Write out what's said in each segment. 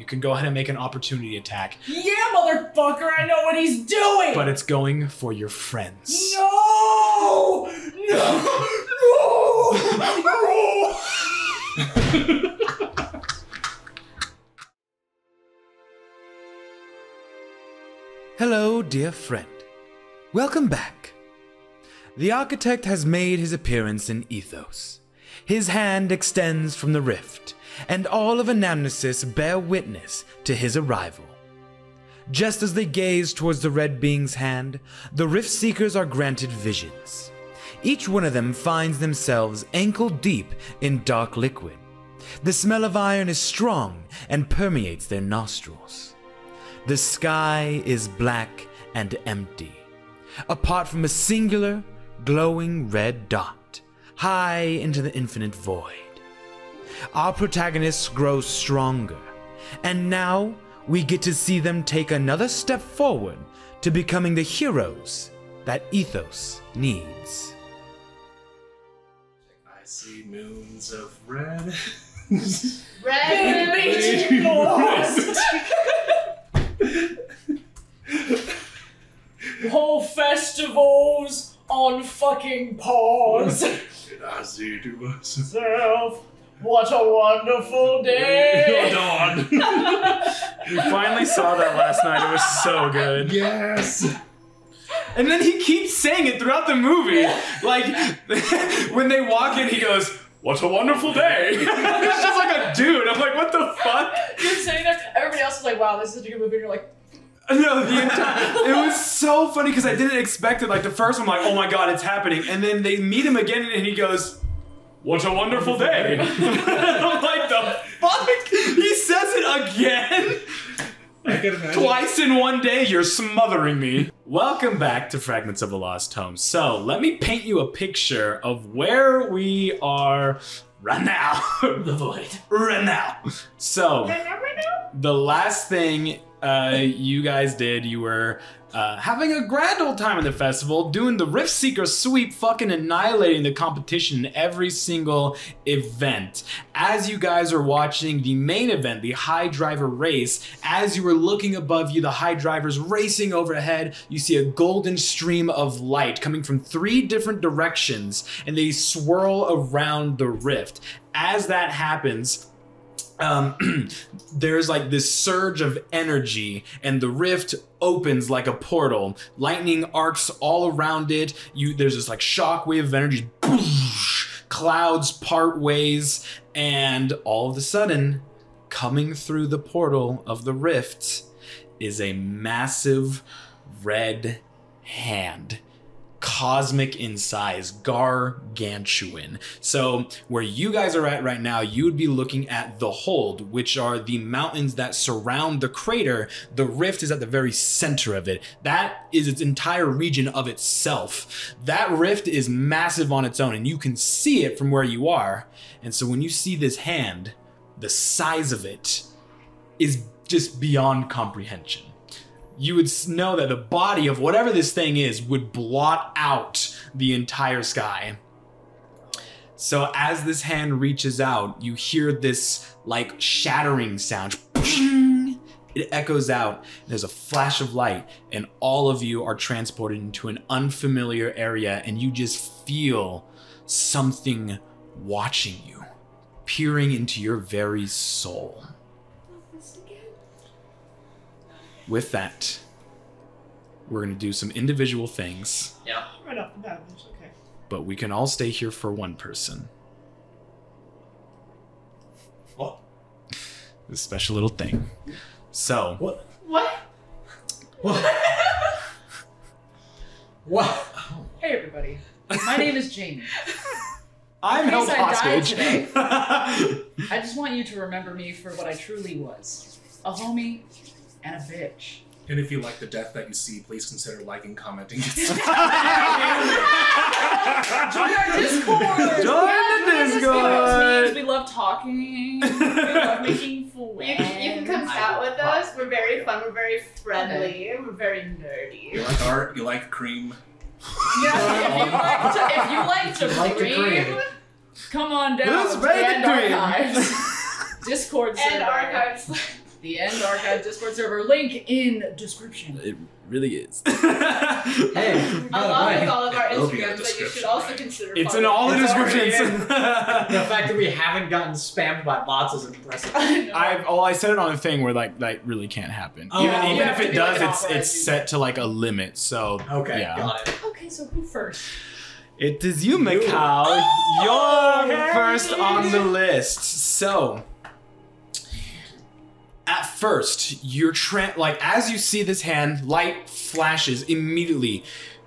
you can go ahead and make an opportunity attack, Yeah, motherfucker, I know what he's doing! but it's going for your friends. No! No! No! no! Hello, dear friend. Welcome back. The architect has made his appearance in Ethos. His hand extends from the rift, and all of Anamnesis bear witness to his arrival. Just as they gaze towards the Red Being's hand, the Rift Seekers are granted visions. Each one of them finds themselves ankle deep in dark liquid. The smell of iron is strong and permeates their nostrils. The sky is black and empty, apart from a singular, glowing red dot, high into the infinite void. Our protagonists grow stronger, and now we get to see them take another step forward to becoming the heroes that Ethos needs. I see moons of red. Red. Beach Forest! Whole festivals on fucking pause. and I see to myself. Self, what a wonderful day! Dawn. We finally saw that last night. It was so good. yes. And then he keeps saying it throughout the movie. Like when they walk in, he goes, "What a wonderful day." it's just like a dude. I'm like, "What the fuck?" You're sitting there, everybody else is like, wow, this is a good movie, and you're like, No, the entire it was so funny because I didn't expect it. Like the first one, I'm like, "Oh my god, it's happening!" And then they meet him again, and he goes, "What a wonderful day." I'm like, "The fuck?" He says it again. I can imagine. Twice in one day, you're smothering me. Welcome back to Fragments of a Lost Home. So, let me paint you a picture of where we are right now. the void. right now. So, the last thing uh, you guys did, you were uh, having a grand old time at the festival, doing the Rift Seeker sweep, fucking annihilating the competition in every single event. As you guys are watching the main event, the High Driver race, as you were looking above you, the High Drivers racing overhead, you see a golden stream of light coming from three different directions, and they swirl around the rift. As that happens, um, there's like this surge of energy, and the rift opens like a portal. Lightning arcs all around it. You there's this like shockwave of energy. Boosh, clouds part ways, and all of a sudden, coming through the portal of the rift is a massive red hand cosmic in size, gargantuan. So, where you guys are at right now, you would be looking at the Hold, which are the mountains that surround the crater. The rift is at the very center of it. That is its entire region of itself. That rift is massive on its own, and you can see it from where you are. And so, when you see this hand, the size of it is just beyond comprehension you would know that the body of whatever this thing is would blot out the entire sky. So as this hand reaches out, you hear this like shattering sound. It echoes out. There's a flash of light, and all of you are transported into an unfamiliar area, and you just feel something watching you, peering into your very soul. With that, we're going to do some individual things, yeah, right off the bat, it's okay. but we can all stay here for one person. What? This special little thing. So, What? What? What? what? Hey, everybody. My name is Jamie. I'm In held I hostage. today. I just want you to remember me for what I truly was a homie and a bitch. And if you like the death that you see, please consider liking, commenting. Join our Discord! Join the Discord! We love talking. We love making friends. You can, come chat with us. We're very fun. We're very friendly. We're very nerdy. you like art? You like cream? Yeah, if you like to, if you like to Like to dream, dream. come on down Who's to ready to End dream? Archives. Discord And archives. The End Archive Discord server. Link in description. It really is. Hey, Along with all of our It'll be in Instagrams the that you should description, also right? consider it's in following. all the It's already descriptions. the fact that we haven't gotten spammed by bots is impressive. I oh I said it on a thing where like that really can't happen. Oh, even you even if it be like does, an it's authorized it's user. set to like a limit. So Okay, yeah. got it. Okay, so who first? It is you, Mikau. Oh, You're Harry. first on the list. So, at first, you're tra- like as you see this hand, light flashes immediately.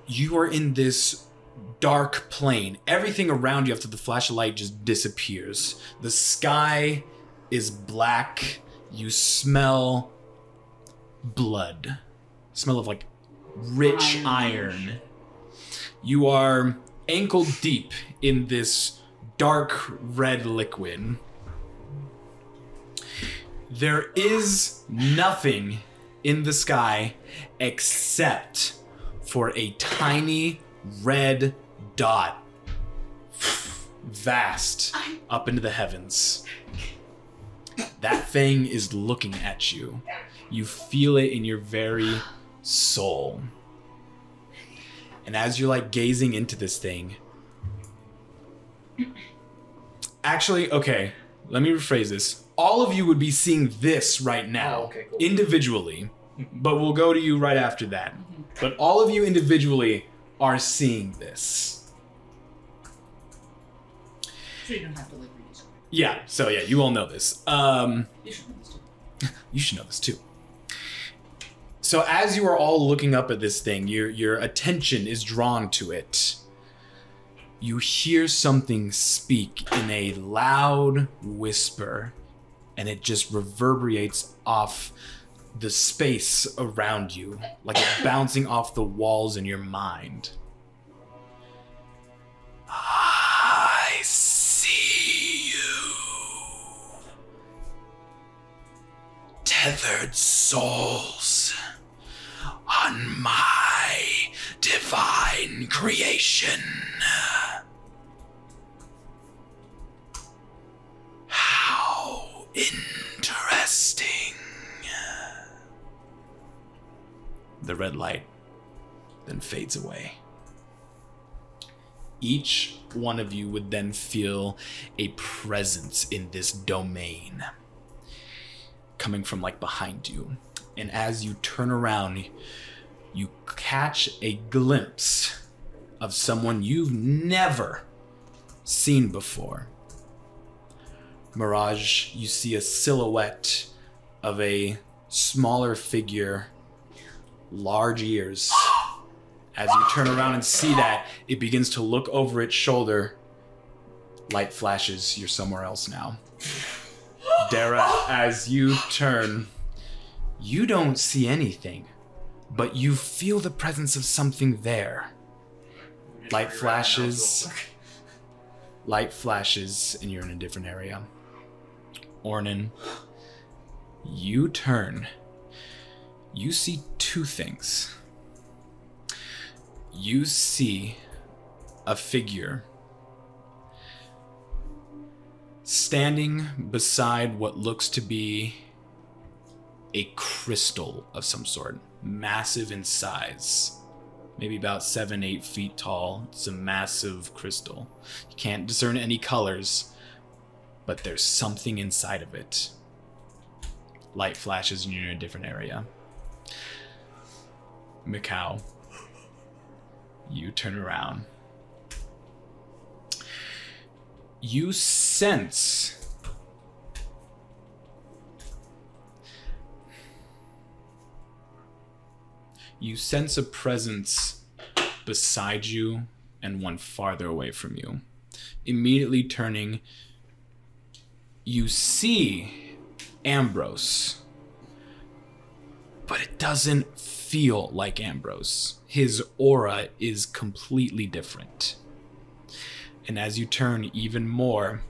You are in this dark plane. Everything around you after the flash of light just disappears. The sky is black. You smell blood. Smell of like rich Iron. iron. You are ankle deep in this dark red liquid. There is nothing in the sky except for a tiny red dot vast up into the heavens. That thing is looking at you. You feel it in your very soul. And as you're like gazing into this thing, actually, okay, let me rephrase this. All of you would be seeing this right now, Oh, okay, cool. individually, but we'll go to you right after that. But all of you individually are seeing this. So you don't have to like read. Yeah, so yeah, you all know this. Um, You should know this too. you should know this too. So as you are all looking up at this thing, your your attention is drawn to it. You hear something speak in a loud whisper, and it just reverberates off the space around you, like it's bouncing off the walls in your mind. I see you tethered souls on my divine creation. Interesting. The red light then fades away. Each one of you would then feel a presence in this domain coming from like behind you. And as you turn around, you catch a glimpse of someone you've never seen before. Mirage, you see a silhouette of a smaller figure, large ears. As you turn around and see that, it begins to look over its shoulder. Light flashes, you're somewhere else now. Darragh, as you turn, you don't see anything, but you feel the presence of something there. Light flashes. Light flashes, and you're in a different area. Ornan, you turn. You see two things. You see a figure standing beside what looks to be a crystal of some sort, massive in size, maybe about seven, eight feet tall. It's a massive crystal. You can't discern any colors, but there's something inside of it. Light flashes and you're in a different area. Mikau, you turn around. You sense you sense a presence beside you and one farther away from you. Immediately turning, you see Ambrose, but it doesn't feel like Ambrose. His aura is completely different. And as you turn even more,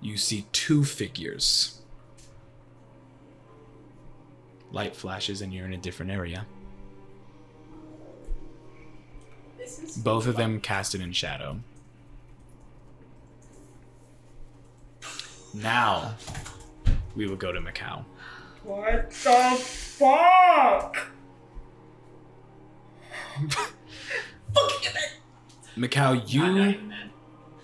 you see two figures. Light flashes, and you're in a different area. Both of them casted in shadow. Now, we will go to Mikau. What the fuck? Mikau, you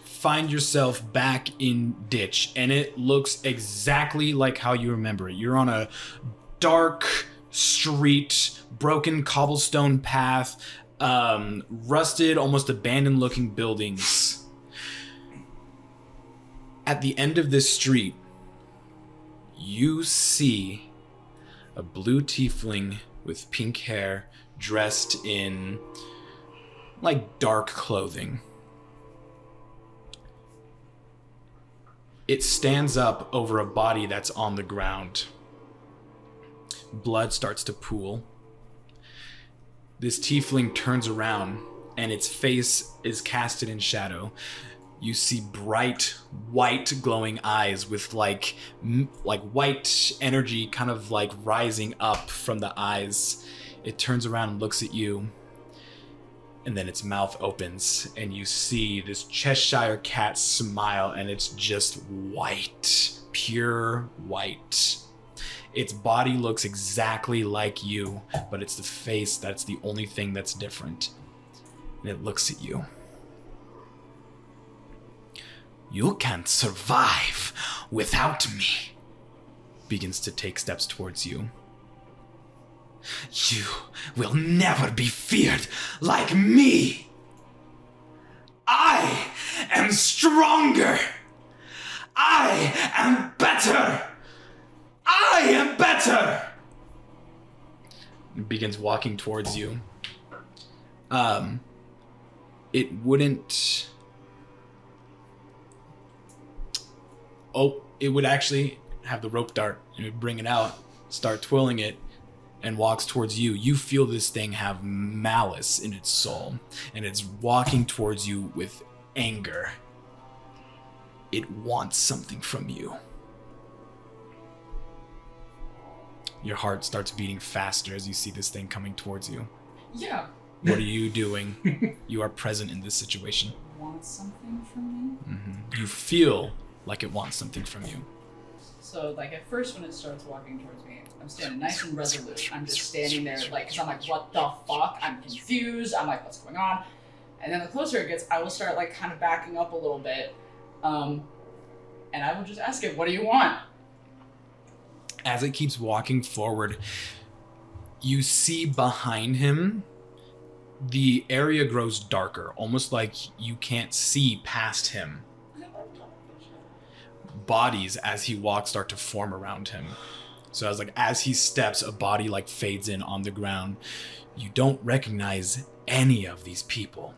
find yourself back in ditch and it looks exactly like how you remember it you're on a dark street broken cobblestone path um, rusted almost abandoned looking buildings at the end of this street you see a blue tiefling with pink hair dressed in like dark clothing It stands up over a body that's on the ground. Blood starts to pool. This tiefling turns around and its face is casted in shadow. You see bright white glowing eyes with like m- like white energy kind of like rising up from the eyes. It turns around and looks at you and then its mouth opens and you see this Cheshire cat smile and it's just white, pure white. Its body looks exactly like you, but it's the face that's the only thing that's different. And it looks at you. You can't survive without me. Begins to take steps towards you. You will never be feared like me. I am stronger. I am better. I am better. Begins walking towards you. Um, it wouldn't. Oh, it would actually have the rope dart. It would bring it out, start twirling it, and walks towards you, you feel this thing have malice in its soul, and it's walking towards you with anger. It wants something from you. Your heart starts beating faster as you see this thing coming towards you. Yeah. What are you doing? you are present in this situation. Want something from me? hmm You feel like it wants something from you. So, like, at first, when it starts walking towards me, I'm standing nice and resolute. I'm just standing there, like, because I'm like, what the fuck? I'm confused. I'm like, what's going on? And then the closer it gets, I will start, like, kind of backing up a little bit. Um, and I will just ask it, what do you want? as it keeps walking forward, you see behind him the area grows darker, almost like you can't see past him. Bodies as he walks start to form around him. So as like as he steps, a body like fades in on the ground. You don't recognize any of these people.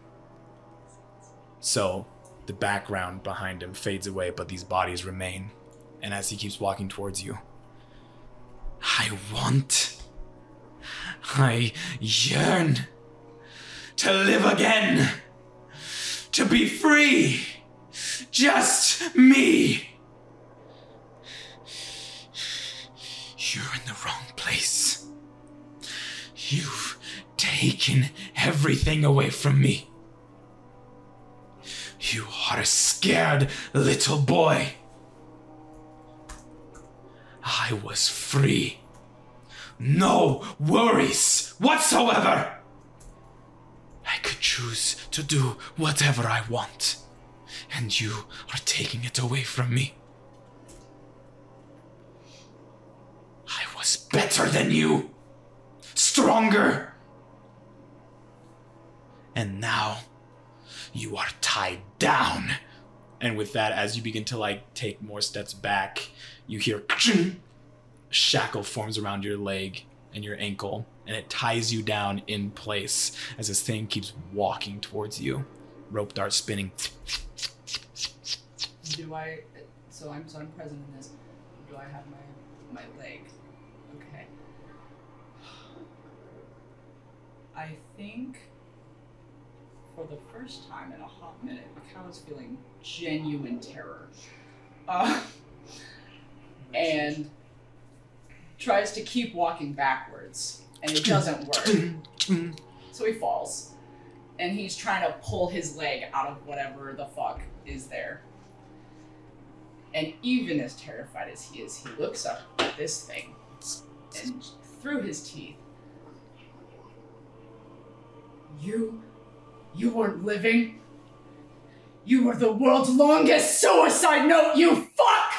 So the background behind him fades away, but these bodies remain. And as he keeps walking towards you, I want. I yearn to live again. To be free. Just me. You're in the wrong place. You've taken everything away from me. You are a scared little boy. I was free. No worries whatsoever. I could choose to do whatever I want, and you are taking it away from me. I was better than you, stronger. And now you are tied down. And with that, as you begin to like take more steps back, you hear shackle forms around your leg and your ankle, and it ties you down in place as this thing keeps walking towards you. Rope dart spinning. Do I? So I'm so I'm present in this. Do I have my my leg? Okay. I think for the first time in a hot minute, Mikau is feeling genuine terror, uh, and tries to keep walking backwards, and it doesn't work. So he falls, and he's trying to pull his leg out of whatever the fuck is there. And even as terrified as he is, he looks up at this thing and through his teeth. You, you weren't living. You were the world's longest suicide note, you fuck!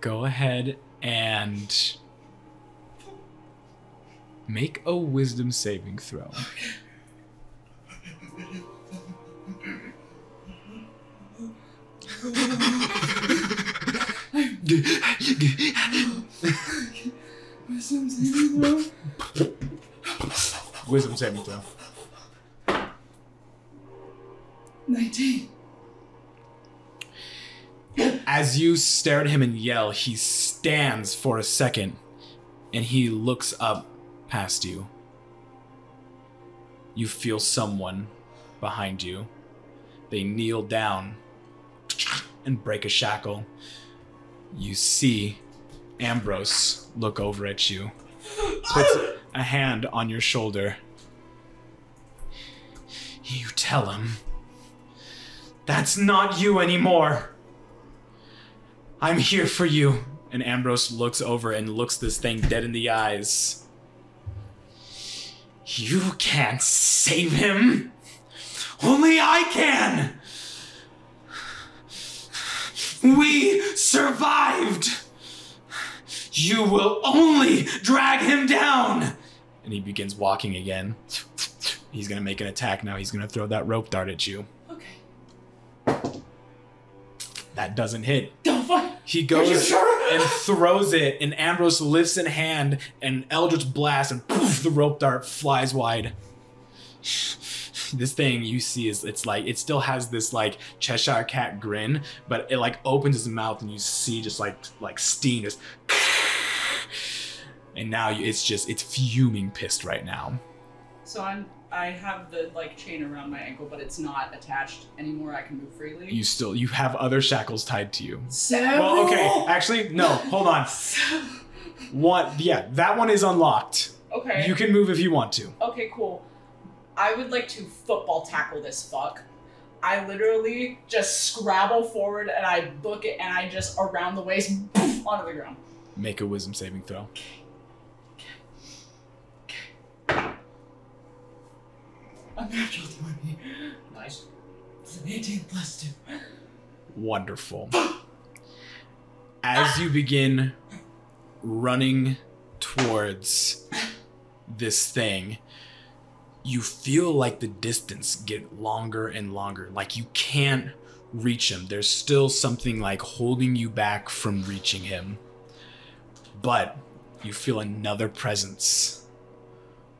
Go ahead and make a wisdom saving throw. Wisdom saving throw. 19. As you stare at him and yell, he stands for a second and he looks up past you. You feel someone behind you. They kneel down and break a shackle. You see Ambrose look over at you, puts a hand on your shoulder. You tell him that's not you anymore. I'm here for you. And Ambrose looks over and looks this thing dead in the eyes. You can't save him. Only I can. We survived. You will only drag him down. And he begins walking again. He's gonna make an attack now. He's gonna throw that rope dart at you. Okay. That doesn't hit. Don't fuck. He goes sure? and throws it, and Ambrose lifts in hand, and Eldritch blast, and poof, the rope dart flies wide. This thing you see is it's like it still has this like Cheshire cat grin, but it like opens its mouth and you see just like like steam just and now it's just it's fuming pissed right now. So I'm. I have the like chain around my ankle, but it's not attached anymore. I can move freely. You still you have other shackles tied to you. Several. Well, okay, actually no, hold on. One, yeah, that one is unlocked. Okay. You can move if you want to. Okay, cool. I would like to football tackle this fuck. I literally just scrabble forward and I book it and I just around the waist poof, onto the ground. Make a wisdom saving throw. A natural 20. Nice. It's an 18 plus 2. Wonderful. As you begin running towards this thing, you feel like the distance get longer and longer. Like you can't reach him. There's still something like holding you back from reaching him. But you feel another presence.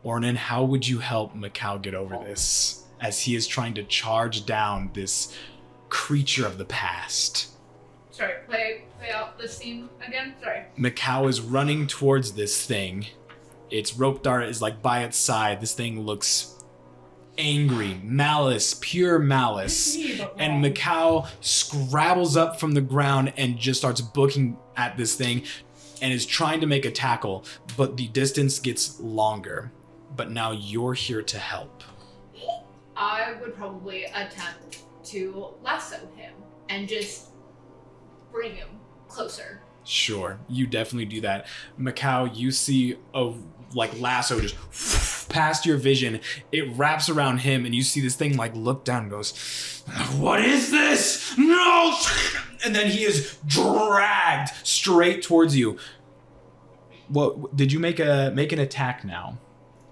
Ornan, how would you help Mikau get over this as he is trying to charge down this creature of the past? Sorry, play play out the scene again. Sorry. Mikau is running towards this thing. Its rope dart is like by its side. This thing looks angry, malice, pure malice. And. Mikau scrabbles up from the ground and just starts booking at this thing and is trying to make a tackle, but the distance gets longer. But now you're here to help. I would probably attempt to lasso him and just bring him closer. Sure, you definitely do that. Mikau, you see a like lasso just past your vision. It wraps around him, and you see this thing like look down and goes, What is this? No! And then he is dragged straight towards you. What did you make a make an attack now?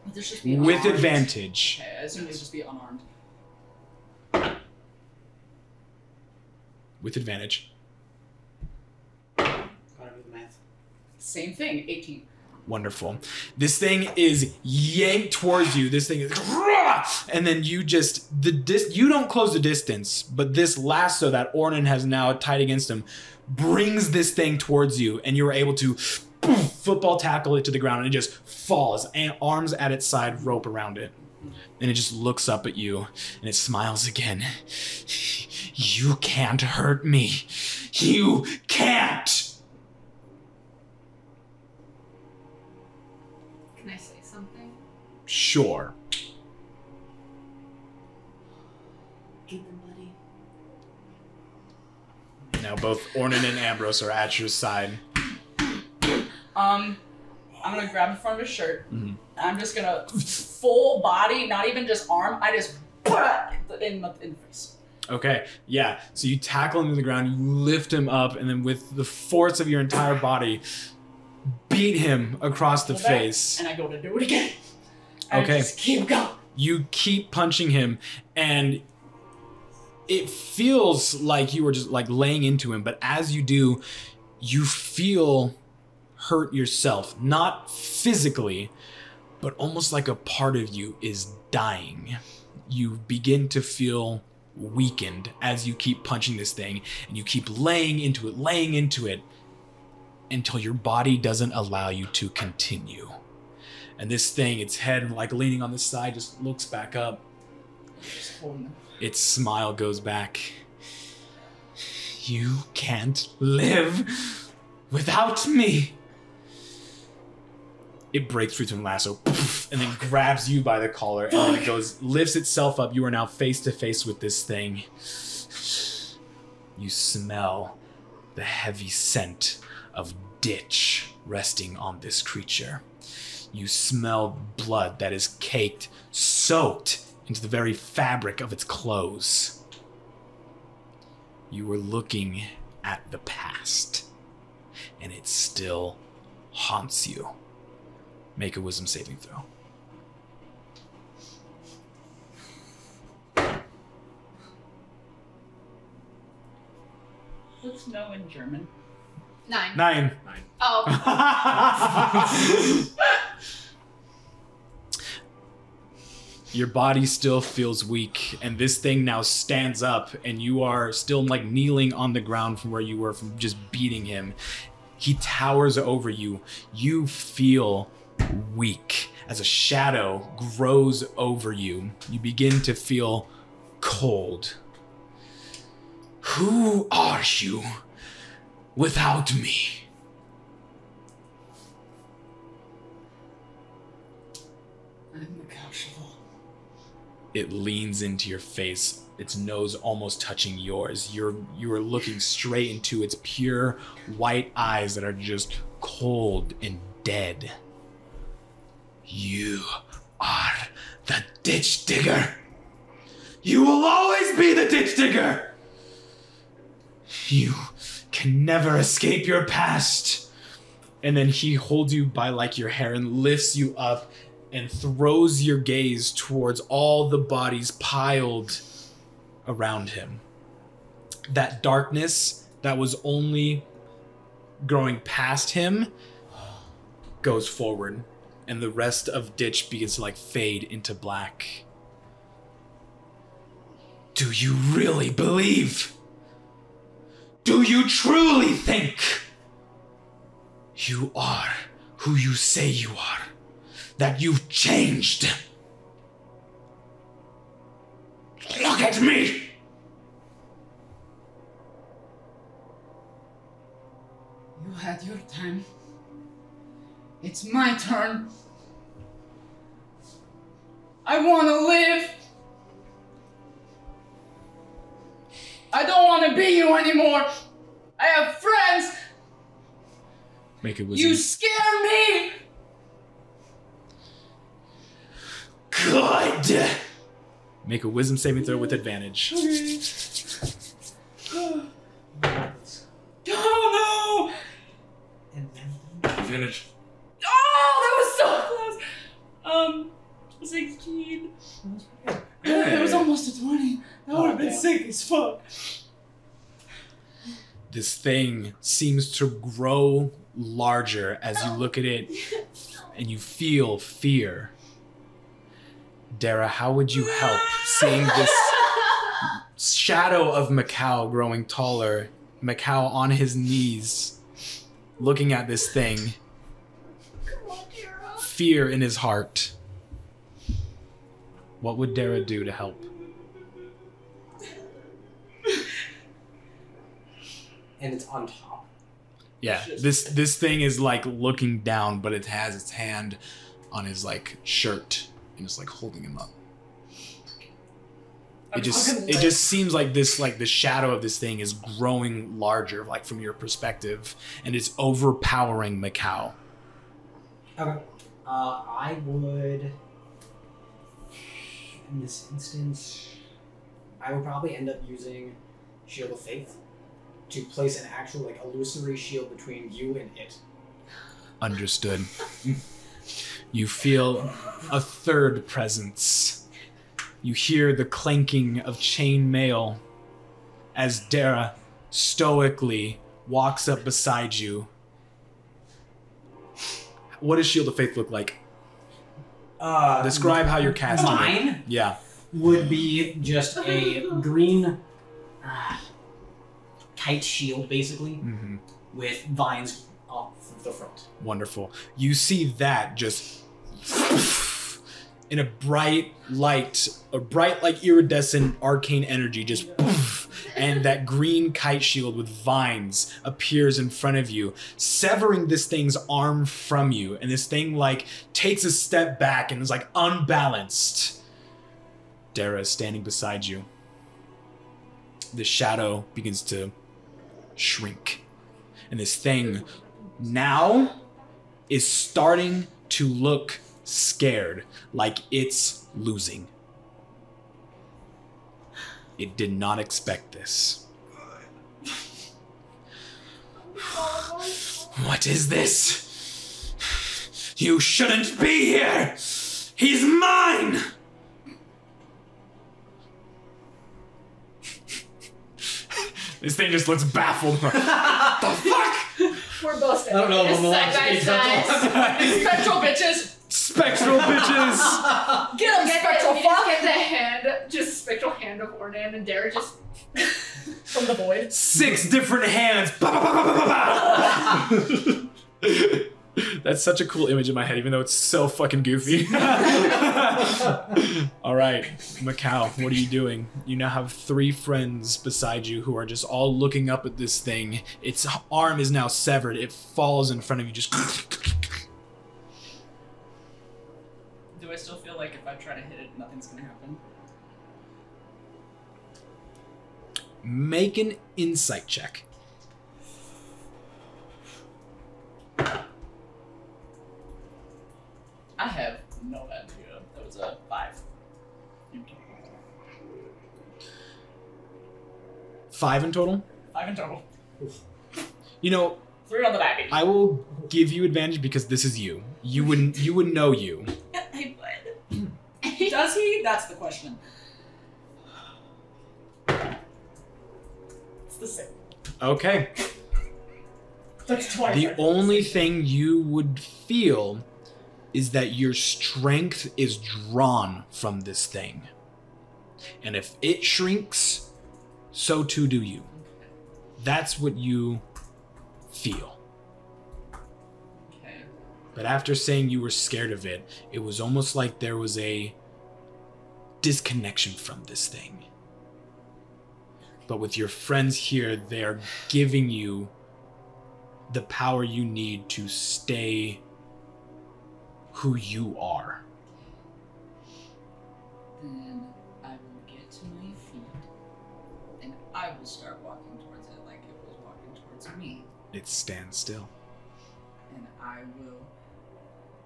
Would this just be With unarmed? advantage. Okay, I assume this just be unarmed. With advantage. Gotta do the math. Same thing, 18. Wonderful. This thing is yanked towards you. This thing is, and then you just the dis. You don't close the distance, but this lasso that Ornan has now tied against him brings this thing towards you, and you are able to football tackle it to the ground, and it just falls, and arms at its side, rope around it, and it just looks up at you, and it smiles again. You can't hurt me. You can't. Can I say something? Sure. Buddy. now both Ornan and Ambrose are at your side. Um, I'm gonna grab the front of his shirt. Mhm. I'm just gonna full body, not even just arm. I just in the, in the face. Okay, yeah. So you tackle him to the ground, you lift him up, and then with the force of your entire body, beat him across the back, face. and I go to do it again. Okay. just keep going. You keep punching him, and it feels like you were just like laying into him, but as you do, you feel hurt yourself. Not physically, but almost like a part of you is dying. You begin to feel weakened as you keep punching this thing, and you keep laying into it, laying into it, until your body doesn't allow you to continue. And this thing, its head like leaning on the side, just looks back up. Its smile goes back. You can't live without me. It breaks through the lasso and then grabs you by the collar and then it goes, lifts itself up. You are now face to face with this thing. You smell the heavy scent of ditch resting on this creature. You smell blood that is caked, soaked into the very fabric of its clothes. You were looking at the past, and it still haunts you. Make a wisdom saving throw. What's no in German? Nine. Nine. Oh, Your body still feels weak, and this thing now stands up, and you are still like kneeling on the ground from where you were from just beating him. He towers over you. You feel weak as a shadow grows over you. You begin to feel cold. Who are you without me? I'm the casual. it leans into your face its nose almost touching yours you're you are looking straight into its pure white eyes that are just cold and dead you are the ditch digger. You will always be the ditch digger. You can never escape your past. And then he holds you by like your hair and lifts you up and throws your gaze towards all the bodies piled around him. That darkness that was only growing past him goes forward, and the rest of Ditch begins to like fade into black. Do you really believe? Do you truly think you are who you say you are? that you've changed. Look at me! You had your time. It's my turn. I want to live. I don't want to be you anymore. I have friends. Make it You scare me. good. Make a wisdom saving throw with advantage. Okay. Oh no! Finish. Oh, that was so close. Um, sixteen. It was almost a twenty. That would have been sick as fuck. This thing seems to grow larger as you look at it and you feel fear. Darragh, how would you help seeing this shadow of Mikau growing taller? Mikau on his knees, looking at this thing, fear in his heart. What would Darragh do to help? And it's on top. Yeah, this this thing is like looking down, but it has its hand on his like shirt and it's like holding him up. it just it just seems like this like the shadow of this thing is growing larger like from your perspective and it's overpowering Mikau. Okay. Uh, I would, in this instance, I would probably end up using Shield of Faith to place an actual, like, illusory shield between you and it. Understood. you feel a third presence. You hear the clanking of chain mail as Darragh stoically walks up beside you. What does Shield of Faith look like? Uh, Describe how you're casting it. Mine Yeah. would be just a green uh, kite shield, basically, hmm with vines off the front. Wonderful. You see that just in a bright light, a bright like iridescent arcane energy just and that green kite shield with vines appears in front of you, severing this thing's arm from you, and this thing like takes a step back and is like unbalanced. Darragh is standing beside you. The shadow begins to shrink. And this thing now is starting to look scared, like it's losing. It did not expect this. What is this? You shouldn't be here! He's mine! this thing just looks baffled. the fuck? We're both I don't know if I'm allowed to Side speak by that Spectral bitches! Spectral bitches! Get them, Get spectral the, fuck! get the hand, just spectral hand of Ornan, and Darragh just From the void. Six different hands. That's such a cool image in my head, even though it's so fucking goofy. all right, Mikau, what are you doing? You now have three friends beside you who are just all looking up at this thing. Its arm is now severed. It falls in front of you. Just Do I still feel like if I try to hit it, nothing's gonna happen? make an insight check. I have no idea. That was a five. Five in total. Five in total. You know, Three on the back. I will give you advantage because this is you. You wouldn't. You would know you. I would. Does he? That's the question. It's the same. Okay. That's twice. The only thing you would feel is that your strength is drawn from this thing. And if it shrinks, so too do you. That's what you feel. But after saying you were scared of it, it was almost like there was a disconnection from this thing. But with your friends here, they are giving you the power you need to stay who you are. Then I will get to my feet, and I will start walking towards it like it was walking towards me. It stands still.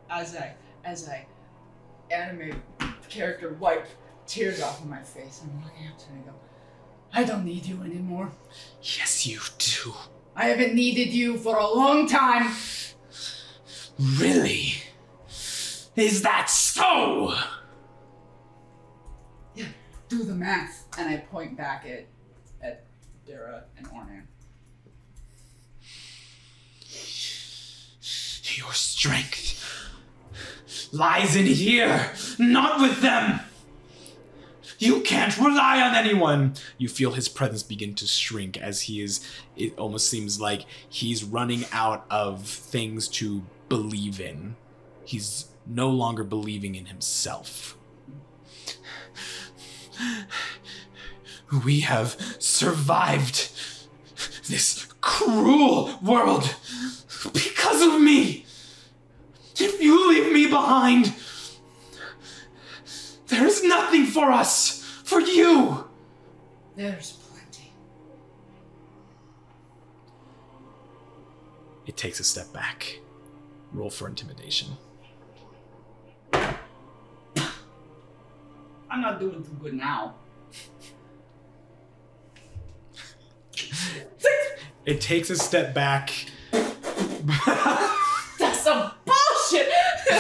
As I as I animate character wipe tears off of my face. I'm looking up to it and I go, I don't need you anymore. Yes, you do. I haven't needed you for a long time. Really? Is that so? Yeah, do the math. And I point back at at Darragh and Ornan. Your strength lies in here, not with them. You can't rely on anyone. You feel his presence begin to shrink as he is. It almost seems like he's running out of things to believe in. He's no longer believing in himself. We have survived this cruel world because of me. If you leave me behind, there is nothing for us For you! There's plenty. It takes a step back. Roll for intimidation. I'm not doing too good now. It takes a step back. That's some bullshit. Oh shit.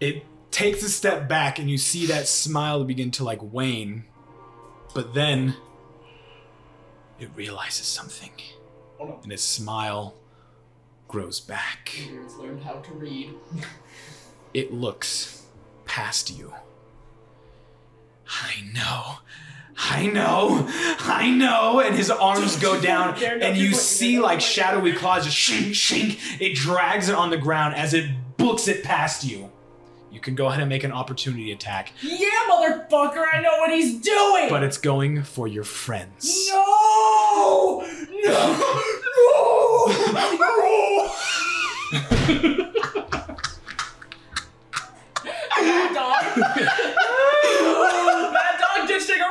It takes a step back and you see that smile begin to like wane. But then it realizes something. Oh no. And its smile grows back. Beards learned how to read. It looks past you. I know. I know. I know. And his arms go down, and you see like shadowy claws just shink, shink. It drags it on the ground as it books it past you. You can go ahead and make an opportunity attack, Yeah, motherfucker, I know what he's doing. but it's going for your friends. no, no, no. Mad dog. Mad dog ditch digger.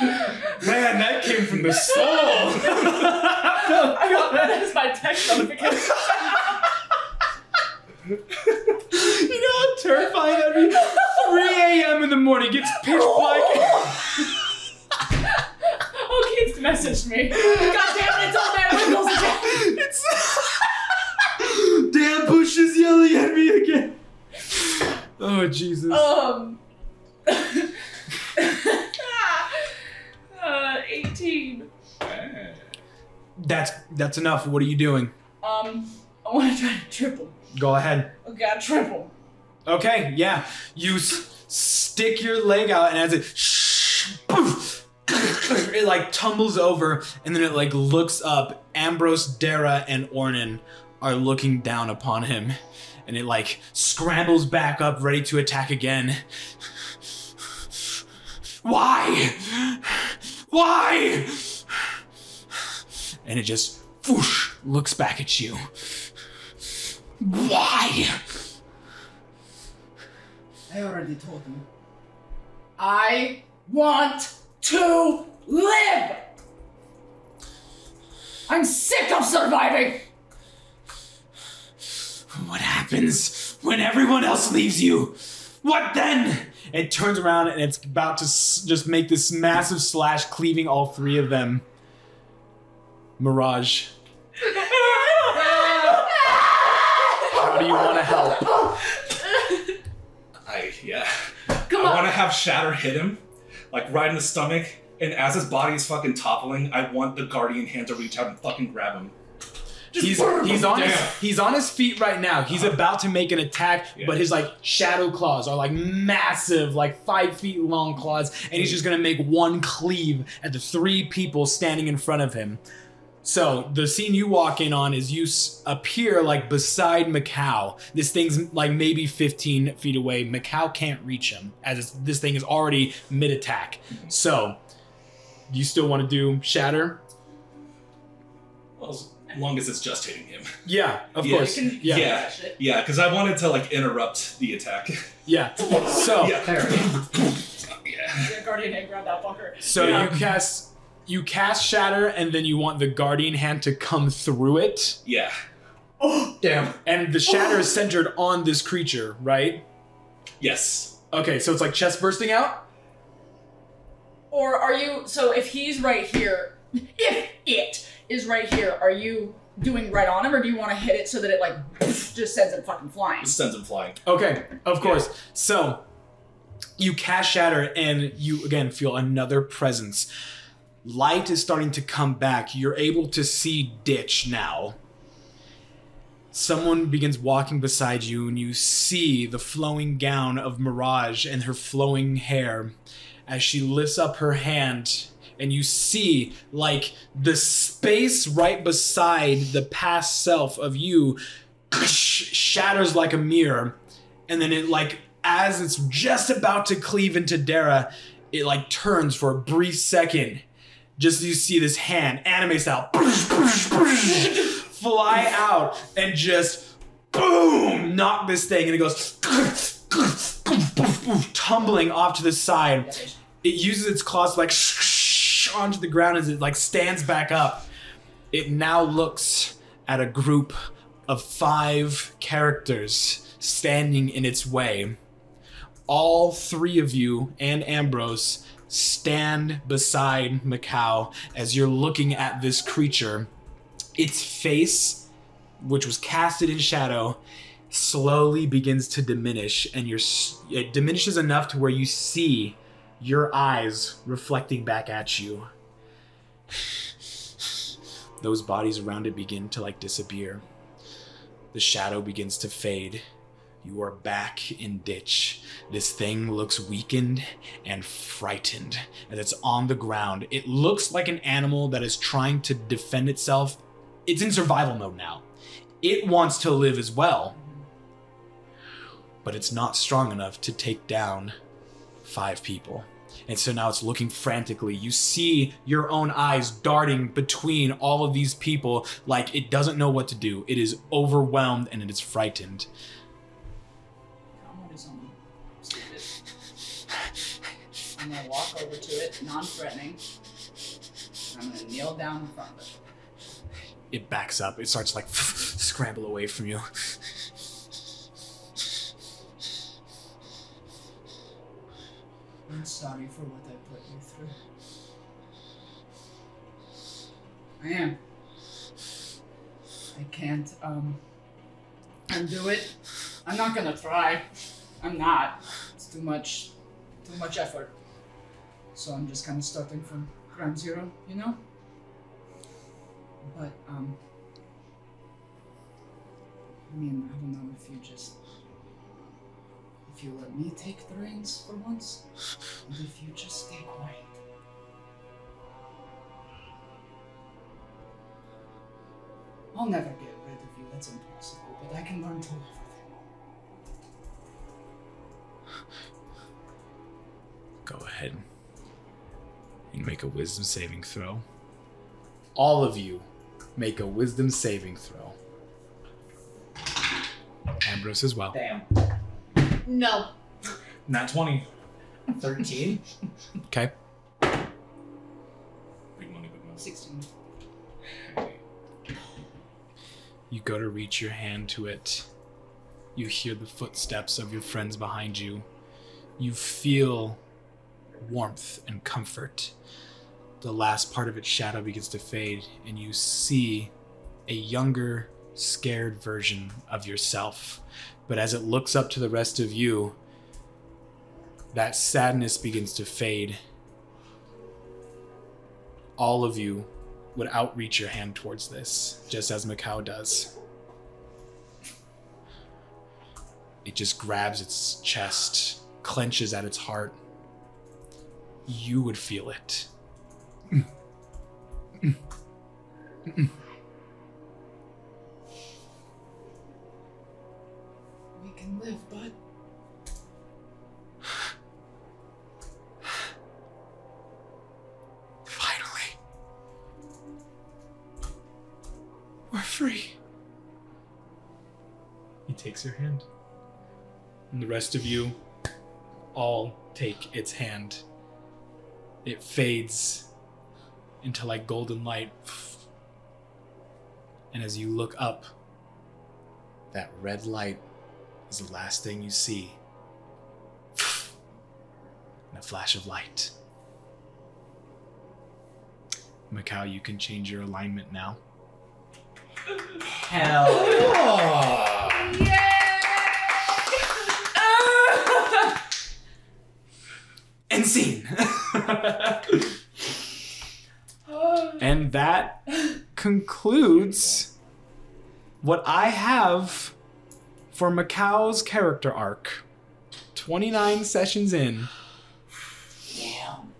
Man, that came from the soul. I got that as my text notification. you know how terrifying that'd be? 3 a.m. in the morning, gets pitch black. Oh, Keith messaged me. God damn it, it's all Mad Windows again. It's damn Bush is yelling at me again. Oh Jesus! Um. Uh, 18. That's that's enough. What are you doing? Um, I want to try to triple. Go ahead. Okay, I triple. Okay, yeah. You s- stick your leg out, and as it sh- poof, it like tumbles over, and then it like looks up. Ambrose, Darragh, and Ornan are looking down upon him, and it like scrambles back up, ready to attack again. Why? Why? And it just whoosh, looks back at you. Why? I already told him. I want to live! I'm sick of surviving! What happens when everyone else leaves you? What then? It turns around and it's about to s- just make this massive slash, cleaving all three of them. Mirage, how do you want to help? I yeah. Come I on. want to have Shatter hit him, like right in the stomach, and as his body is fucking toppling, I want the guardian hand to reach out and fucking grab him. Just He's he's on his, he's on his feet right now. He's about to make an attack, Yeah. but his like shadow claws are like massive, like five feet long claws, and he's just gonna make one cleave at the three people standing in front of him. So the scene you walk in on is you appear like beside Mikau. This thing's like maybe 15 feet away. Mikau can't reach him as it's, this thing is already mid attack. So, do you still want to do shatter? Well, long as it's just hitting him. Yeah, of Yeah. course. Can- Yeah. Yeah. that. Yeah, because I wanted to like interrupt the attack. Yeah. So yeah. Yeah. Yeah, Guardian hand grab that fucker. so Yeah. you cast you cast shatter and then you want the guardian hand to come through it Yeah. Oh damn. and the shatter is centered on this creature, right? Yes. Okay, so it's like chest bursting out? Or are you, so if he's right here, if it is right here, are you doing right on him or do you want to hit it so that it like just sends him fucking flying? It sends him flying. Okay, of course. So you cast shatter and you again feel another presence. Light is starting to come back. You're able to see Ditch now. Someone begins walking beside you, and you see the flowing gown of Mirage and her flowing hair as she lifts up her hand. And you see, like, the space right beside the past self of you shatters like a mirror. And then it, like, as it's just about to cleave into Darragh, it, like, turns for a brief second. Just you see this hand, anime style, fly out and just boom, knock this thing, and it goes tumbling off to the side. It uses its claws to like onto the ground as it like stands back up. It now looks at a group of five characters standing in its way. All three of you and Ambrose stand beside Mikau as you're looking at this creature. Its face, which was casted in shadow, slowly begins to diminish, and you're, it diminishes enough to where you see your eyes reflecting back at you. Those bodies around it begin to like disappear. The shadow begins to fade. You are back in ditch. This thing looks weakened and frightened as it's on the ground. It looks like an animal that is trying to defend itself. It's in survival mode now. It wants to live as well, but it's not strong enough to take down five people. And so now it's looking frantically. You see your own eyes darting between all of these people like it doesn't know what to do. It is overwhelmed and it is frightened. Come on, do something stupid. I'm gonna walk over to it, non-threatening. I'm gonna kneel down in front of it. It backs up. It starts like scramble away from you. I'm sorry for what I put you through. I am. I can't um undo it. I'm not gonna try. I'm not. It's too much too much effort. So I'm just kinda starting from ground zero, you know? But um I mean, I don't know if you just if you let me take the reins for once. And if you just stay quiet. I'll never get rid of you, that's impossible, but I can learn to live with it. Go ahead and make a wisdom saving throw. All of you make a wisdom saving throw. Ambrose as well. Damn. No. Not 20. 13? Okay. Big money, big money. 16. You go to reach your hand to it. You hear the footsteps of your friends behind you. You feel warmth and comfort. The last part of its shadow begins to fade, and you see a younger, scared version of yourself. But as it looks up to the rest of you, that sadness begins to fade. All of you would outreach your hand towards this, just as Mikau does. It just grabs its chest, clenches at its heart. You would feel it. We can live, bud. Finally. We're free. He takes your hand. And the rest of you all take its hand. It fades into like golden light. And as you look up, that red light is the last thing you see. And a flash of light. Mikau, you can change your alignment now. Hell yeah. And scene. and that concludes what I have for Mikau's character arc. 29 sessions in. Damn.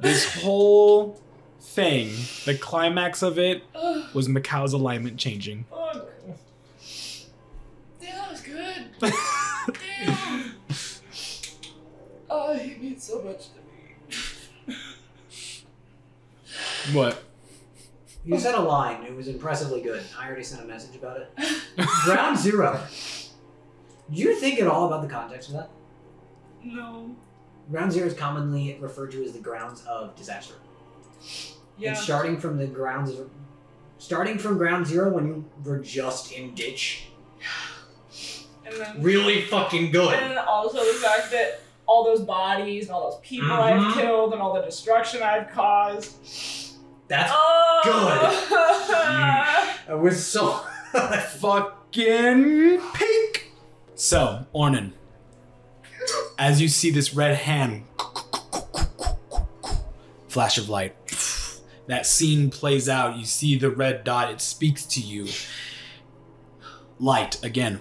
This whole thing, the climax of it, was Mikau's alignment changing. Damn, that was good. Damn. Oh, he means so much to me. What? You said a line. It was impressively good. I already sent a message about it. Ground zero. Do you think at all about the context of that? No. Ground zero is commonly referred to as the grounds of disaster. Yeah. And starting from the grounds of, starting from ground zero when you were just in ditch, And then, really fucking and good. then also the fact that all those bodies and all those people Mhm. I've killed and all the destruction I've caused. That's Oh. it was so. Fucking pink. So, Ornan, as you see this red hand flash of light, that scene plays out. You see the red dot, it speaks to you. Light again.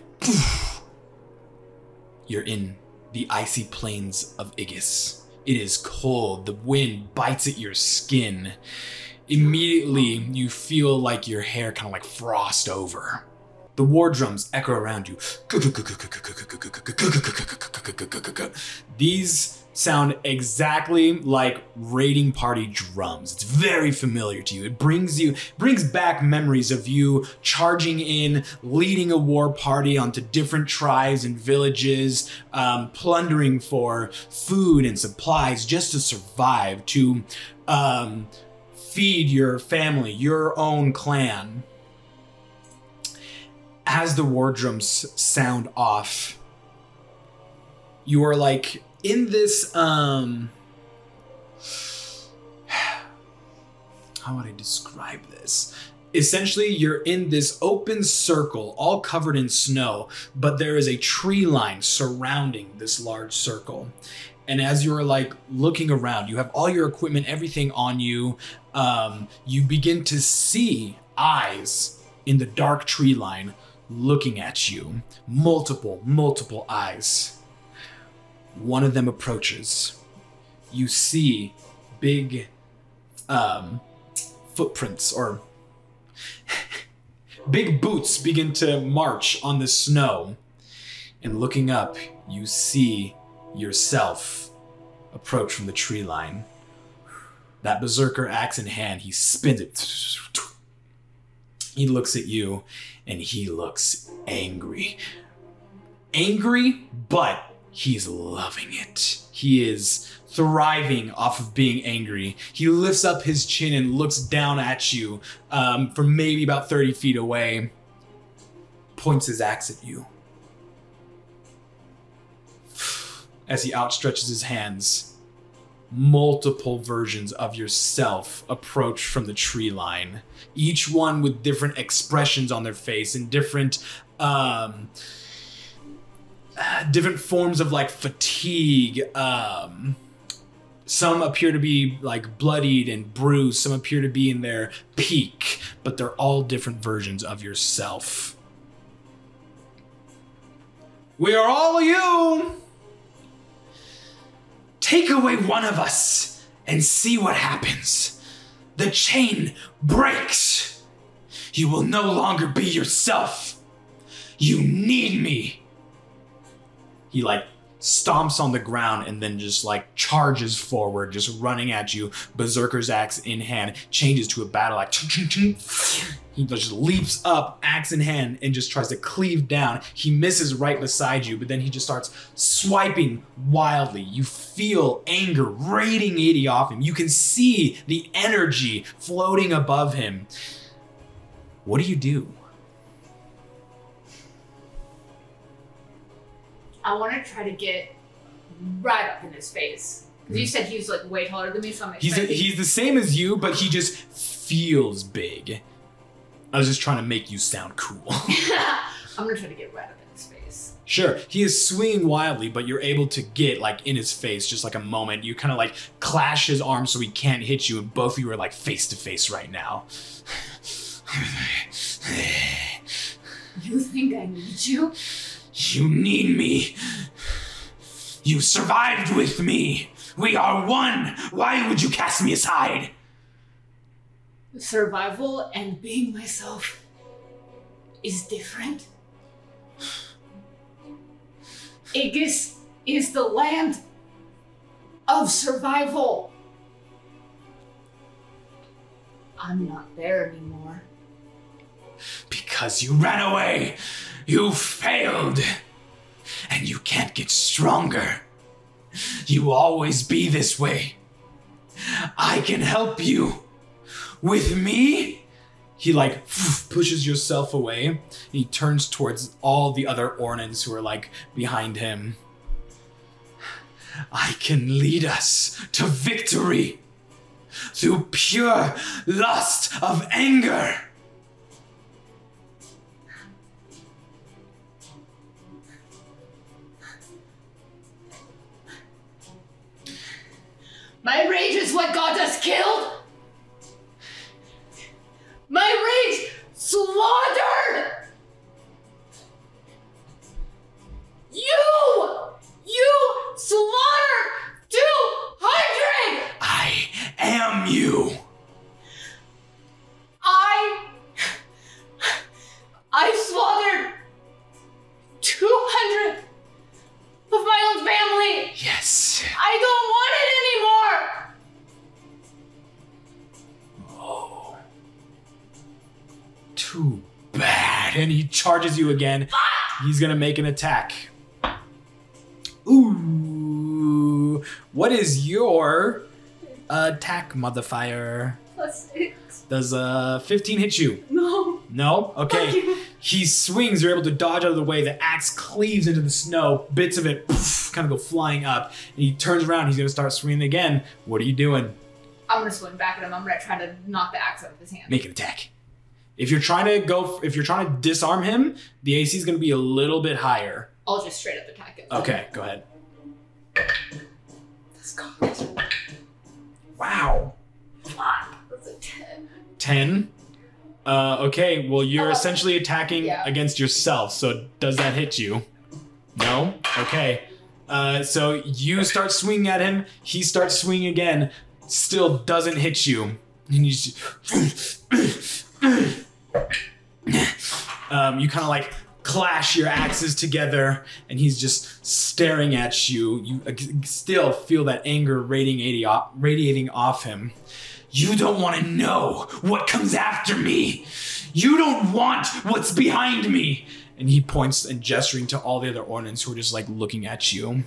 You're in the icy plains of Igis. It is cold. The wind bites at your skin. Immediately, you feel like your hair kind of like frost over. The war drums echo around you. These sound exactly like raiding party drums. It's very familiar to you. It brings you brings back memories of you charging in, leading a war party onto different tribes and villages, um, plundering for food and supplies just to survive, to um, feed your family, your own clan as the war drums sound off, you are like in this um how would I describe this? Essentially, you're in this open circle, all covered in snow, but there is a tree line surrounding this large circle. And as you're like looking around, you have all your equipment, everything on you. Um, you begin to see eyes in the dark tree line looking at you. Multiple, multiple eyes. One of them approaches. You see big um, footprints or big boots begin to march on the snow. And looking up, you see yourself approach from the tree line. That berserker axe in hand, he spins it. He looks at you and he looks angry. Angry, but he's loving it. He is thriving off of being angry. He lifts up his chin and looks down at you um, from maybe about 30 feet away, points his axe at you. As he outstretches his hands, multiple versions of yourself approach from the tree line, each one with different expressions on their face and different um different forms of like fatigue. Um some appear to be like bloodied and bruised. Some appear to be in their peak but they're all different versions of yourself. We are all you Take away one of us and see what happens. The chain breaks. You will no longer be yourself. You need me. He like stomps on the ground and then just like charges forward, just running at you, berserker's axe in hand, changes to a battle axe. he just leaps up, axe in hand, and just tries to cleave down. He misses right beside you, but then he just starts swiping wildly. You feel anger radiating off him. You can see the energy floating above him. What do you do? I want to try to get right up in his face. You said he was like way taller than me, so I'm He's expecting. he's the same as you, but he just feels big. I was just trying to make you sound cool. I'm gonna try to get right up in his face. Sure, he is swinging wildly, but you're able to get like in his face just like a moment. You kind of like clash his arm so he can't hit you, and both of you are like face to face right now. You think I need you? You need me. You survived with me. We are one. Why would you cast me aside? Survival and being myself is different. Igis is the land of survival. I'm not there anymore. Because you ran away. You failed. And you can't get stronger. You always be this way. I can help you. With me? He like pushes yourself away. He turns towards all the other Ornans who are like behind him. I can lead us to victory through pure lust of anger. My rage is what got us killed! My rage slaughtered! You! You slaughtered 200! I am you! I. I slaughtered 200! With my old family! Yes! I don't want it anymore! Oh. Too bad. And he charges you again. He's gonna make an attack. Ooh. What is your attack modifier? Plus eight. Does uh 15 hit you? No. No? Okay. He swings, you're able to dodge out of the way. The axe cleaves into the snow. Bits of it poof, kind of go flying up. And he turns around, he's gonna start swinging again. What are you doing? I'm gonna swing back at him. I'm gonna try to knock the axe out of his hand. Make an attack. If you're trying to go, if you're trying to disarm him, the AC is gonna be a little bit higher. I'll just straight up attack him. Okay, go ahead. That's. Wow. Fuck. That's a ten. 10. Uh, okay, well, you're Uh, essentially attacking yeah. against yourself, so does that hit you? No? Okay. Uh, so you start swinging at him, he starts swinging again, still doesn't hit you. And you just. um, you kind of like clash your axes together, and he's just staring at you. You uh, still feel that anger radiating, radiating off him. You don't want to know what comes after me. You don't want what's behind me. and he points and gesturing to all the other Ornans who are just like looking at you.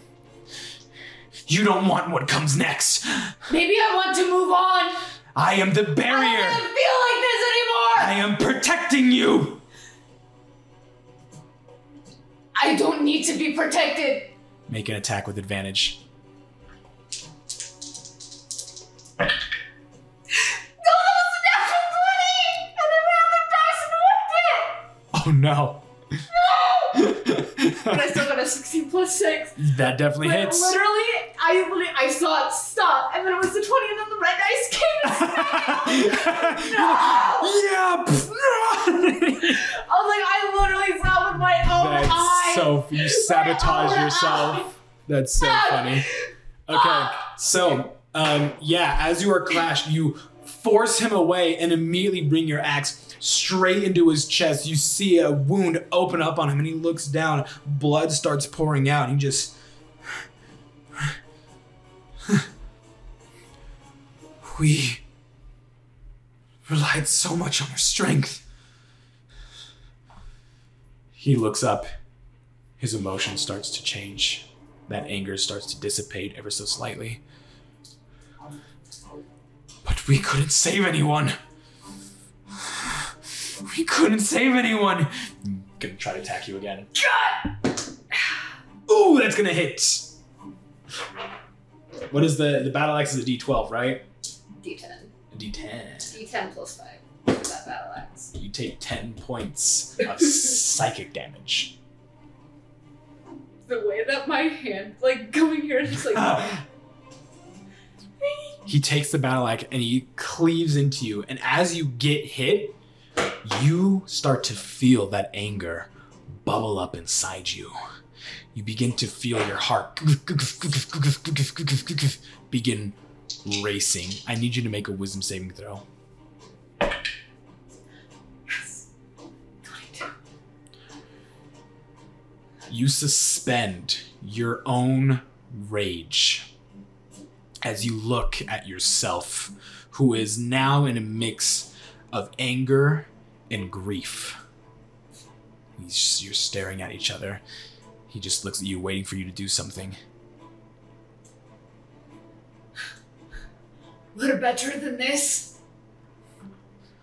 You don't want what comes next. Maybe I want to move on. I am the barrier. I don't feel like this anymore. I am protecting you. I don't need to be protected. Make an attack with advantage. Oh no. it! But I still got a 16 plus 6. that definitely But hits. literally, I literally, I saw it stop, and then it was the 20, and then the red dice came smacked yeah. I was like, I literally saw with my own That's eyes. so you sabotage yourself. That's so funny. Okay, so um, yeah, as you are clashed, you force him away and immediately bring your axe straight into his chest. You see a wound open up on him, and he looks down. Blood starts pouring out. He just. We relied so much on our strength. He looks up. His emotion starts to change. That anger starts to dissipate ever so slightly. But we couldn't save anyone. We couldn't save anyone. I'm Gonna try to attack you again. God! Ooh, that's gonna hit. What is the the battle axe? Is a D12, right? D10. A D10. D10 plus 5 for that battle axe. You take 10 points of psychic damage. The way that my hand, like, going here is just like. he takes the battle axe and he cleaves into you. And as you get hit, you start to feel that anger bubble up inside you. You begin to feel your heart begin racing. I need you to make a wisdom saving throw. 22. You suspend your own rage as you look at yourself, who is now in a mix of anger and grief. He's, you're staring at each other. He just looks at you, waiting for you to do something. We're better than this.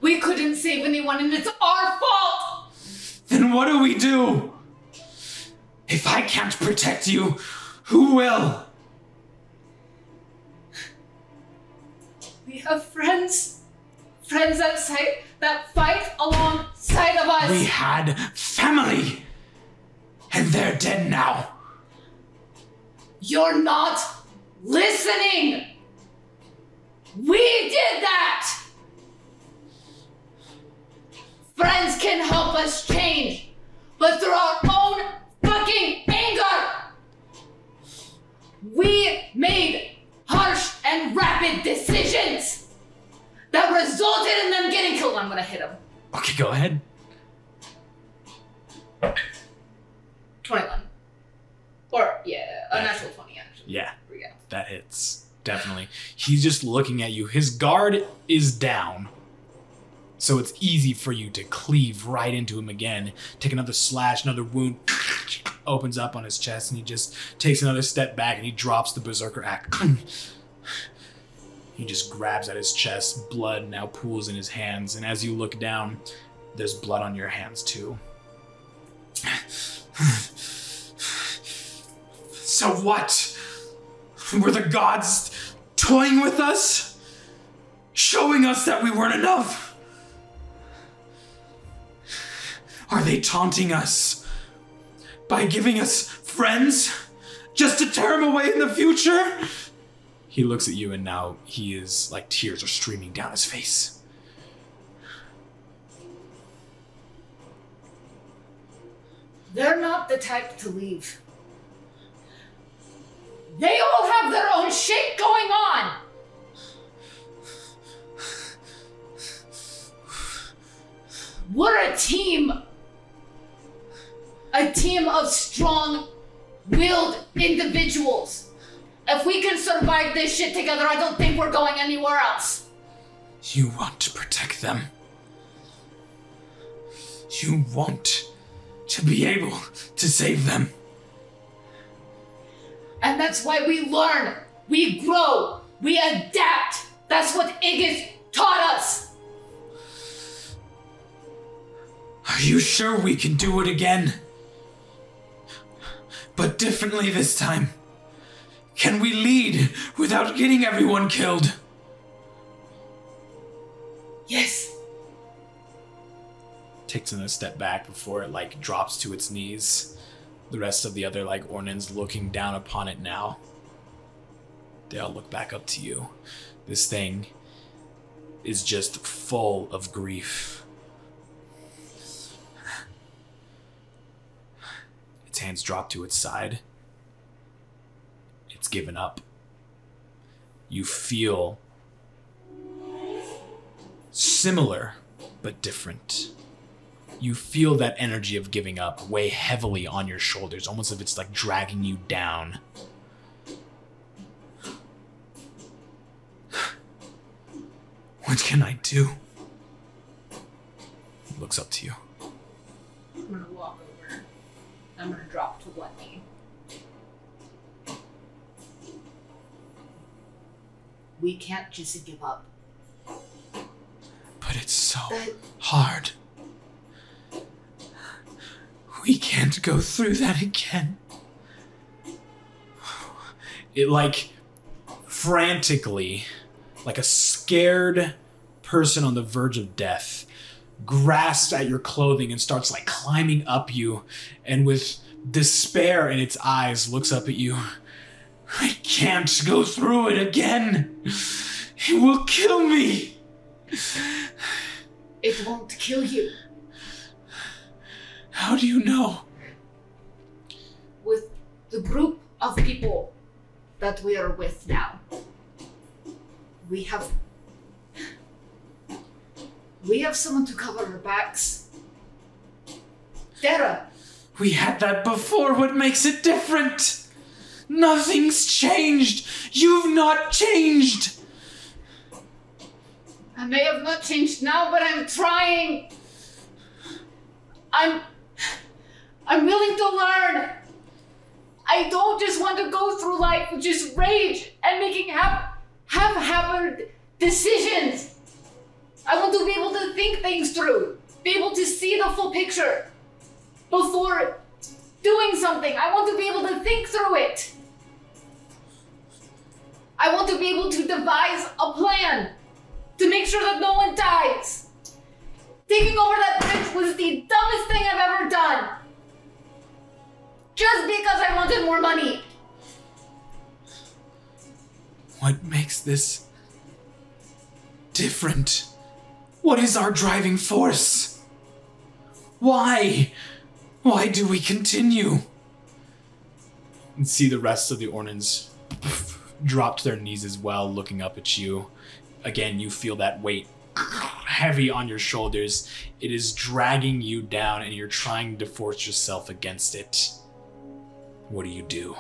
We couldn't save anyone, and it's our fault. Then what do we do? If I can't protect you, who will? We have friends, friends outside that fight alongside of us. We had family, and they're dead now. You're not listening. We did that. Friends can help us change, but through our own fucking anger. We made harsh and rapid decisions that resulted in them getting killed. I'm gonna hit him. Okay, go ahead. 21. Or, yeah, a natural 20, actually. Yeah, Here we go. that hits. Definitely. He's just looking at you. His guard is down. So it's easy for you to cleave right into him again. Take another slash, another wound opens up on his chest, and he just takes another step back and he drops the berserker act. he just grabs at his chest. Blood now pools in his hands, and as you look down, there's blood on your hands too. So what? Were the gods toying with us? Showing us that we weren't enough? Are they taunting us by giving us friends just to tear them away in the future? He looks at you and now he is like tears are streaming down his face. They're not the type to leave. They all have their own shit going on. We're a team. A team of strong willed individuals. If we can survive this shit together, I don't think we're going anywhere else. You want to protect them. You want to be able to save them. And that's why we learn, we grow, we adapt. That's what Igus taught us. Are you sure we can do it again? But differently this time. Can we lead without getting everyone killed? Yes. Takes another step back before it like drops to its knees. The rest of the other like Ornans looking down upon it now. They all look back up to you. This thing is just full of grief. Its hands drop to its side. It's given up. You feel similar but different. You feel that energy of giving up weigh heavily on your shoulders, almost if it's like dragging you down. What can I do? Looks up to you. I'm gonna walk over. I'm gonna drop to one knee. We can't just give up. But it's so That hard. We can't go through that again. It like frantically, like a scared person on the verge of death, grasps at your clothing and starts like climbing up you, and with despair in its eyes looks up at you. I can't go through it again. It will kill me. it won't kill you. How do you know? With the group of people that we are with now, we have we have someone to cover our backs. Darragh, We had that before. What makes it different? Nothing's changed. You've not changed. I may have not changed now, but I'm trying. I'm. I'm willing to learn. I don't just want to go through life with just rage and making half half-hearted decisions. I want to be able to think things through, be able to see the full picture before doing something. I want to be able to think through it. I want to be able to devise a plan to make sure that no one dies. Taking over that bridge was the dumbest thing I've ever done. Just because I wanted more money. What makes this different? What is our driving force? Why? Why do we continue? And see the rest of the Ornans drop to their knees as well, looking up at you. Again, you feel that weight heavy on your shoulders. It is dragging you down, and you're trying to force yourself against it. What do you do?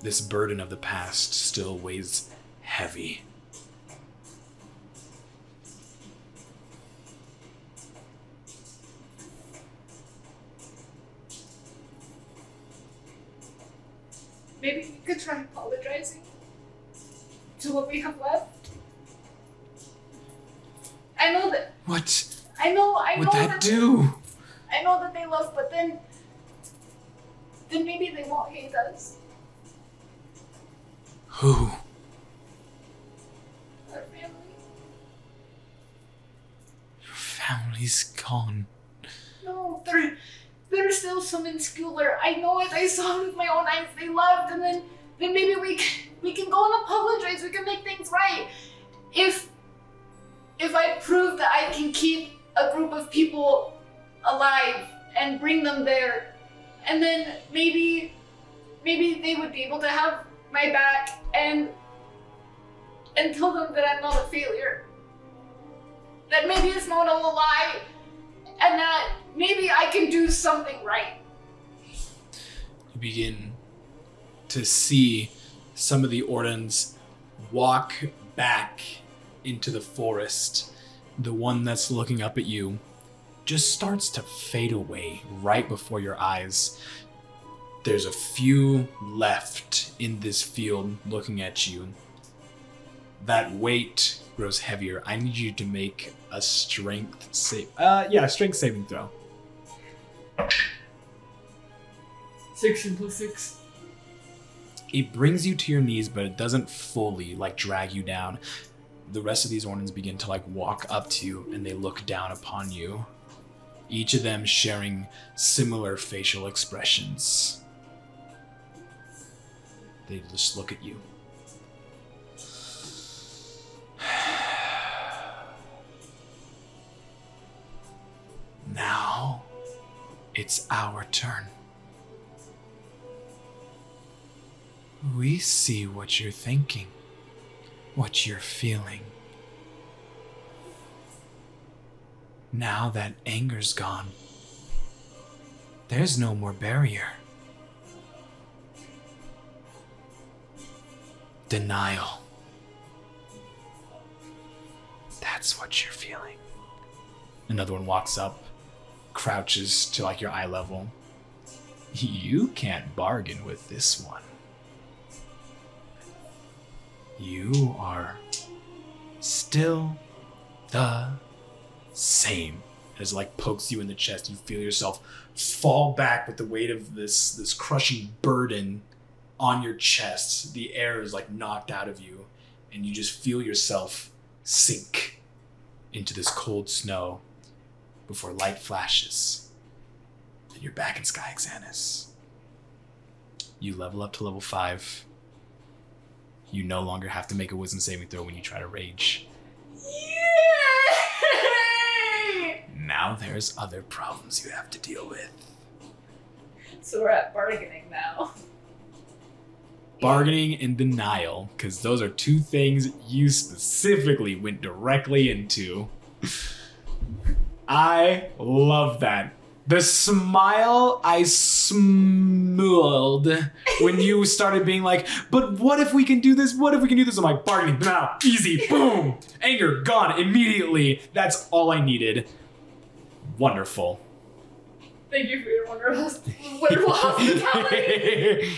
This burden of the past still weighs heavy. Maybe we could try apologizing to what we have left. I know that. What I know. I would know that do? I know that they love, but then, then maybe they won't hate us. Who? Our family. Your family's gone. No, there, there's still some in Schooler. I know it. I saw it with my own eyes. They left, and then, then maybe we can, we can go and apologize. We can make things right. If, if I prove that I can keep a group of people alive and bring them there, and then maybe, maybe they would be able to have my back and, and tell them that I'm not a failure. That maybe it's not all a lie and that maybe I can do something right. You begin to see some of the Ornans walk back into the forest. The one that's looking up at you just starts to fade away right before your eyes. There's a few left in this field looking at you. That weight grows heavier. I need you to make a strength save. Uh, yeah, strength saving throw. Six and plus six. It brings you to your knees, but it doesn't fully like drag you down. The rest of these Ornans begin to like walk up to you and they look down upon you. Each of them sharing similar facial expressions. They just look at you. Now it's our turn. We see what you're thinking, what you're feeling. Now that anger's gone, there's no more barrier. Denial. That's what you're feeling. Another one walks up, crouches to like your eye level. You can't bargain with this one. You are still the same. As it, like pokes you in the chest, you feel yourself fall back with the weight of this this crushing burden on your chest. The air is like knocked out of you, and you just feel yourself sink into this cold snow before light flashes. And you're back in Sky Xanis. You level up to level 5. You no longer have to make a wisdom saving throw when you try to rage. Yay! Now there's other problems you have to deal with. So we're at bargaining now. Bargaining and denial, because those are two things you specifically went directly into. I love that. The smile I smelled when you started being like, but what if we can do this? What if we can do this? I'm like, bargaining, now, easy, boom. Anger, gone immediately. That's all I needed. Wonderful. Thank you for your wonderful, wonderful hospitality.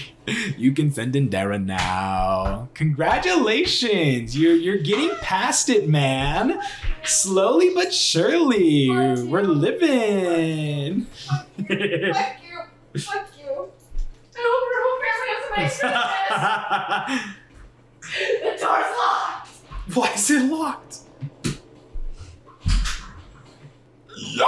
you can send in Darragh now. Congratulations. You're you're getting past it, man. Slowly but surely. Fuck We're you. living. Fuck you. Fuck you. I hope your whole family has a nice Christmas. the door's locked. Why is it locked? Yeah.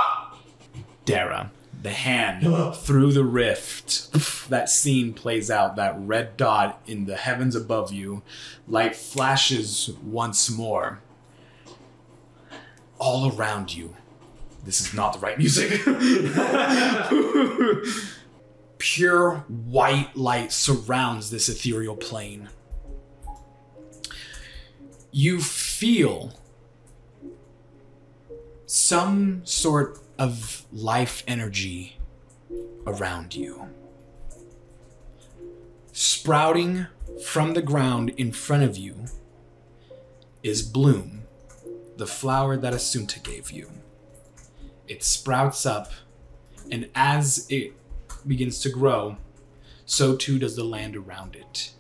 Darragh, the hand through the rift. That scene plays out, that red dot in the heavens above you. Light flashes once more. All around you. This is not the right music. Pure white light surrounds this ethereal plane. You feel some sort of life energy around you. Sprouting from the ground in front of you is Bloom, the flower that Asunta gave you. It sprouts up, and as it begins to grow, so too does the land around it.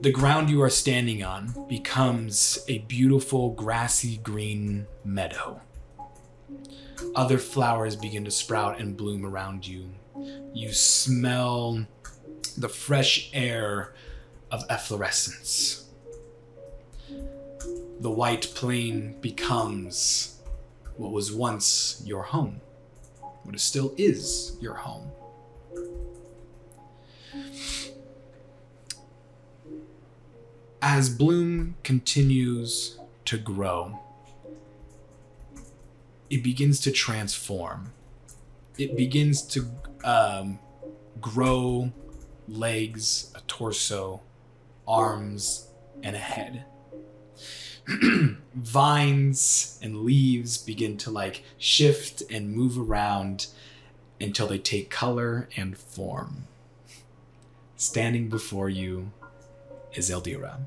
The ground you are standing on becomes a beautiful grassy green meadow. Other flowers begin to sprout and bloom around you. You smell the fresh air of efflorescence. The white plain becomes what was once your home, what still is your home. As Bloom continues to grow, it begins to transform. It begins to um, grow legs, a torso, arms, and a head. Vines and leaves begin to like shift and move around until they take color and form. Standing before you is Eldira.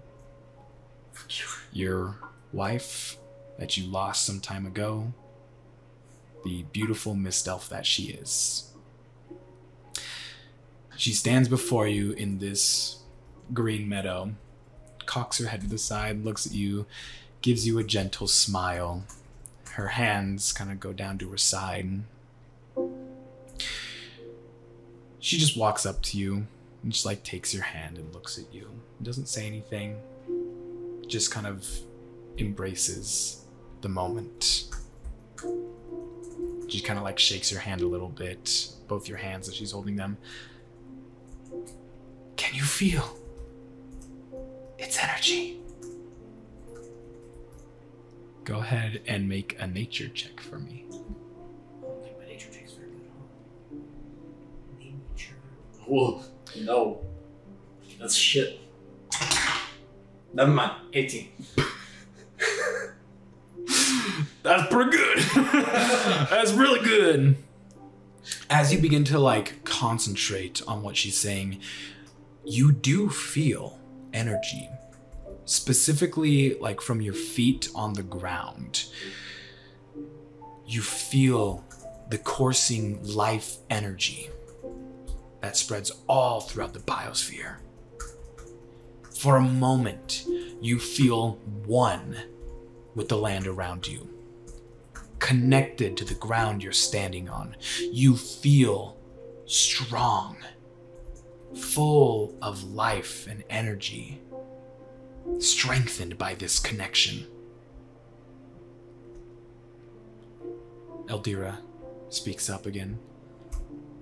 Your wife that you lost some time ago, the beautiful Miss Elf that she is. She stands before you in this green meadow, cocks her head to the side, looks at you, gives you a gentle smile. Her hands kind of go down to her side. She just walks up to you and just like takes your hand and looks at you. Doesn't say anything. Just kind of embraces the moment. She kind of like shakes your hand a little bit, both your hands as she's holding them. Can you feel its energy? Go ahead and make a nature check for me. Okay, my nature check's very good. Nature. Whoa, no. That's shit. Never mind. 18. That's pretty good. That's really good. As you begin to like concentrate on what she's saying, you do feel energy. Specifically, like from your feet on the ground. You feel the coursing life energy that spreads all throughout the biosphere. For a moment, you feel one with the land around you connected to the ground you're standing on. You feel strong, full of life and energy, strengthened by this connection. Eldira speaks up again.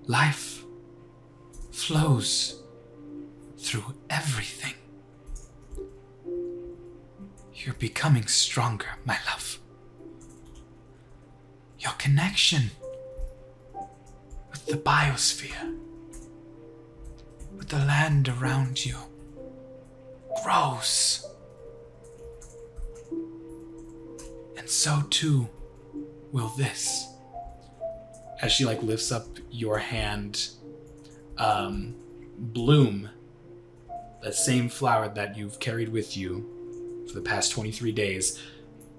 Life flows through everything. You're becoming stronger, my love your connection with the biosphere, with the land around you, grows. And so too will this. as she like lifts up your hand, um, bloom, that same flower that you've carried with you for the past 23 days,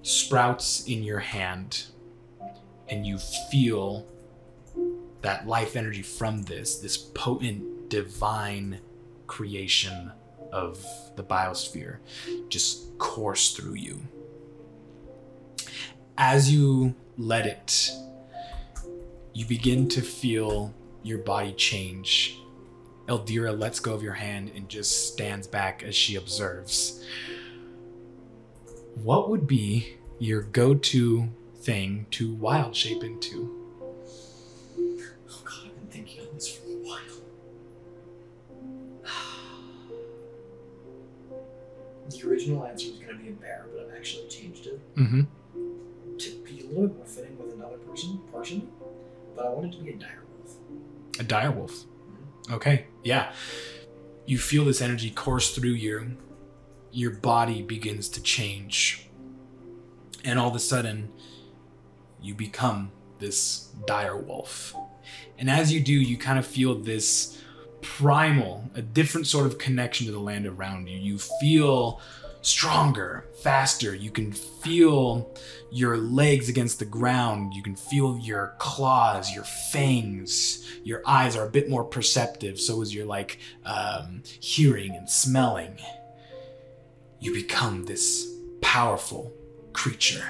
sprouts in your hand, and you feel that life energy from this, this potent divine creation of the biosphere, just course through you. As you let it, you begin to feel your body change. Eldira lets go of your hand and just stands back as she observes. What would be your go to thing to wild shape into? Oh god, I've been thinking on this for a while. The original answer was going to be a bear, but I've actually changed it Mm-hmm. to be a little bit more fitting with another person, partially. But I wanted to be a dire wolf. A dire wolf. Okay, yeah. You feel this energy course through you. Your body begins to change. And all of a sudden, you become this dire wolf. And as you do, you kind of feel this primal, a different sort of connection to the land around you. You feel stronger, faster. You can feel your legs against the ground. You can feel your claws, your fangs. Your eyes are a bit more perceptive, so is your like um, hearing and smelling. You become this powerful creature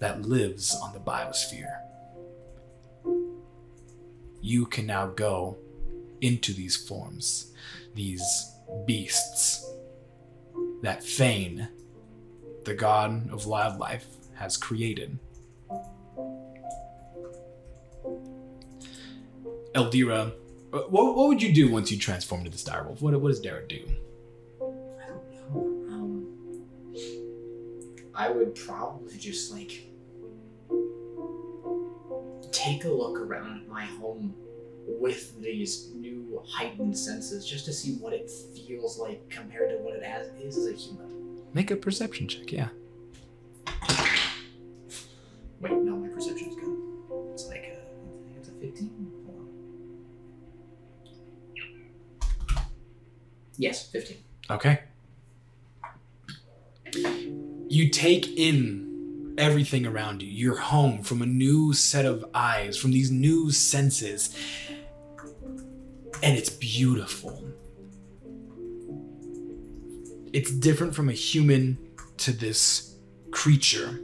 that lives on the biosphere. You can now go into these forms, these beasts that Thane, the god of wildlife, has created. Eldira, uh, what, what would you do once you transform into this direwolf? What, what does Darragh do? I. Um, I would probably just like take a look around my home with these new heightened senses just to see what it feels like compared to what it has is as a human. Make a perception check, yeah. Wait, no, my perception is good. It's like a, I think it's a 15. Yes, 15. Okay. You take in everything around you, your home, from a new set of eyes, from these new senses. And it's beautiful. It's different from a human to this creature.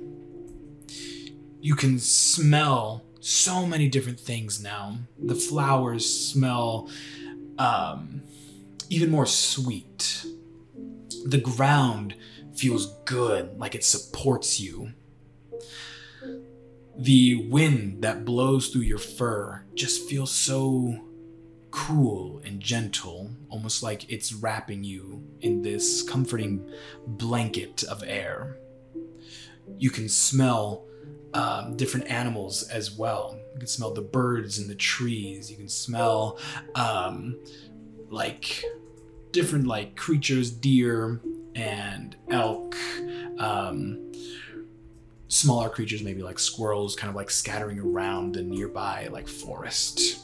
You can smell so many different things now. The flowers smell um, even more sweet. The ground feels good, like it supports you. The wind that blows through your fur just feels so cool and gentle, almost like it's wrapping you in this comforting blanket of air. You can smell um, different animals as well. You can smell the birds in the trees. You can smell um, like different like creatures, deer and elk, um, smaller creatures, maybe like squirrels, kind of like scattering around the nearby like forest.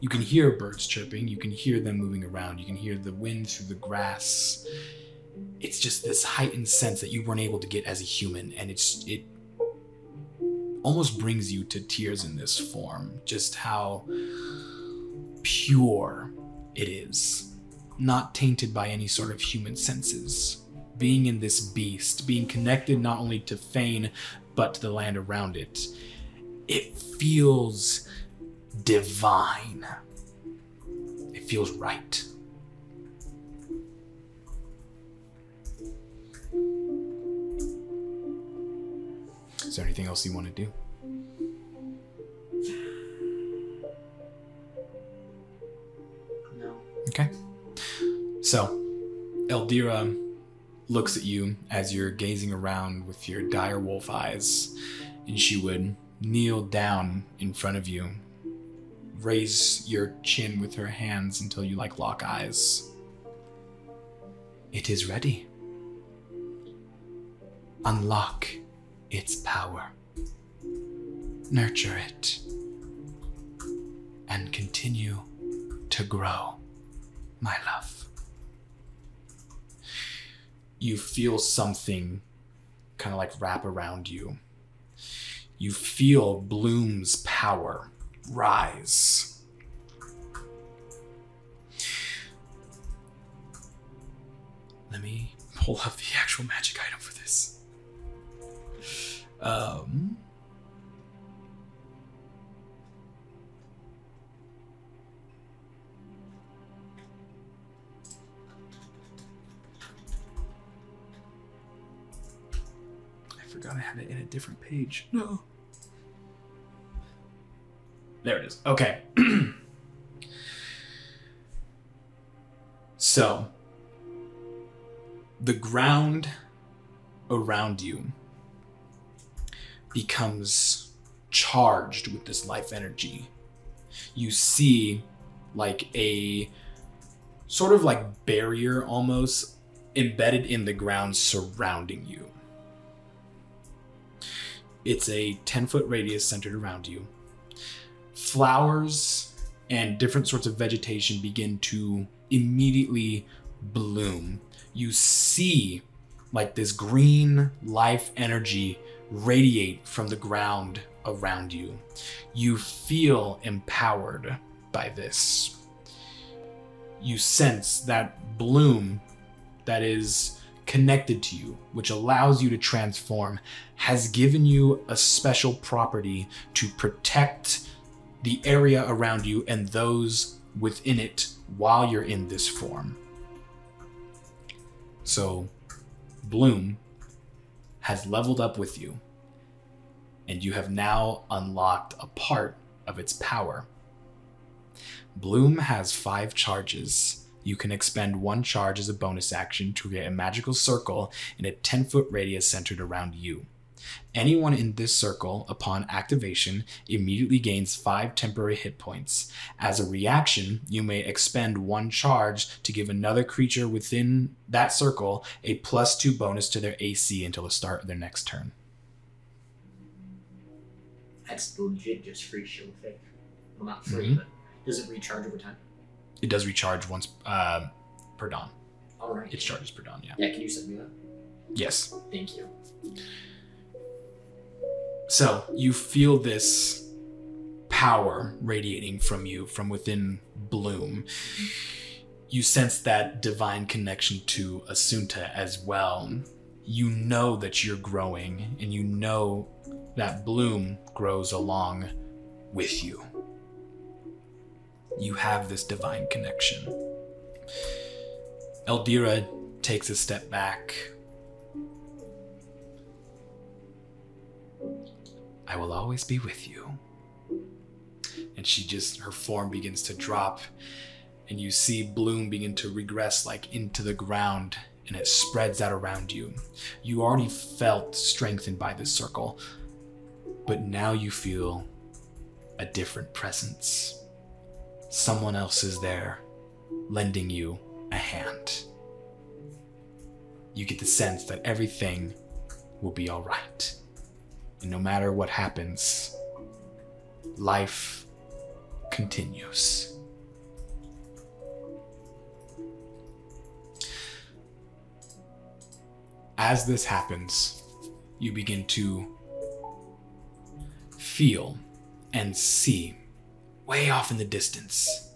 You can hear birds chirping. You can hear them moving around. You can hear the wind through the grass. It's just this heightened sense that you weren't able to get as a human, and it's it almost brings you to tears in this form. Just how pure it is, not tainted by any sort of human senses. Being in this beast, being connected not only to Fane, but to the land around it, it feels divine. It feels right. Is there anything else you want to do? No. Okay. So, Eldira looks at you as you're gazing around with your dire wolf eyes, and she would kneel down in front of you, raise your chin with her hands until you like lock eyes. It is ready. Unlock its power. nurture it, and continue to grow, my love. You feel something kind of like wrap around you. You feel Bloom's power rise. Let me pull up the actual magic item for this. Um. Forgot I had it in a different page. No. There it is. Okay. so, the ground around you becomes charged with this life energy. You see like a sort of like barrier almost embedded in the ground surrounding you. It's a 10 foot radius centered around you. Flowers and different sorts of vegetation begin to immediately bloom. You see like this green life energy radiate from the ground around you. You feel empowered by this. You sense that bloom that is connected to you, which allows you to transform, has given you a special property to protect the area around you and those within it while you're in this form. So, Bloom has leveled up with you, and you have now unlocked a part of its power. Bloom has five charges. You can expend one charge as a bonus action to create a magical circle in a 10 foot radius centered around you. Anyone in this circle, upon activation, immediately gains 5 temporary hit points. As a reaction, you may expend one charge to give another creature within that circle a plus 2 bonus to their AC until the start of their next turn. That's legit just free shield faith. Well, not free, Mhm. but does it recharge over time? It does recharge once uh, per dawn. All right. It charges per dawn, yeah. Yeah, can you send me that? Yes. Thank you. So you feel this power radiating from you from within Bloom. You sense that divine connection to Asunta as well. You know that you're growing, and you know that Bloom grows along with you. You have this divine connection. Eldira takes a step back I will always be with you. And she just, her form begins to drop, and you see Bloom begin to regress like into the ground, and it spreads out around you. You already felt strengthened by this circle, but now you feel a different presence. Someone else is there, lending you a hand. You get the sense that everything will be alright. And no matter what happens, life continues. As this happens, you begin to feel and see way off in the distance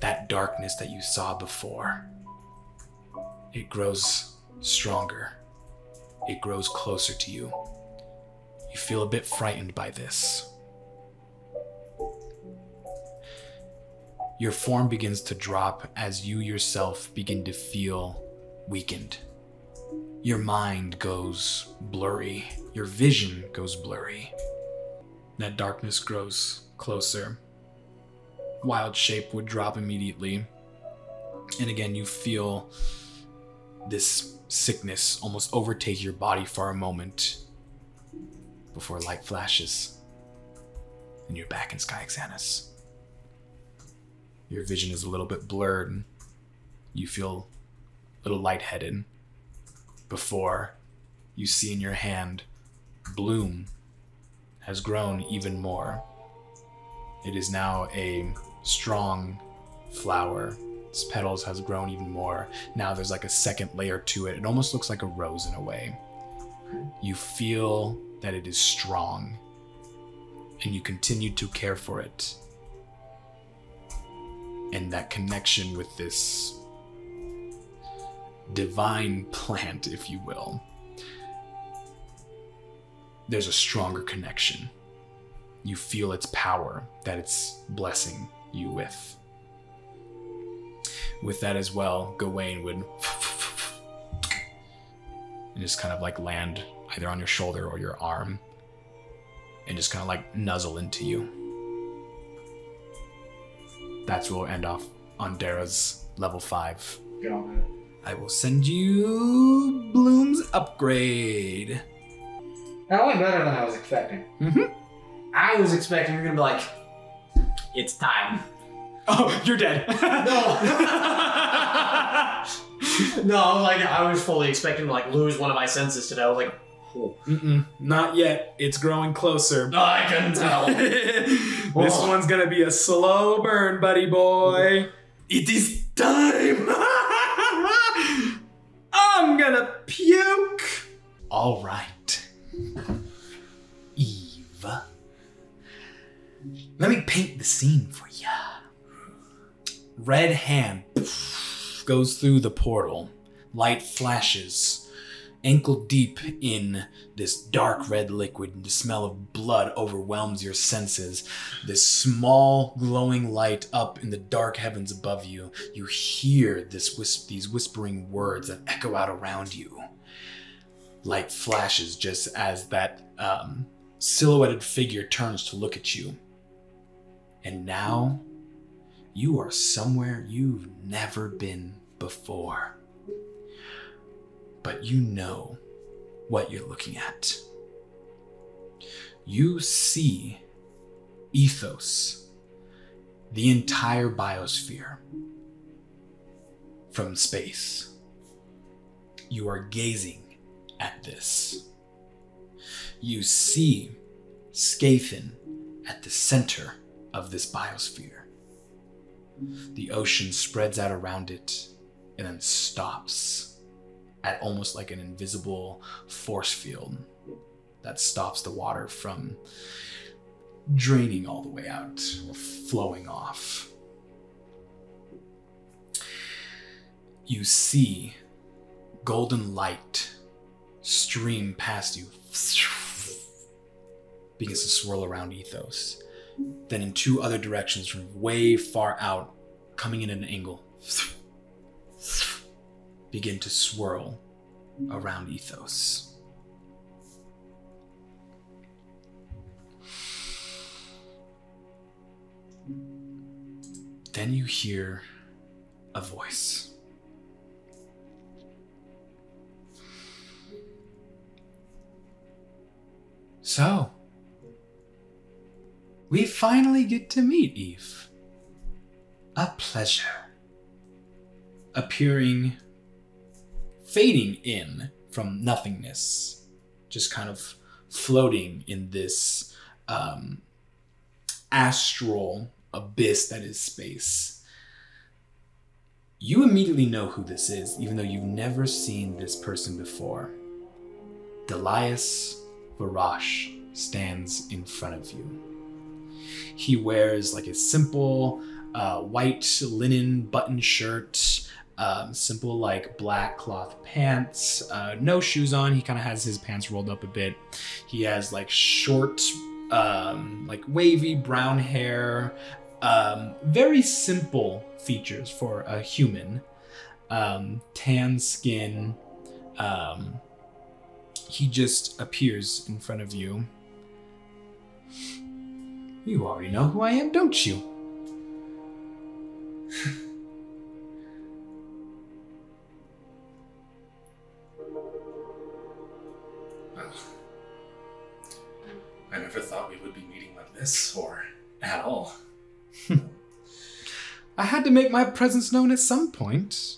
that darkness that you saw before. It grows stronger, it grows closer to you. You feel a bit frightened by this. Your form begins to drop as you yourself begin to feel weakened. Your mind goes blurry, your vision goes blurry. That darkness grows closer. Wild shape would drop immediately. And again, you feel this sickness almost overtake your body for a moment before light flashes and you're back in Sky Xanus. Your vision is a little bit blurred. You feel a little lightheaded before you see in your hand Bloom has grown even more. It is now a strong flower. Its petals has grown even more. Now there's like a second layer to it. It almost looks like a rose in a way. You feel that it is strong, and you continue to care for it. And that connection with this divine plant, if you will, there's a stronger connection. You feel its power that it's blessing you with. With that as well, Gawain would and just kind of like land either on your shoulder or your arm and just kind of like nuzzle into you. That's where we'll end off on Darragh's level 5. Get on that. I will send you Bloom's upgrade. That went better than I was expecting. Mm-hmm. I was expecting you're gonna be like, it's time. Oh, you're dead. No, no, like I was fully expecting to like lose one of my senses today. I was like, Mm-mm, not yet. It's growing closer. I can tell. this Oh. one's gonna be a slow burn, buddy boy. It is time. I'm gonna puke. All right, Let me paint the scene for ya. Red hand goes through the portal. Light flashes ankle deep in this dark red liquid. And the smell of blood overwhelms your senses. This small glowing light up in the dark heavens above you. You hear this whis- these whispering words that echo out around you. Light flashes just as that um, silhouetted figure turns to look at you. And now you are somewhere you've never been before but you know what you're looking at. You see ethos, the entire biosphere from space. You are gazing at this. You see Scathen at the center of this biosphere. The ocean spreads out around it and then stops at almost like an invisible force field that stops the water from draining all the way out or flowing off. You see golden light stream past you, begins to swirl around Ethos. Then, in two other directions from way far out, coming in at an angle, begin to swirl around Ethos. Then you hear a voice. So, we finally get to meet Eve. A pleasure. Appearing, fading in from nothingness, just kind of floating in this um, astral abyss that is space. You immediately know who this is, even though you've never seen this person before. Delias Varash stands in front of you. He wears like a simple uh, white linen button shirt, um, simple like black cloth pants, uh, no shoes on. He kind of has his pants rolled up a bit. He has like short, um, like wavy brown hair, um, very simple features for a human. Um, tan skin. Um, he just appears in front of you. You already know who I am, don't you? I never thought we would be meeting like this, or at all. I had to make my presence known at some point.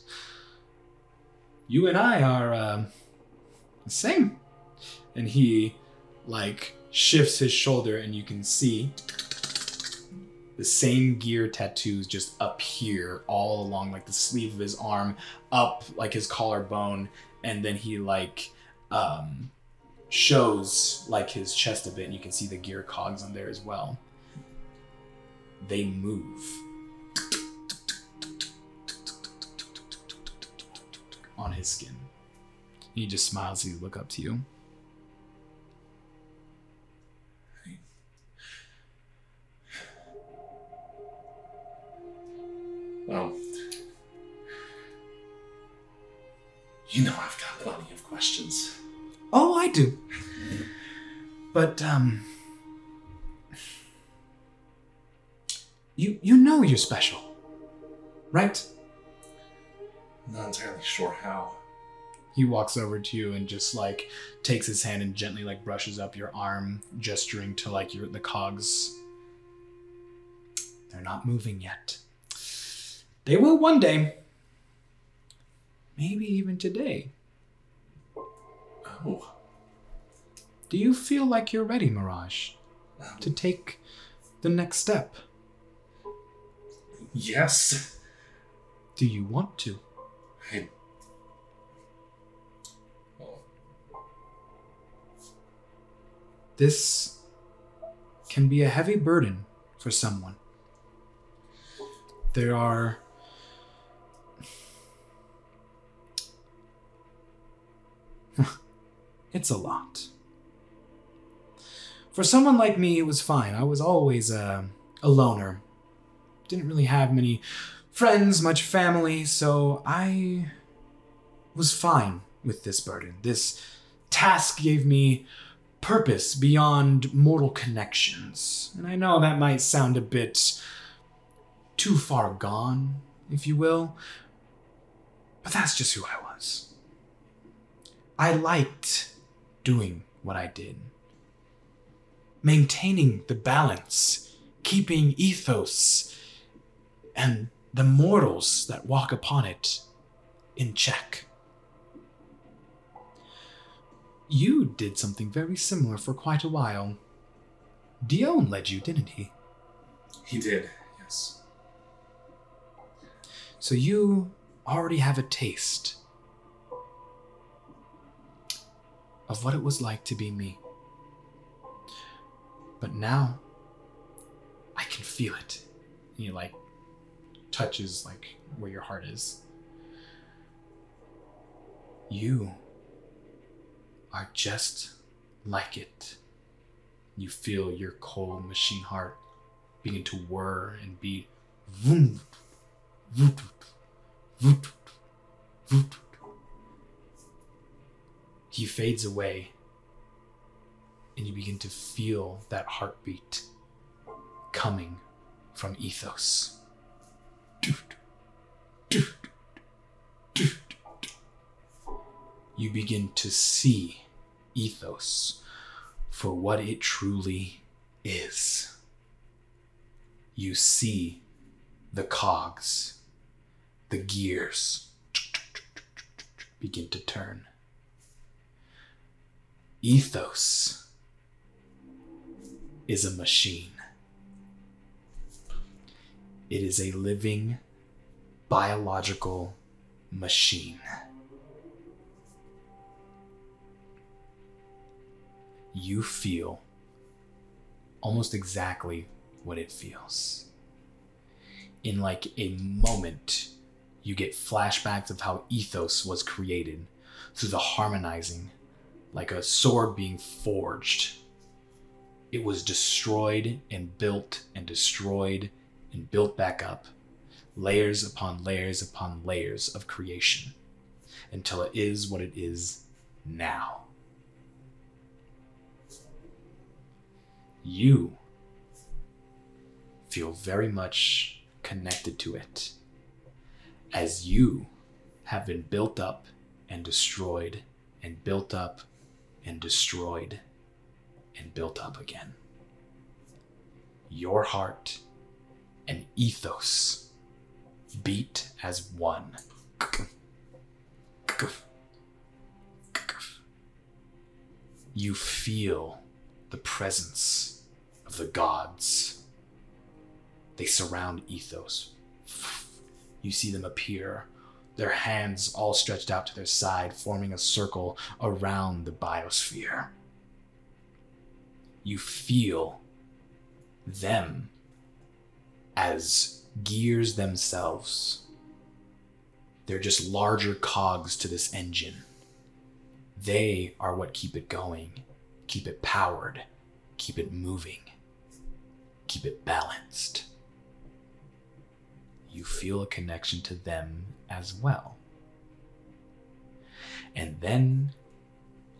You and I are uh, the same. And he, like, shifts his shoulder, and you can see the same gear tattoos just appear all along like the sleeve of his arm, up like his collarbone, and then he like um shows like his chest a bit, and you can see the gear cogs on there as well. They move. On his skin. He just smiles as he look up to you. Well, you know I've got plenty of questions. Oh, I do. But um you you know you're special. Right? Not entirely sure how. He walks over to you and just like takes his hand and gently like brushes up your arm, gesturing to like your the cogs. They're not moving yet. They will one day. Maybe even today. Oh, Do you feel like you're ready, Mirage, to take the next step? yes. Do you want to? I. This can be a heavy burden for someone. There are it's a lot. For someone like me, it was fine. I was always a, a loner. Didn't really have many friends, much family, so I was fine with this burden. This task gave me purpose beyond mortal connections. And I know that might sound a bit too far gone, if you will, but that's just who I was. I liked doing what I did, maintaining the balance, keeping ethos and the mortals that walk upon it in check. You did something very similar for quite a while. Dion led you, didn't he? he did, yes. So you already have a taste of what it was like to be me. But now I can feel it. And he like touches like where your heart is. You are just like it. You feel your cold machine heart begin to whir and beat. Vroom, vroom, vroom, vroom. He fades away, and you begin to feel that heartbeat coming from Ethos. You begin to see Ethos for what it truly is. You see the cogs, the gears begin to turn. Ethos is a machine. It is a living biological machine. You feel almost exactly what it feels. In like a moment, you get flashbacks of how ethos was created through the harmonizing, like a sword being forged. It was destroyed and built and destroyed and built back up, layers upon layers upon layers of creation, until it is what it is now. You feel very much connected to it as you have been built up and destroyed and built up and destroyed and built up again. Your heart and ethos beat as one. You feel the presence of the gods. They surround Ethos. You see them appear, their hands all stretched out to their side, forming a circle around the biosphere. You feel them as gears themselves. They're just larger cogs to this engine. They are what keep it going, keep it powered, keep it moving, keep it balanced. You feel a connection to them as well. And then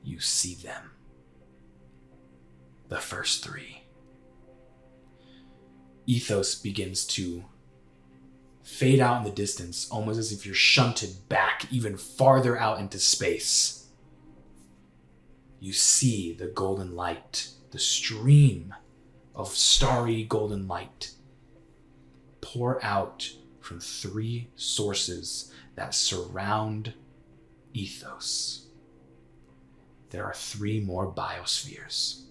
you see them. The first three. Ethos begins to fade out in the distance, almost as if you're shunted back even farther out into space. You see the golden light, the stream of starry golden light pour out from three sources that surround Ethos. There are three more biospheres.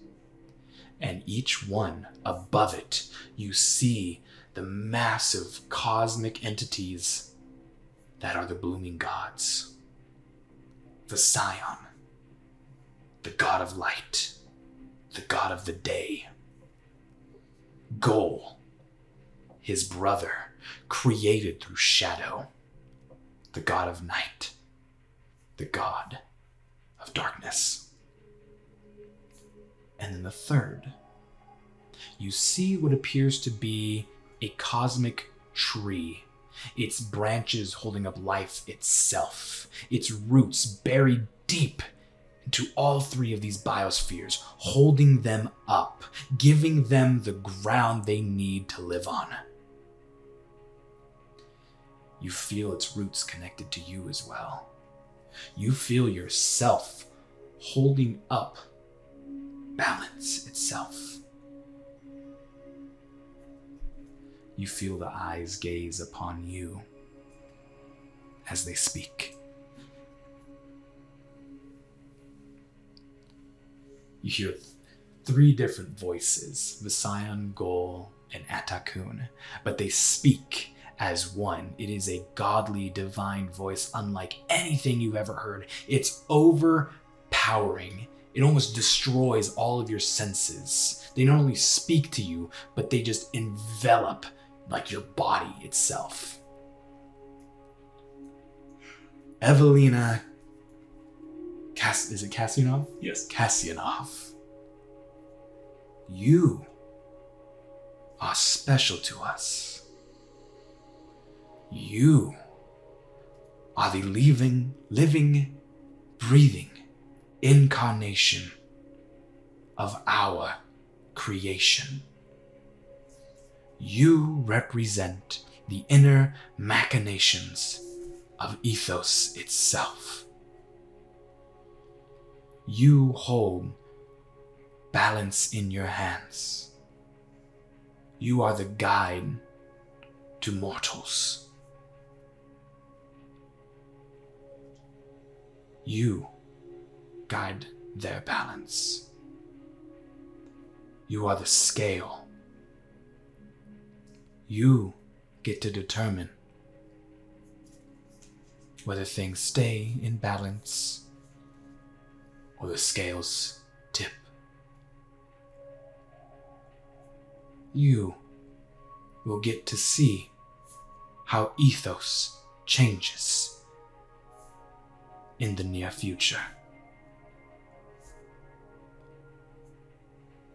And each one above it, you see the massive cosmic entities that are the blooming gods. The Scion, the god of light, the god of the day. Gol, his brother, created through shadow, the god of night, the god of darkness. And then the third, you see what appears to be a cosmic tree, its branches holding up life itself, its roots buried deep into all three of these biospheres, holding them up, giving them the ground they need to live on. You feel its roots connected to you as well. You feel yourself holding up balance itself. You feel the eyes gaze upon you as they speak. You hear three different voices Visayan, Gol, and Atakun, but they speak as one. It is a godly, divine voice, unlike anything you've ever heard. It's overpowering. It almost destroys all of your senses. They not only speak to you, but they just envelop like your body itself. Evalina Cass is it Cassianov? Yes. Cassianov. You are special to us. You are the living, living, breathing incarnation of our creation. You represent the inner machinations of ethos itself. You hold balance in your hands. You are the guide to mortals. You guide their balance. You are the scale. You get to determine whether things stay in balance or the scales tip. You will get to see how ethos changes in the near future.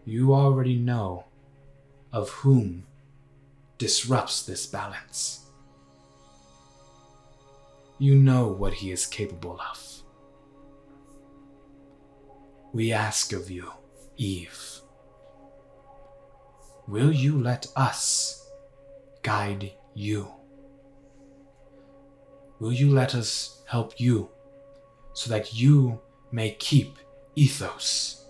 You already know of whom disrupts this balance. You know what he is capable of. We ask of you, Eve, will you let us guide you? Will you let us help you so that you may keep ethos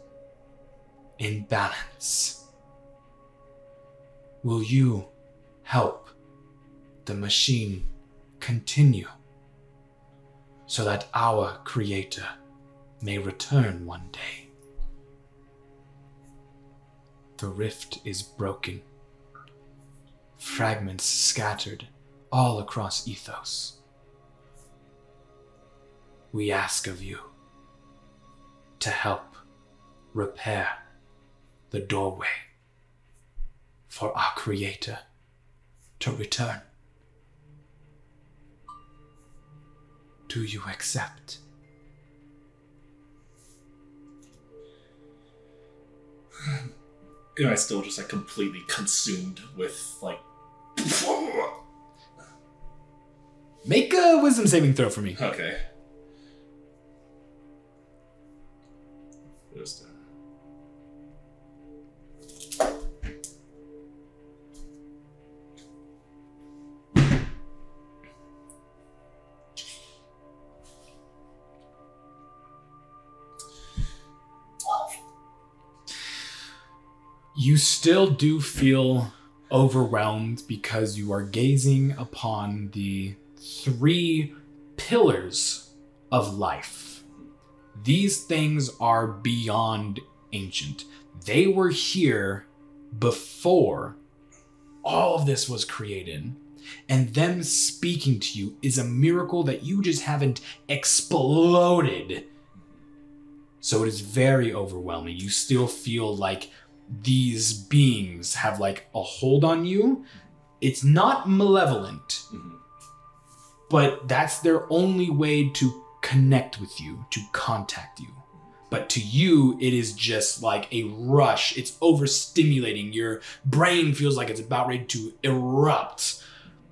in balance? Will you help the machine continue so that our Creator may return one day? The rift is broken. Fragments scattered all across Ethos. We ask of you to help repair the doorway for our Creator to return. Do you accept? Am I still just like completely consumed with like? Make a wisdom saving throw for me. Okay. Wisdom. You still do feel overwhelmed because you are gazing upon the three pillars of life. These things are beyond ancient. They were here before all of this was created. And them speaking to you is a miracle that you just haven't exploded. So it is very overwhelming. You still feel like these beings have like a hold on you. It's not malevolent, Mhm. but that's their only way to connect with you, to contact you. But to you, it is just like a rush. It's overstimulating. Your brain feels like it's about ready to erupt,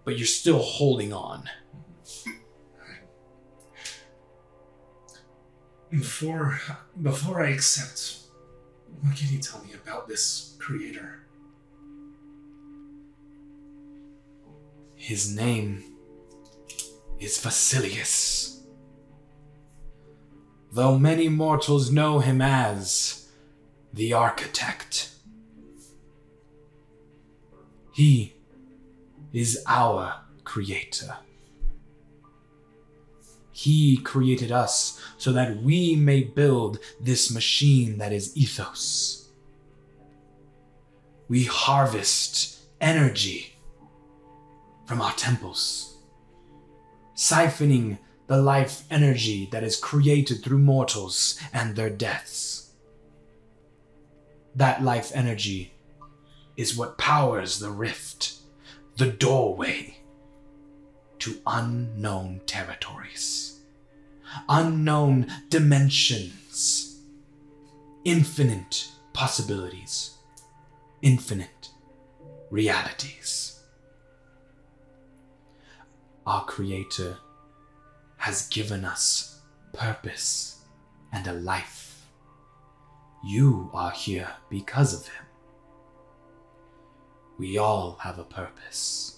but you're still holding on. Before before I accept, what can you tell me about this creator? His name is Vasilius. Though many mortals know him as the Architect, he is our creator. He created us so that we may build this machine that is ethos. We harvest energy from our temples, siphoning the life energy that is created through mortals and their deaths. That life energy is what powers the rift, the doorway to unknown territories, unknown dimensions, infinite possibilities, infinite realities. Our Creator has given us purpose and a life. You are here because of Him. We all have a purpose.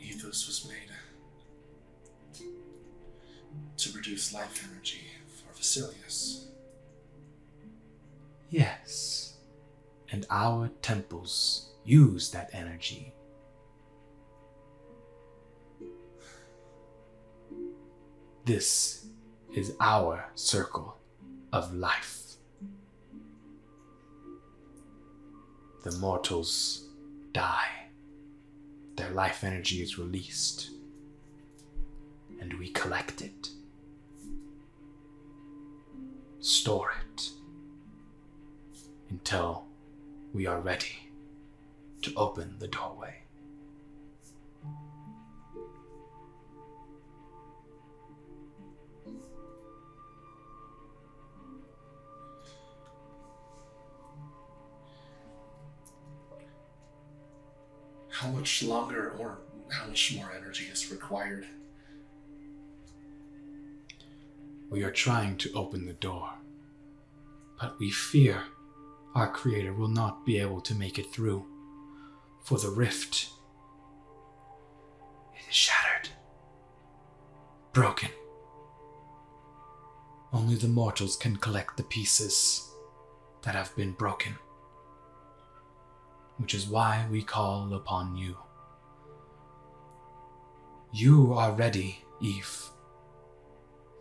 Ethos was made to produce life energy for Vasilius. Yes. And our temples use that energy. This is our circle of life. The mortals die, their life energy is released, and we collect it, store it until we are ready to open the doorway. How much longer or how much more energy is required? We are trying to open the door, but we fear our Creator will not be able to make it through, for the rift it is shattered, broken. Only the mortals can collect the pieces that have been broken, which is why we call upon you. You are ready Eve.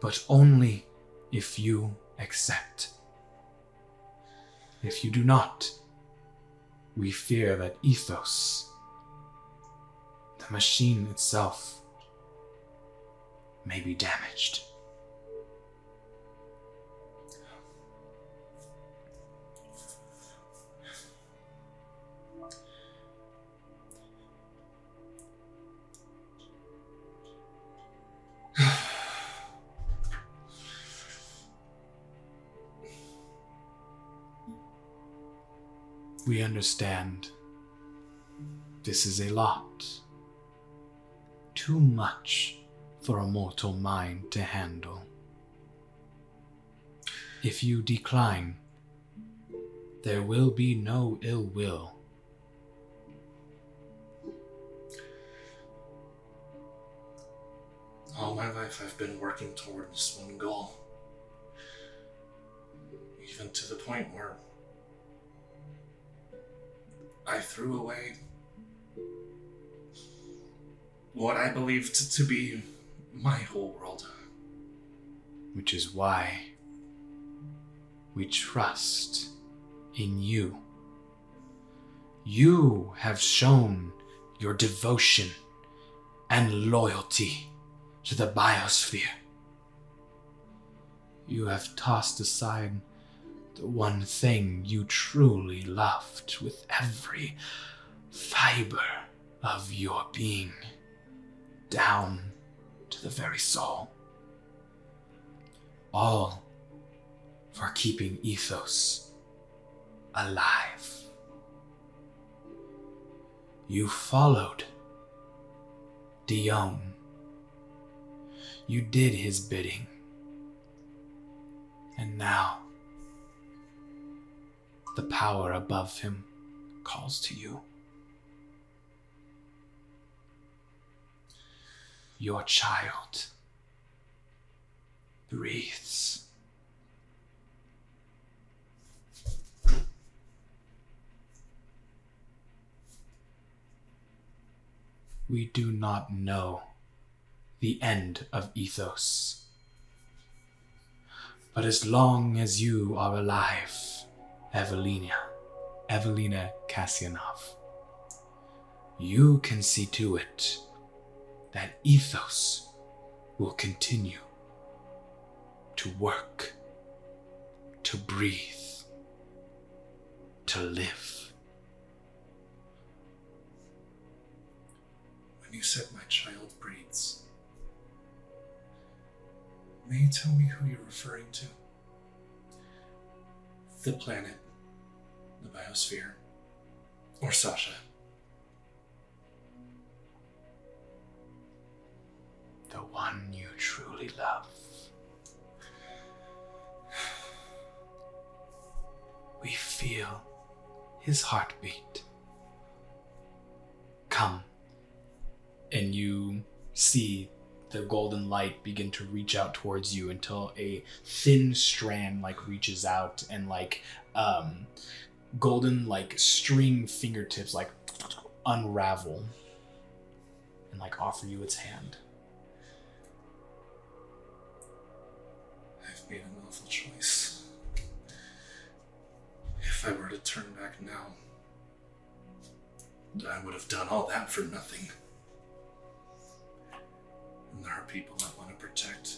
But only if you accept. If you do not, we fear that Ethos, the machine itself, may be damaged. We understand this is a lot. Too much for a mortal mind to handle. If you decline, there will be no ill will. All my life I've been working toward this one goal. Even to the point where I threw away what I believed to be my whole world. which is why we trust in you. You have shown your devotion and loyalty to the biosphere. You have tossed aside the one thing you truly loved with every fiber of your being, down to the very soul all for keeping ethos alive. You followed Dion. You did his bidding. And now, the power above him calls to you. Your child breathes. We do not know the end of Ethos. But as long as you are alive, Evalina, Evalina Kasyanov, you can see to it that Ethos will continue to work, to breathe, to live. When you said my child breathes, may you tell me who you're referring to? The planet, the biosphere, or Sasha? The one you truly love. We feel his heartbeat. Come. And you see the golden light begin to reach out towards you until a thin strand like reaches out and like um golden like string fingertips like unravel and like offer you its hand. I've made an awful choice. If I were to turn back now, I would have done all that for nothing. And there are people I want to protect.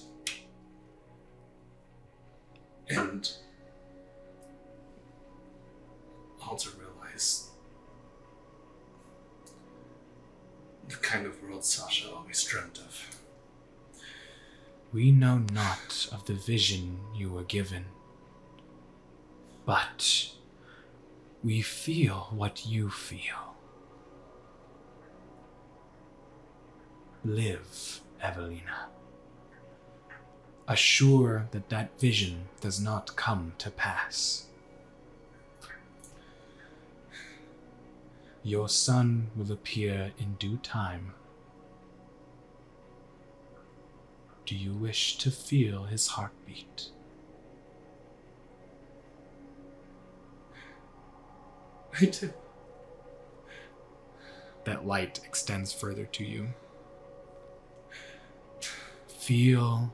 And to realize the kind of world Sasha always dreamt of. We know not of the vision you were given, but we feel what you feel. Live, Evalina. Assure that that vision does not come to pass. Your son will appear in due time. Do you wish to feel his heartbeat? I do. That light extends further to you. Feel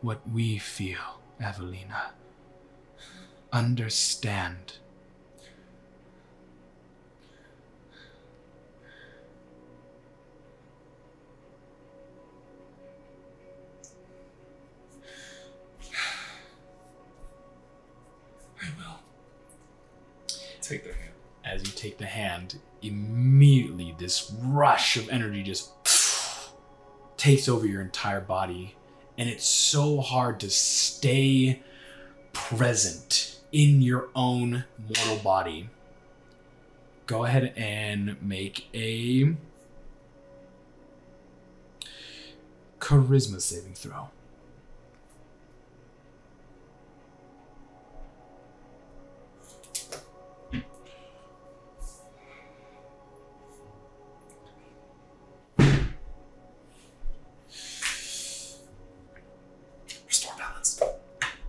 what we feel, Evalina. Understand. Take their hand. As you take the hand, immediately this rush of energy just takes over your entire body. And it's so hard to stay present in your own mortal body. Go ahead and make a charisma saving throw.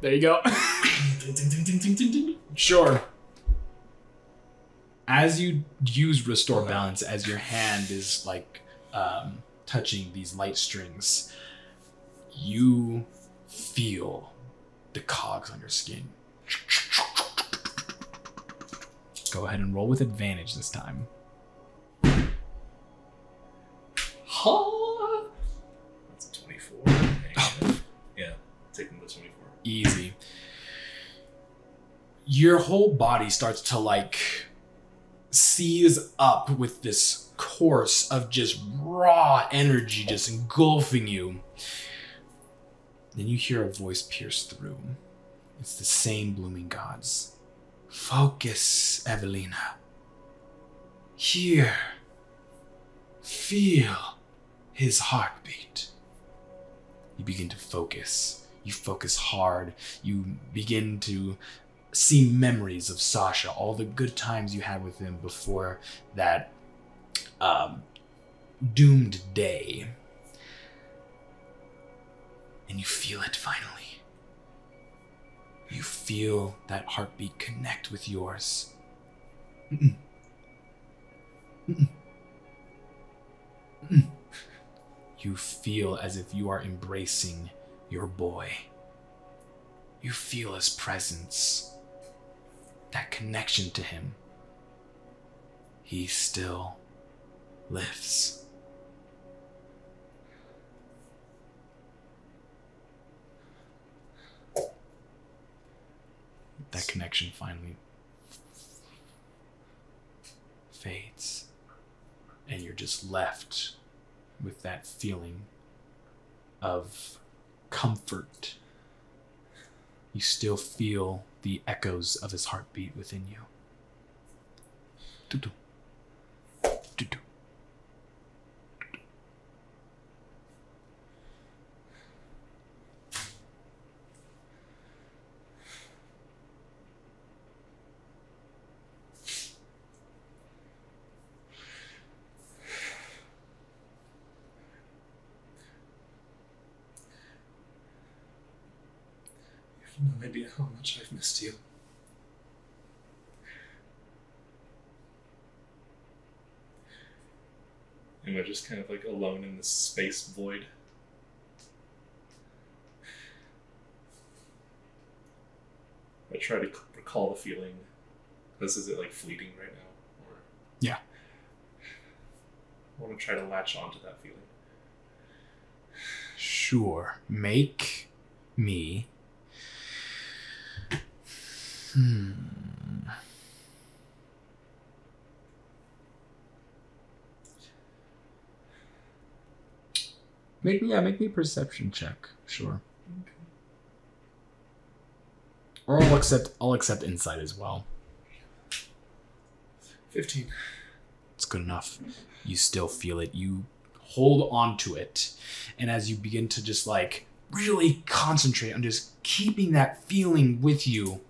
There you go. Sure. As you use restore balance, as your hand is like um, touching these light strings, you feel the cogs on your skin. Go ahead and roll with advantage this time. Ha! Easy. Your whole body starts to like seize up with this course of just raw energy just engulfing you. Then you hear a voice pierce through. It's the same blooming gods. Focus, Evalina. Hear. Feel his heartbeat. You begin to focus. You focus hard. You begin to see memories of Sasha, all the good times you had with him before that um, doomed day. And you feel it finally. You feel that heartbeat connect with yours. Mm-mm. Mm-mm. Mm-mm. You feel as if you are embracing your boy. You feel his presence, that connection to him. He still lives. That connection finally fades, and you're just left with that feeling of comfort. You still feel the echoes of his heartbeat within you. Doo-doo. Doo-doo. You have no idea how much I've you. And we're just kind of like alone in this space void. I try to recall the feeling. This is it like fleeting right now, or Yeah. I want to try to latch onto that feeling. Sure. Make me. Hmm. Make me, yeah, make me a perception check. Sure. Or I'll accept, I'll accept insight as well. Fifteen. It's good enough. You still feel it. You hold on to it. And as you begin to just like really concentrate on just keeping that feeling with you,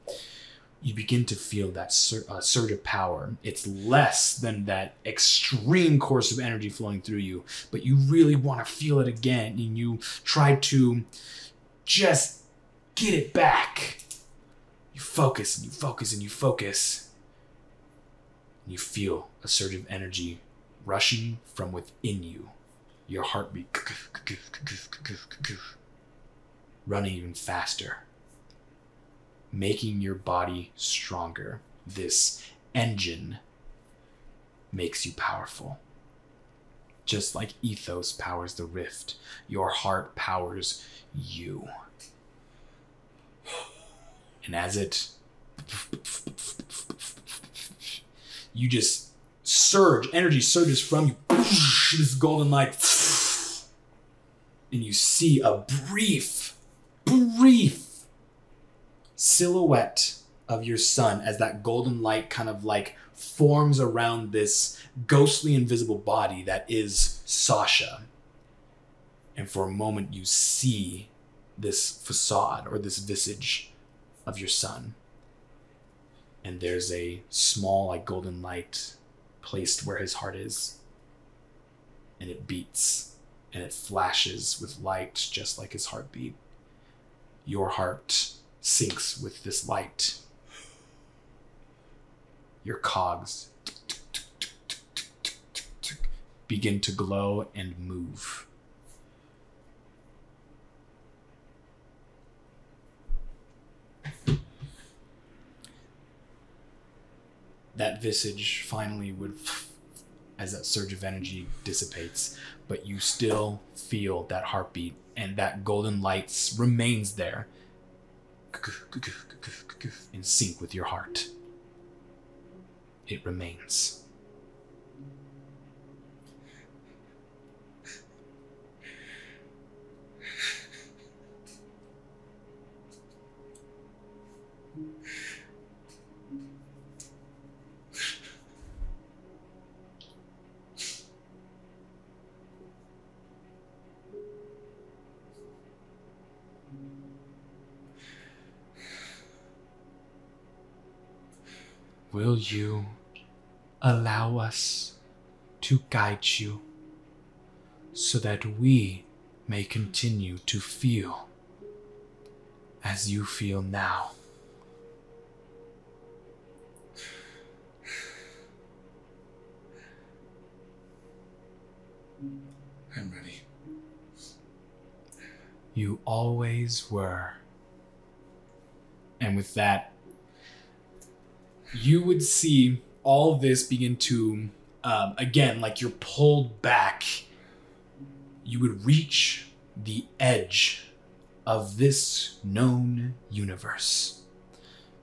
you begin to feel that sur- uh, surge of power. It's less than that extreme course of energy flowing through you, but you really want to feel it again. And you try to just get it back. You focus and you focus and you focus and you feel a surge of energy rushing from within you. your heartbeat running even faster, making your body stronger. This engine makes you powerful. Just like ethos powers the rift, your heart powers you. And as it you just surge, energy surges from you. This golden light. And you see a brief, brief silhouette of your son as that golden light kind of like forms around this ghostly invisible body that is Sasha. And for a moment, you see this facade or this visage of your son. And there's a small, like, golden light placed where his heart is. And it beats and it flashes with light just like his heartbeat. Your heart syncs with this light. Your cogs begin to glow and move. That visage finally would, as that surge of energy dissipates, but you still feel that heartbeat and that golden light remains there in sync with your heart. It remains. Will you allow us to guide you so that we may continue to feel as you feel now? I'm ready. You always were. And with that, you would see all this begin to, um, again, like you're pulled back. You would reach the edge of this known universe.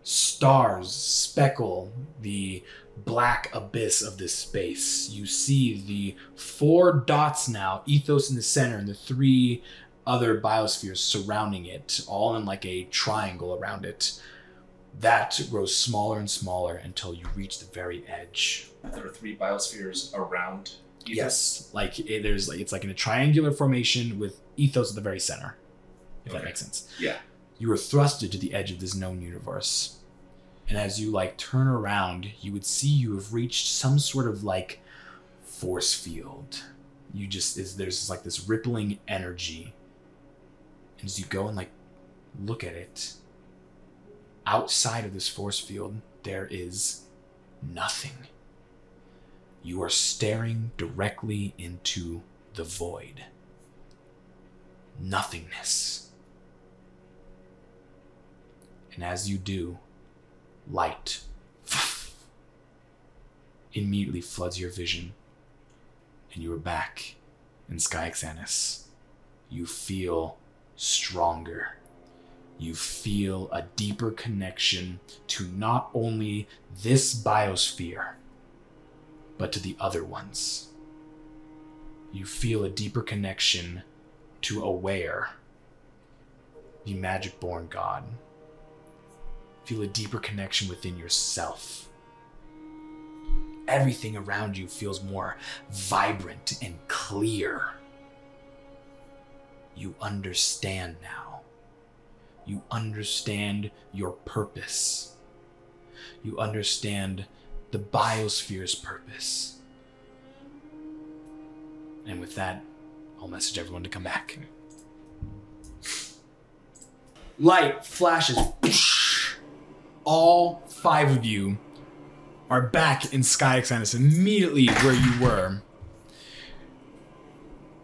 Stars speckle the black abyss of this space. You see the four dots now, ethos in the center, and the three other biospheres surrounding it, all in like a triangle around it. That grows smaller and smaller until you reach the very edge. There are three biospheres around. Ethos. Yes, like it, there's like it's like in a triangular formation with ethos at the very center. If that makes sense. Yeah. You were thrusted to the edge of this known universe, and as you like turn around, you would see you have reached some sort of like force field. You just is there's like this rippling energy, and as you go and like look at it, outside of this force field, there is nothing. You are staring directly into the void. Nothingness. And as you do, light immediately floods your vision, and you are back in Sky Xanis. You feel stronger. You feel a deeper connection to not only this biosphere, but to the other ones. You feel a deeper connection to Aware, the magic born god. Feel a deeper connection within yourself. Everything around you feels more vibrant and clear. You understand now. You understand your purpose. You understand the biosphere's purpose. And with that, I'll message everyone to come back. Light flashes. All five of you are back in Sky Exodus immediately where you were.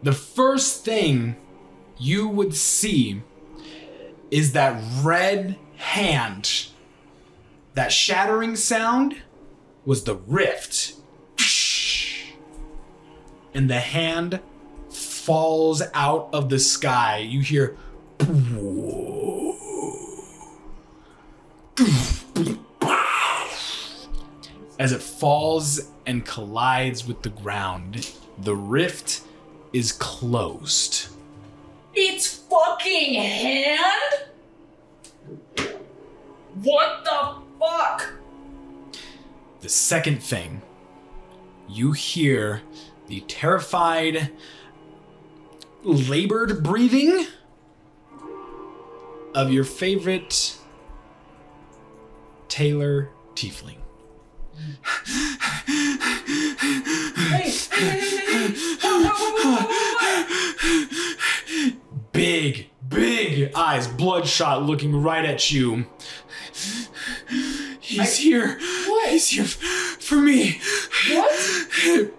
the first thing you would see is that red hand. That shattering sound was the rift. And the hand falls out of the sky. You hear as it falls and collides with the ground. The rift is closed. It's fucking hand? What the fuck? The second thing, you hear the terrified, labored breathing of your favorite Taylor Tiefling. Hey, hey, hey, hey, hey. Big, big eyes, bloodshot, looking right at you. He's here. What? He's here f- for me. What?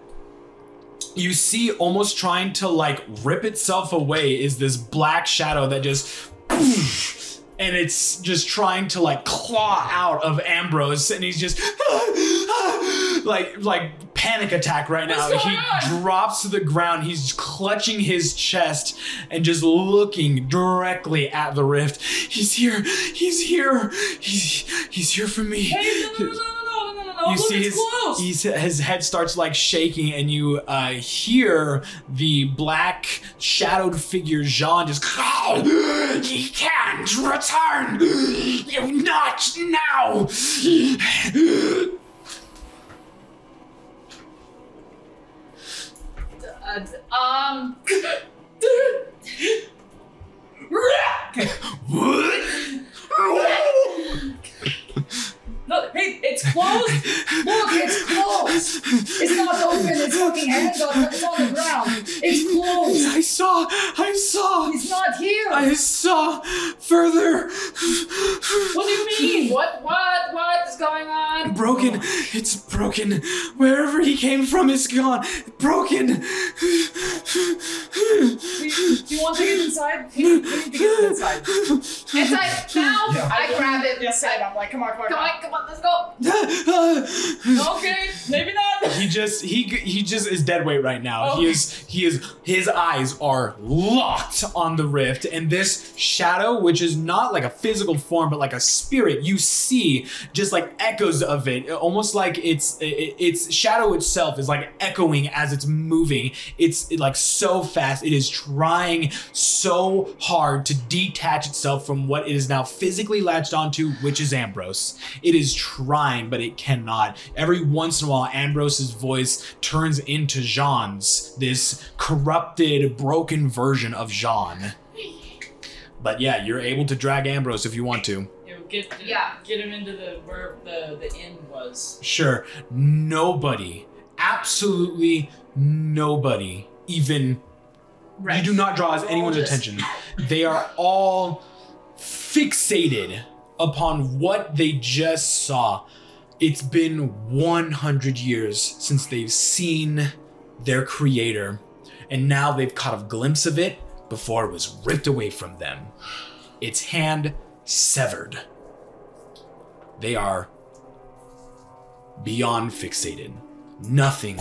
You see, almost trying to like rip itself away, is this black shadow that just. And it's just trying to like claw out of Ambrose, and he's just like like panic attack right now. He on? drops to the ground. He's clutching his chest and just looking directly at the rift. He's here. He's here. He's he's here for me. You see his, his head starts like shaking, and you uh, hear the black shadowed figure Jean just. Oh, he can't return, not now. Um. Look, hey, it's closed. Look, it's closed. It's not open. It's fucking hands on. It's on the ground. It's closed. I saw. I saw. He's not here. I saw further. What do you mean? what, what, what is going on? Broken. It's broken. Wherever he came from is gone. Broken. Do you, do you want to get inside? We need to get inside. Inside now. Yeah. I grab it. Inside. I'm like, come on, come on, Come come on, come on, let's go. Okay, maybe not. he just he he just is dead weight right now. He is he is his eyes are locked on the rift, and this shadow, which is not like a physical form but like a spirit, you see just like echoes of it, almost like it's it, its shadow itself is like echoing as it's moving. It's like so fast. It is trying so hard to detach itself from what it is now physically latched onto, which is Ambrose. It is trying, but it cannot. Every once in a while, Ambrose's voice turns into Jean's, this corrupted, broken version of Jean. But yeah, you're able to drag Ambrose if you want to. Yo, get Yeah. get him into the where the the inn was. Sure, nobody, absolutely nobody, even you do not draw anyone's just- attention. They are all fixated upon what they just saw. It's been 100 years since they've seen their creator, and now they've caught a glimpse of it before it was ripped away from them. Its hand severed. They are beyond fixated. Nothing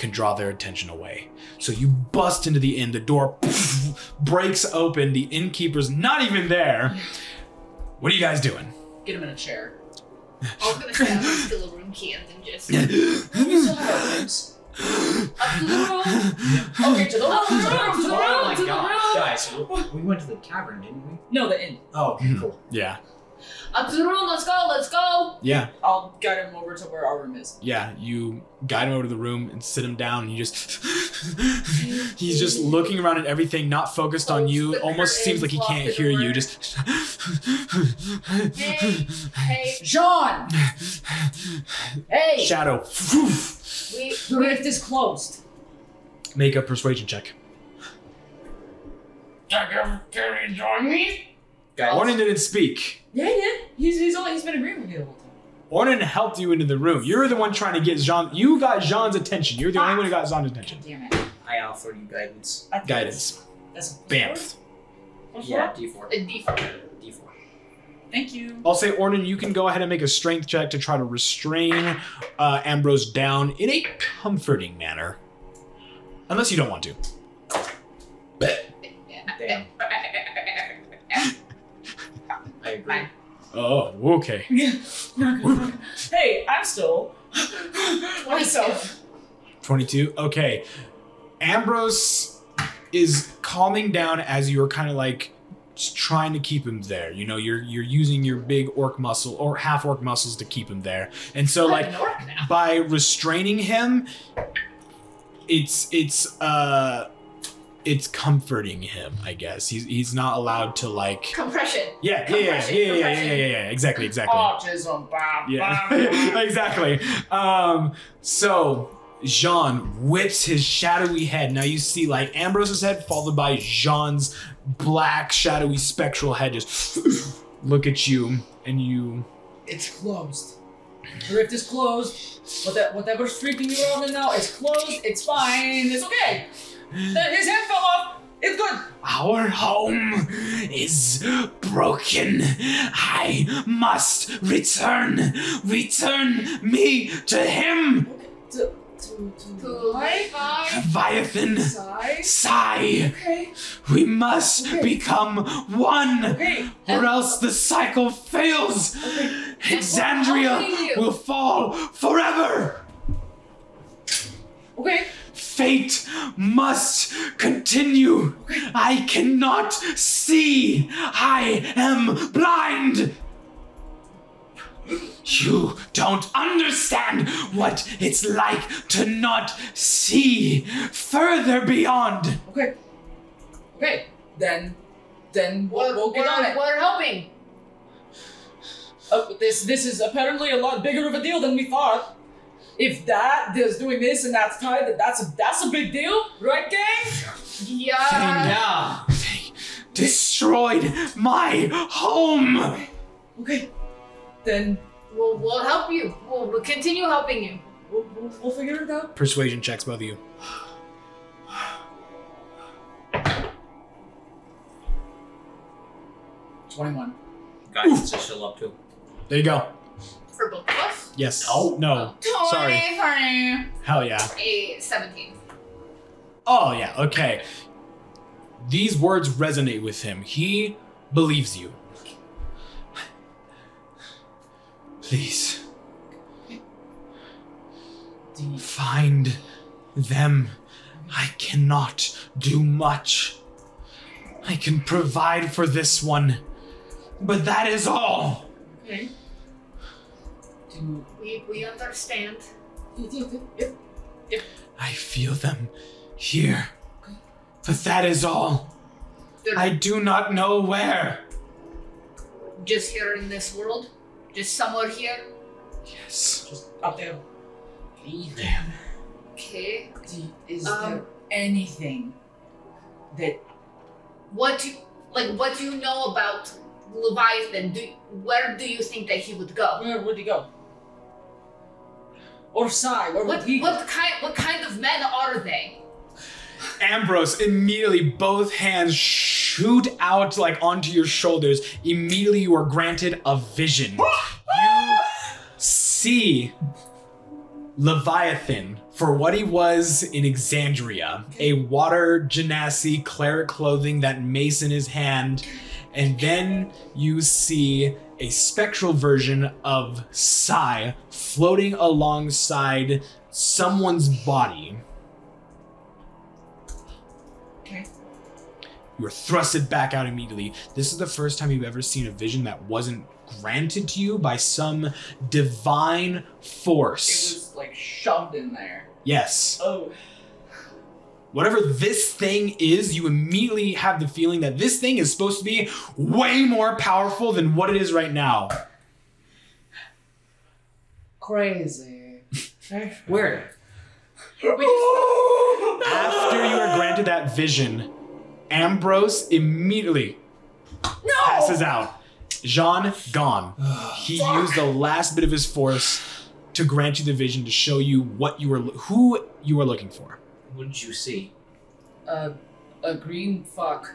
can draw their attention away. So you bust into the inn, the door breaks open, the innkeeper's not even there. What are you guys doing? Get him in a chair. I was gonna say I'm gonna steal a room key and then just We still have our rooms. up to the room. Okay, to the Up to the room. room, to the Oh room, my to the god, room. guys, we- we went to the tavern, didn't we? No, the inn. Oh, okay, hmm. cool. Yeah, Up to the room. Let's go. Let's go. yeah, I'll guide him over to where our room is. yeah. You guide him over to the room and sit him down, and you just. He's just looking around at everything, not focused on you. Almost seems like he can't lock the hear you. Just. Hey, hey, John! Hey! Shadow. we, The rift is closed. Make a persuasion check. Can you join me? Guys, Ornan didn't speak. Yeah, he did. He's he's only he's been agreeing with me the whole time. Ornan helped you into the room. You're the one trying to get Jean. You got Jean's attention. You're the only one who got Jean's attention. Damn it. I offer you guidance. I think Guidance. That's a Bamf. Yeah, D4. A D4. D4. Thank you. I'll say, Ornan, you can go ahead and make a strength check to try to restrain uh, Ambrose down in a comforting manner. Unless you don't want to. Damn. I agree. Oh, okay. hey, I'm still myself. 22. Okay. Ambrose is calming down as you're kind of like just trying to keep him there. You know, you're you're using your big orc muscle or half orc muscles to keep him there. And so I'm like an orc now. by restraining him, it's it's uh it's comforting him, I guess. He's he's not allowed to like Compression. Yeah, yeah, yeah, yeah, yeah, yeah, yeah, yeah, yeah, exactly, exactly. Autism. Bam, Yeah, bam. exactly. Um, so Jean whips his shadowy head. Now you see like Ambrose's head followed by Jean's black, shadowy, spectral head just look at you, and you. It's closed. The rift is closed. What that whatever's freaking you out now, it's closed. It's fine. It's okay. That- His head fell off. It's good. Our home is broken. I must return. Return me to him. To to to. To Leviathan, Sai. sigh. Okay. We must Okay. become one, Okay. or else the cycle fails. Exandria will fall forever. Okay. Fate must continue. I cannot see. I am blind. You don't understand what it's like to not see further beyond. Okay. Okay. Then, then we'll, We're, we'll get we're, on it. we're helping. Uh, this this is apparently a lot bigger of a deal than we thought. If that is doing this and that's tied, then that's a that's a big deal, right, gang? Yeah. Yeah. They destroyed my home. Okay. Then We'll, we'll help you. We'll, we'll continue helping you. we'll, we'll, we'll figure it out. Persuasion checks, both of you. Twenty-one. Guidance is still up too. There you go. For both of us. Yes. No. No. Sorry. 23. Hell yeah. A 17. Oh yeah. Okay. These words resonate with him. He believes you. Please Find them. I cannot do much. I can provide for this one, but that is all. Okay. Do. We, we understand. I feel them here, but that is all. They're I do not know where. just here in this world. Just somewhere here. Yes. Just up there. Them. Okay. D. Is Um, there anything that What do you, like what do you know about Leviathan? Do where do you think that he would go? where would he go? Or Sai, where would What he what kind what kind of men are they? Ambrose immediately both hands shoot out like onto your shoulders. Immediately you are granted a vision. you see Leviathan for what he was in Exandria, a water genasi cleric clothing, that mace in his hand, and then you see a spectral version of Sai floating alongside someone's body. Okay. You are thrusted back out immediately. This is the first time you've ever seen a vision that wasn't granted to you by some divine force. It was like shoved in there. yes. Oh. Whatever this thing is, you immediately have the feeling that this thing is supposed to be way more powerful than what it is right now. Crazy. Where? After you are granted that vision, Ambrose immediately passes out. Jean gone. He used the last bit of his force to grant you the vision to show you what you were who you were looking for. What did you see? a a green fuck,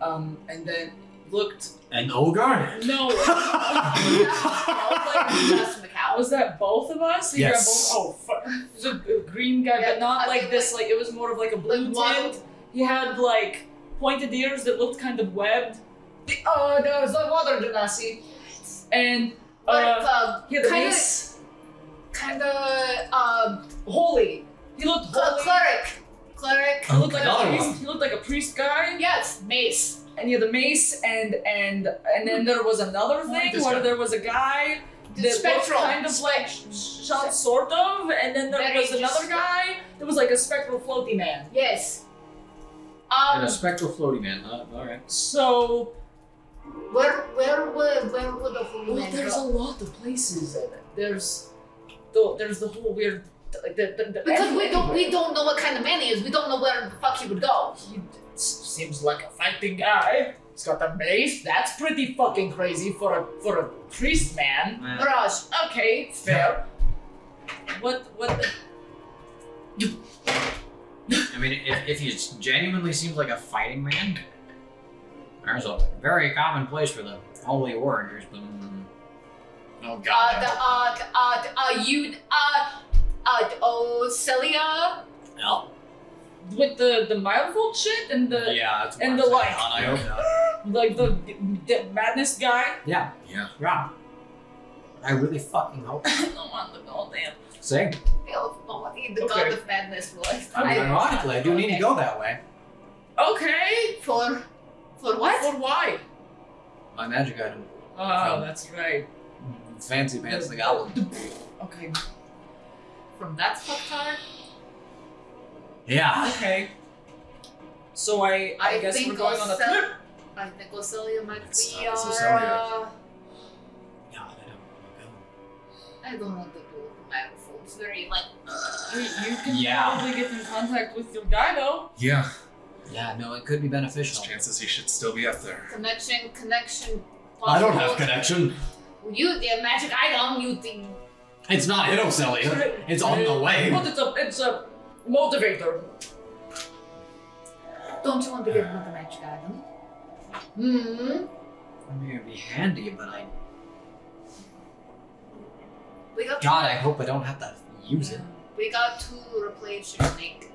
um, and then looked An ogre? no. Just Mikau. Was that both of us? You Yes. got both? Oh, fuck. It was a, a green guy, Yeah, but not I like think this. like- Like it was more of like a blue Like tint. He had like pointed ears that looked kind of webbed. The- Oh, no, it's like water genasi. And But uh, uh, he had a kind of, mace. kind of, um, Holy. He looked cl- holy. cleric, cleric. He looked like a priest. one. He looked like a priest guy. Yes, mace. And he had a mace, and and and then there was another thing where guy. there was a guy The that looked spectral. kind of like shot, sort of, and then there Very was another guy that was like a spectral floaty man. Yes. And Um, a spectral floaty man, huh? Alright. So where, where would, where would the holy well, man there's a lot of places. There's the there's the whole weird like the, the, the Because we don't, we don't know what kind of man he is. We don't know where the fuck he would go. He seems like a fighting guy. He's got a mace. That's pretty fucking crazy for a for a priest man. Man. Mirage. Okay, fair. What what? The, I mean, if, if he genuinely seems like a fighting man, there's a very common place for the holy warriors, but. mm, oh Uh, god. the, uh, the, uh, the, uh, you, uh, uh, oh, Celia. no. with the the Mildfold shit and the yeah, that's and the saying, like- hon, I hope like the, the madness guy. Yeah, Yeah. yeah. I really fucking hope. I don't want the goddamn. Same. Oh, oh, the the Okay. god of madness voice. I mean, ironically, I do need to go that way. Okay. For, for what? For why? My magic item. Oh, From- that's right. Fancy Pants the Goblin. Okay. From that fucktard? Yeah. Okay. So I I, I guess we're going on a I'll trip. I think Ocelia might It's be not our, Ocelia. uh, God, I don't I don't want to do the manifold. It's very, like, You, you can Yeah. probably get in contact with your guy though. Yeah. Yeah, no, it could be There's beneficial. chances he should still be up there. connection, connection. I don't have possible. connection. You, the magic item, you think. It's not in Ocelia. It's on the way. But it's a it's a motivator. Don't you want to get another magic item? Hmm. I mean, it'd be handy, but I. We got God, I hope I don't have to use it. We got to replace your snake.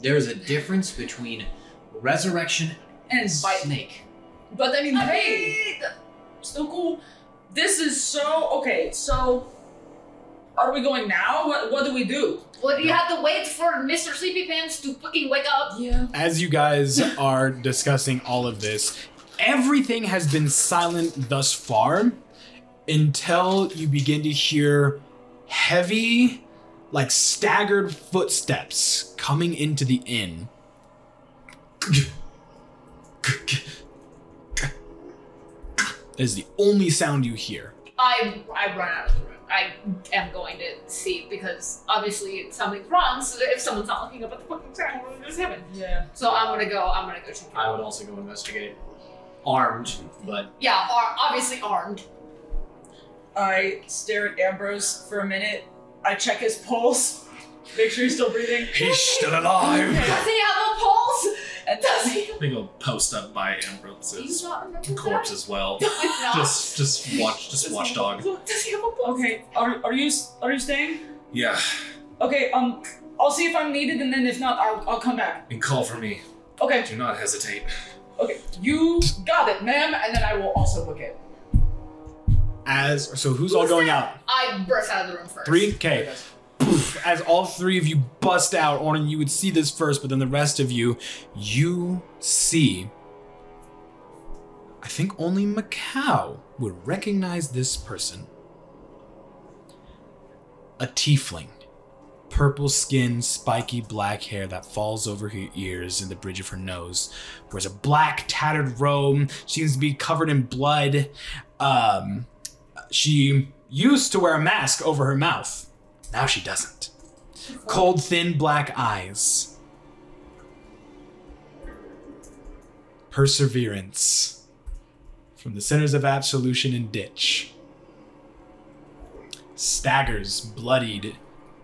There's a difference between resurrection And and bite. snake. But I mean, I hey, mean, still cool. This is so okay. So, are we going now? What What do we do? Well, you have to wait for Mr. Sleepy Pants to fucking wake up. Yeah. As you guys are discussing all of this, everything has been silent thus far until you begin to hear heavy, like staggered footsteps coming into the inn. Is the only sound you hear. I I run out of the room. I am going to see because obviously something's wrong. So if someone's not looking up at the fucking sound, what just happened? Yeah. So I'm gonna go. I'm gonna go check. it I out. would also go investigate. Armed, but Yeah, ar- obviously armed. I stare at Ambrose for a minute. I check his pulse. Make sure he's still breathing. He's still alive. Does he have a pulse? And Does he? I think he'll post up by Do you Ambrose's not remember corpse as well. No. Just, just watch, just watchdog. Does he have a pulse? Okay. Are are you are you staying? Yeah, Okay. Um. I'll see if I'm needed, and then if not, I'll I'll come back. and call for me. Okay. Do not hesitate. Okay. You got it, ma'am, and then I will also book it. As so, who's all going out? I burst out of the room first. Three. Okay. Poof, As all three of you bust out, Ornan, you would see this first, but then the rest of you, you see. I think only Mikau would recognize this person. A tiefling. Purple skin, spiky black hair that falls over her ears and the bridge of her nose. Wears a black tattered robe, seems to be covered in blood. Um, she used to wear a mask over her mouth. Now she doesn't. Cold, thin black eyes. Perseverance. From the centers of absolution and ditch. Staggers, bloodied,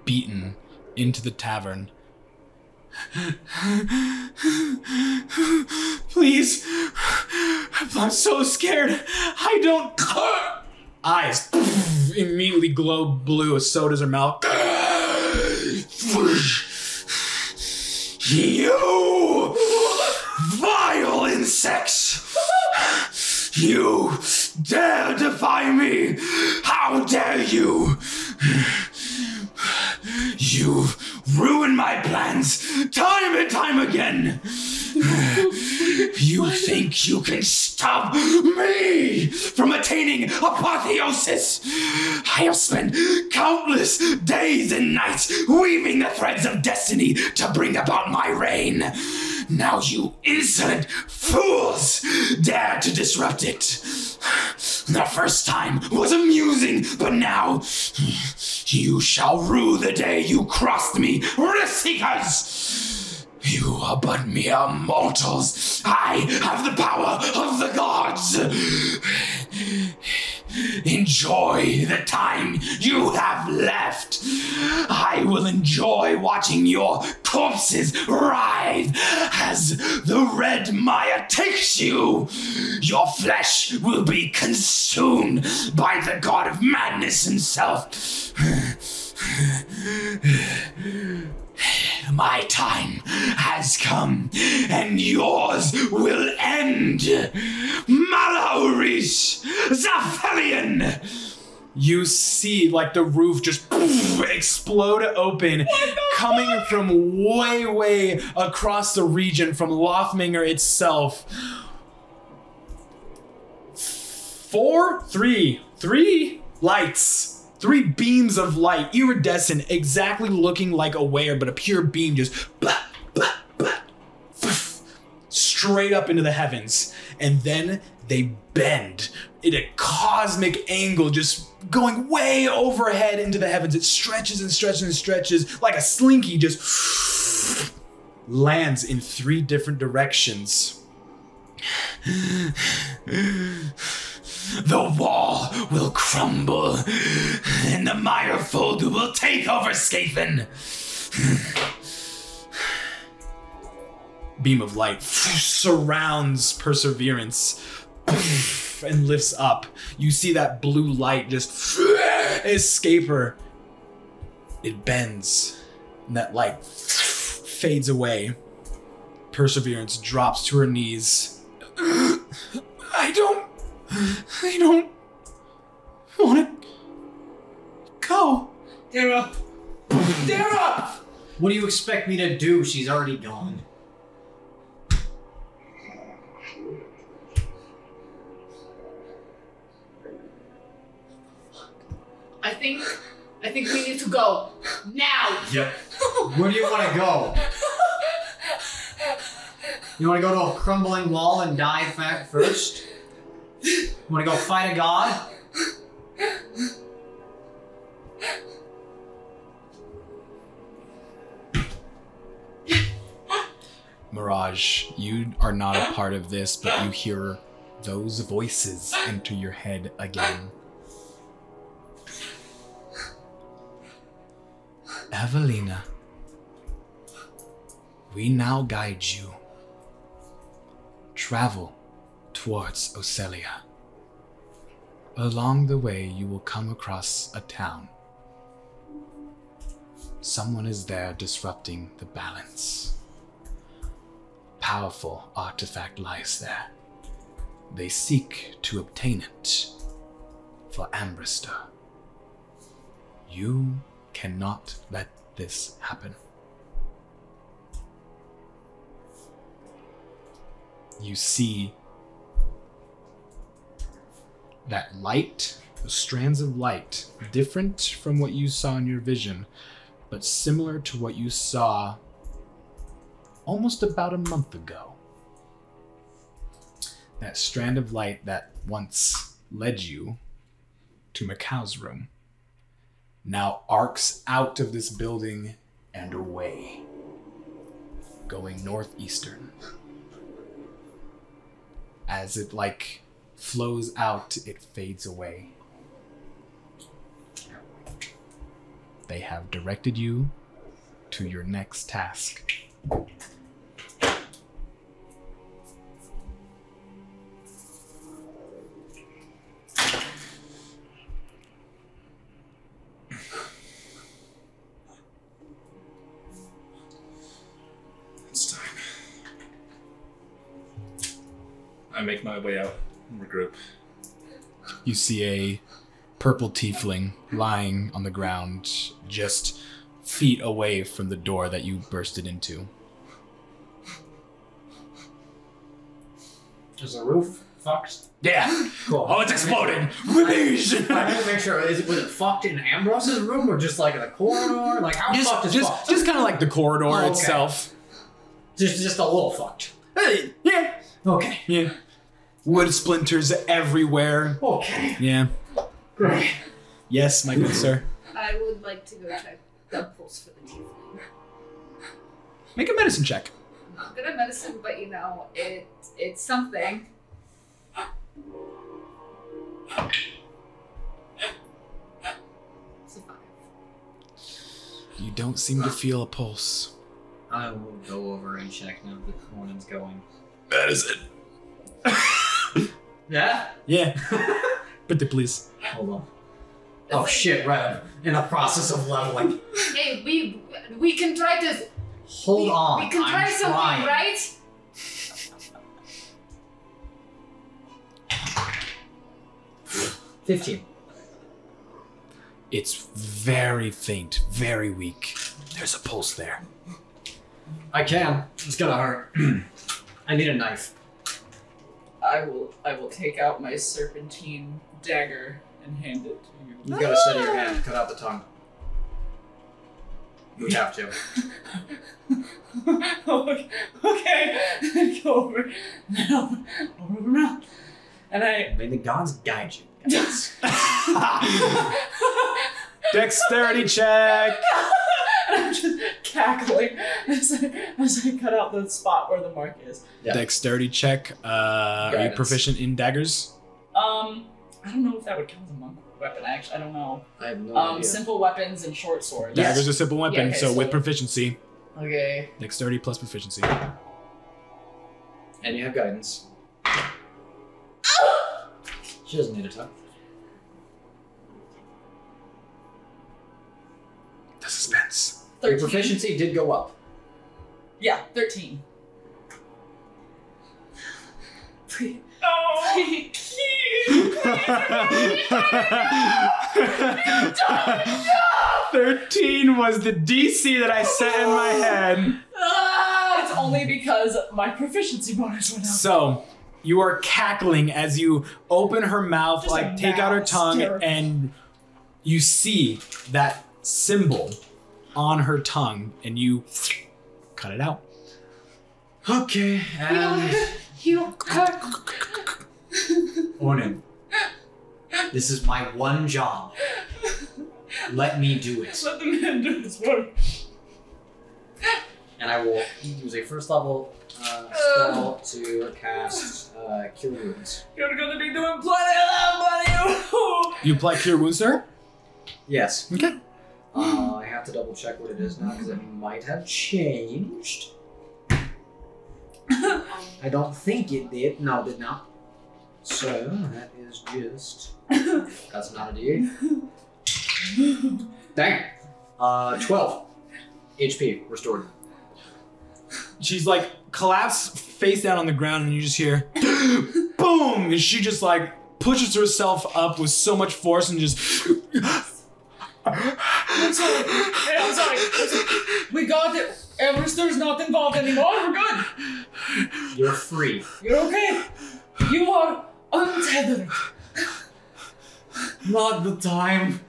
beaten, into the tavern. Please. I'm so scared. I don't. Eyes immediately glow blue as so does her mouth. You vile insects! You dare defy me! How dare you! You've ruined my plans time and time again! You think you can stop me from attaining apotheosis? I have spent countless days and nights weaving the threads of destiny to bring about my reign. Now you insolent fools dare to disrupt it. The first time was amusing, but now you shall rue the day you crossed me, Rift Seekers! You are but mere mortals. I have the power of the gods. Enjoy the time you have left. I will enjoy watching your corpses writhe as the red mire takes you. Your flesh will be consumed by the god of madness himself. My time has come, and yours will end. Malauris Zaphelion! You see, like, the roof just explode open, coming from way, way across the region from Lothminger itself. Four, three, three lights three beams of light, iridescent, exactly looking like a ware, but a pure beam just poof, straight up into the heavens. And then they bend in a cosmic angle, just going way overhead into the heavens. It stretches and stretches and stretches like a slinky, just lands in three different directions. The wall will crumble, and the Mire Fold will take over Scathen. Beam of light surrounds Perseverance and lifts up. You see that blue light just escape her. It bends, and that light fades away. Perseverance drops to her knees. I don't I don't want to go. Darragh! Darragh! What do you expect me to do? She's already gone. I think I think we need to go. Now! Yep. Where do you want to go? You want to go to a crumbling wall and die fa- first? Want to go fight a god? Mirage, you are not a part of this, but you hear those voices enter your head again. Evalina, we now guide you. Travel towards Ocelia. Along the way, you will come across a town. Someone is there disrupting the balance. Powerful artifact lies there. They seek to obtain it for Ambrister. You cannot let this happen. You see that light, the strands of light, different from what you saw in your vision, but similar to what you saw almost about a month ago. That strand of light that once led you to Mikau's room now arcs out of this building and away, going northeastern. As it like flows out, it fades away. They have directed you to your next task. It's time. I make my way out and regroup. You see a purple tiefling lying on the ground, just feet away from the door that you bursted into. Is the roof fucked? Yeah. Cool. Oh, it's exploded. Revenge. I need to make sure. Is, was it fucked in Ambrose's room or just like in the corridor? Like how just, fucked is just, fucked? just kind of like the corridor Oh, okay. itself. just, just a little fucked. Hey, yeah, Okay. yeah. Wood splinters everywhere. Okay. Yeah. Great. Yes, my good sir. I would like to go check the pulse for the tiefling. Make a medicine check. I'm not good at medicine, but you know, it it's something. It's a five. You don't seem to feel a pulse. I will go over and check now that Conan's going. Medicine. Yeah? Yeah. But the please. Hold on. Oh shit, right. I'm in the process of leveling. Hey, we we can try to. Hold we, on. We can try I'm something, trying. right? Fifteen. It's very faint, very weak. There's a pulse there. I can. It's gonna hurt. I need a knife. I will I will take out my serpentine dagger and hand it to you. You gotta steady your hand. Cut out the tongue. You have to. okay. okay. Go over. Over, over her mouth. And I May the gods guide you. Dexterity check. And I'm just cackling as I, as I cut out the spot where the mark is. Yeah. Dexterity check. Uh, are you proficient in daggers? Um, I don't know if that would count as a monk weapon. I actually, I don't know. I have no Um, idea. simple weapons and short swords. Yes. Daggers are simple weapon, Yeah, okay, so, with proficiency, Okay. dexterity plus proficiency. And you have guidance. She doesn't need a tongue. The suspense. Your Thirteen. proficiency did go up. Yeah, thirteen. Oh, Thirteen was the DC that I set in my head. Ah, it's only because my proficiency bonus went up. So you are cackling as you open her mouth, Just like take out her tongue, terrible. and you see that symbol on her tongue, and you cut it out. Okay, and You Ornan. This is my one job. Let me do it. Let the man do his work. And I will use a first level uh, spell to cast uh, Cure Wounds. You're gonna be doing plenty of that, buddy. You apply cure wounds sir? Yes. Okay. Uh, I have to double check what it is now because it might have changed. I don't think it did. No, it did not. So that is just. That's not a D8. Dang. Uh, 12 HP restored. She's like collapsed face down on the ground, and you just hear boom, and she just like pushes herself up with so much force and just. I'm sorry. Hey, I'm sorry. I'm sorry. We got it. Everester's not involved anymore. We're good. You're free. You're okay. You are untethered. Not the time.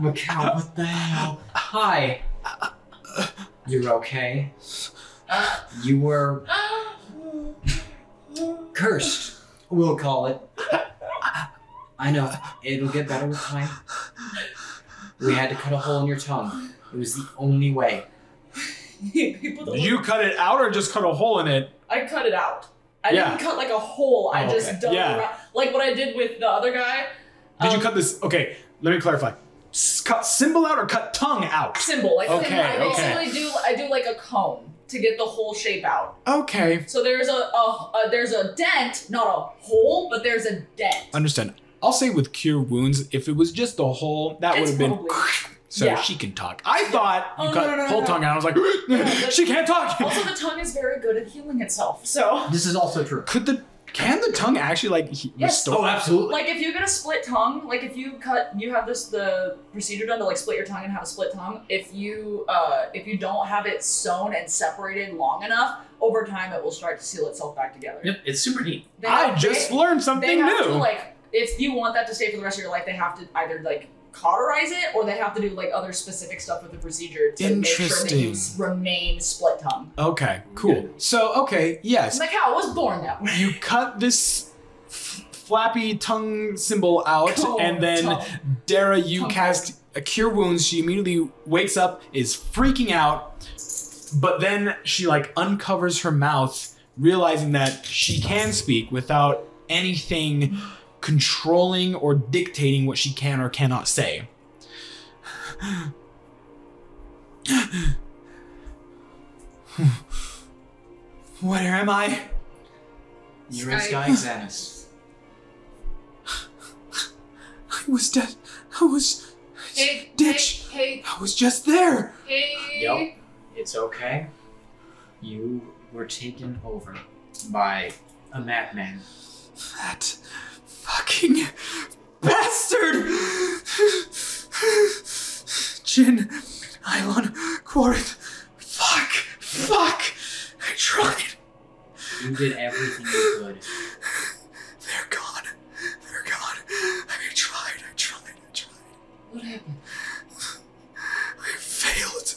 Mikau, what the hell? Hi. You're okay? You were cursed, we'll call it. I know, it'll get better with time. We had to cut a hole in your tongue. It was the only way. People don't Did you cut it out or just cut a hole in it? I cut it out. I Yeah. didn't cut like a hole. I Oh, just okay. dug Yeah. around, like what I did with the other guy. Did you Um, cut this? Okay, let me clarify. s- cut symbol out or cut tongue out? Symbol. Like Okay, I okay. basically do I do like a cone to get the whole shape out. Okay, So there's a, a, a there's a dent, not a hole, but there's a dent. understand. I'll say with cure wounds, if it was just a hole, that would have been. So Yeah. she can talk. I thought you Oh, cut no, no, no, whole no. tongue out. I was like, that's- she can't talk. Also, the tongue is very good at healing itself. So, This is also true. Could the can the tongue actually like he- Yes. restore? Oh, absolutely. like if you get a split tongue, like if you cut, you have this the procedure done to like split your tongue and have a split tongue. If you uh if you don't have it sewn and separated long enough, over time it will start to seal itself back together. Yep, it's super neat. They I have- just they- learned they something have new. to like if you want that to stay for the rest of your life, they have to either like cauterize it or they have to do like other specific stuff with the procedure to make sure that you Interesting. remain split tongue. okay, cool. So okay, yes, Like how Mikau was born that way. you cut this f- flappy tongue symbol out, Cone and then tongue. Darragh, you Tongue cast a cure wounds. She immediately wakes up, is freaking out, but then she like uncovers her mouth, realizing that she can speak without anything controlling or dictating what she can or cannot say. Where am I? You're in Sky- Sky Xanus. I was dead. I was. Hey, Ditch. hey, I was just there. hey, hey. Yep. It's okay. You were taken over by a madman. That fucking bastard! Jin, Ilon, Quarith. Fuck! Fuck! I tried. You did everything you could. They're gone. They're gone. I tried. I tried. I tried. What happened? I failed.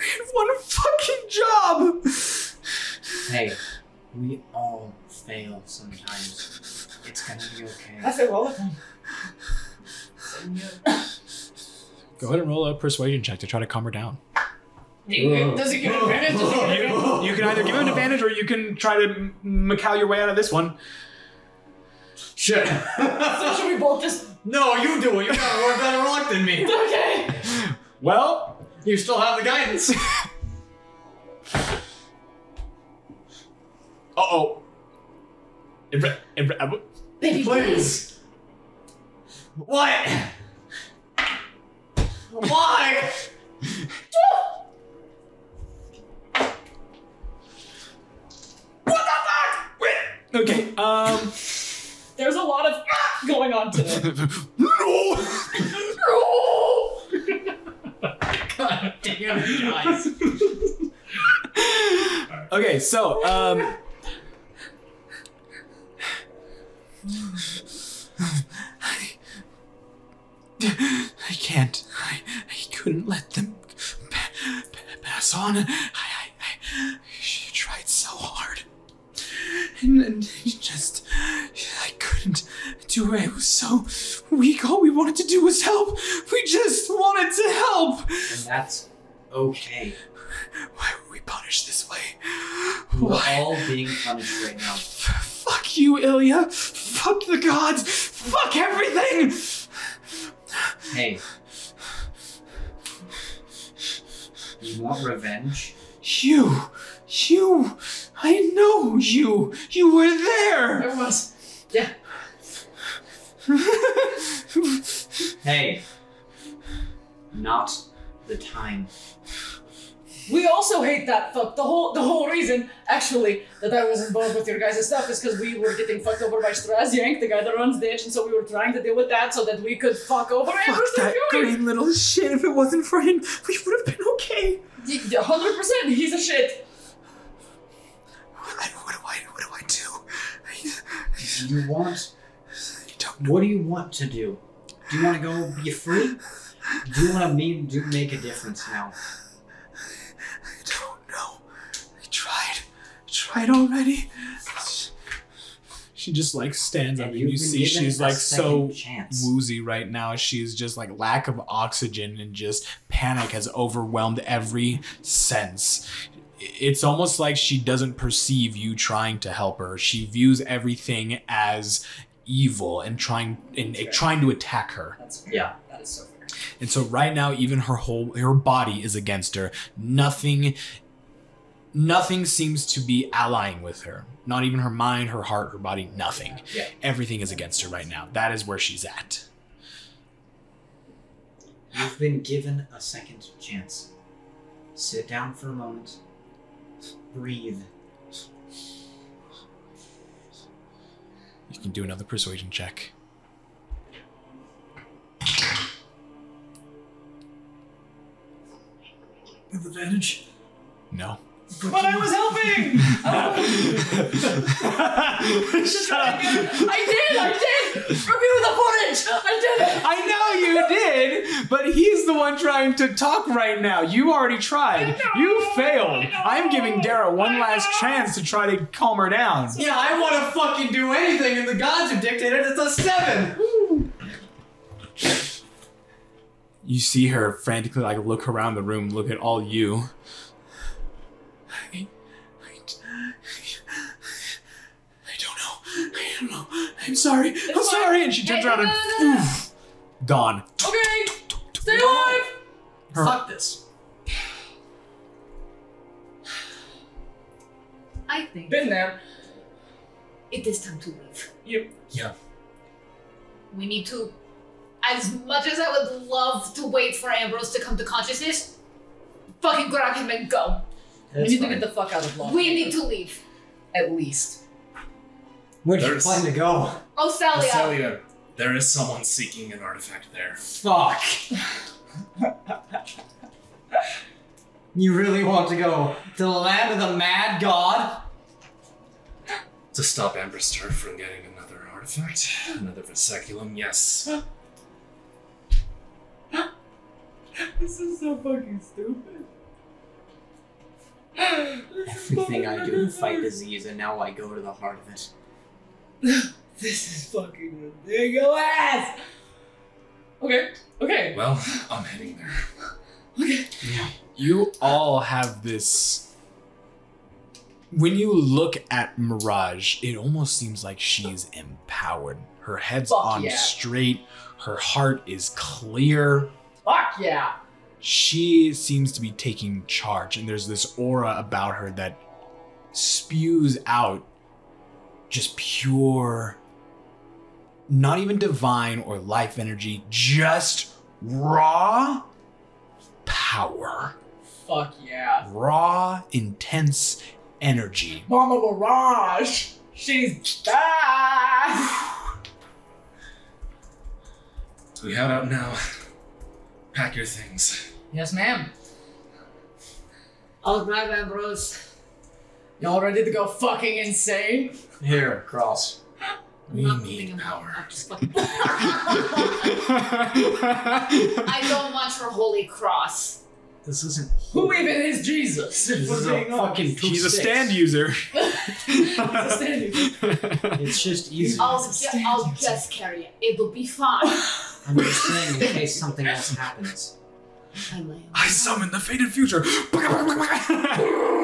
I had one fucking job. Hey, we all fail sometimes. It's gonna be okay. I feel all of. Go ahead and roll a persuasion check to try to calm her down. Does he get advantage? Does he get advantage? You can either give him an advantage or you can try to m- Mikau your way out of this one. Shit. So should we both just no, you do it. You got more better luck than me. okay? Well, You still have the guidance. uh oh. Baby, Please. What? Why? Okay, um. There's a lot of going on today. no! God damn guys. Okay, so, um. I, I can't. I, I couldn't let them pa- pa- pass on. I, I, I, she tried so hard. And, and just, I couldn't do it. I was so weak. All we wanted to do was help. We just wanted to help. And that's okay. Why were we punished this way? We're Why? all being punished right now. Fuck you, Ilya. Fuck the gods. Fuck everything. Hey. You want revenge? You, you. I know you. You were there. There was. Yeah. Hey. Not the time. We also hate that fuck. The whole the whole reason, actually, that I was involved with your guys' stuff is because we were getting fucked over by Strazyank, the guy that runs ditch, and so we were trying to deal with that so that we could fuck over Fuck everything. that green little shit. If it wasn't for him, we would have been okay. Hundred percent, he's a shit. I, what do I? What do I do? I, Do you want I don't know. what do you want to do? Do you want to go be free? Do you want to make, do, make a difference now? I tried already. She just like stands up And and you've you been see she's like so chance. woozy right now. She's just like lack of oxygen and just panic has overwhelmed every sense. It's almost like she doesn't perceive you trying to help her. She views everything as evil and trying and Fair. trying to attack her. That's. Yeah. That is so fair. And so right now, even her whole her body is against her. Nothing, nothing seems to be allying with her. Not even her mind, her heart, her body. Nothing. Yeah. Everything is against her right now. That is where she's at. You've been given a second chance. Sit down for a moment. Breathe. You can do another persuasion check. With advantage. No. But I was helping! Shut up. I did! I did! Review the footage! I did it! I know you did, but he's the one trying to talk right now. You already tried. You failed. I'm giving Darragh one last chance to try to calm her down. Yeah, I want to fucking do anything, and the gods have dictated it's a seven. You see her frantically like look around the room, look at all you. I'm sorry. I'm fine. sorry. And she turns Hey, around no, and no, no, no. oof, gone. Okay! Stay alive! Her- Fuck this. I think Been there. it is time to leave. Yep. Yeah. We need to. As much as I would love to wait for Ambrose to come to consciousness, fucking grab him and go. We That's need to get the fuck out of Long. We need to leave. At least. Where'd you There's- plan to go? Oh, Sally. Celia, there is someone seeking an artifact there. Fuck. you really want to go to the land of the mad god? To stop Ambrister from getting another artifact, another Veseculum, yes. This is so fucking stupid. Everything I do to fight disease, and now I go to the heart of it. This is fucking ridiculous! Okay, okay, Well, I'm heading there. okay. You all have this. When you look at Mirage, it almost seems like she's empowered. Her head's Fuck on yeah. straight, her heart is clear. Fuck yeah! She seems to be taking charge, and there's this aura about her that spews out just pure, not even divine or life energy, just raw power. Fuck yeah. raw, intense energy. Mama Mirage! She's back! We head out now. Pack your things. Yes, ma'am. I'll grab Ambrose. Y'all ready to go fucking insane? Here, cross. I'm We not need putting him power. I'm just fucking- I don't want your holy cross. This isn't. Who even is Jesus? If This we're is a being honest? fucking two She's a sticks. stand user. He's a stand user. It's just easy. I'll, ju- I'll just carry it. It'll be fine. I'm just saying in case something else happens. I lay him I summon the fated future.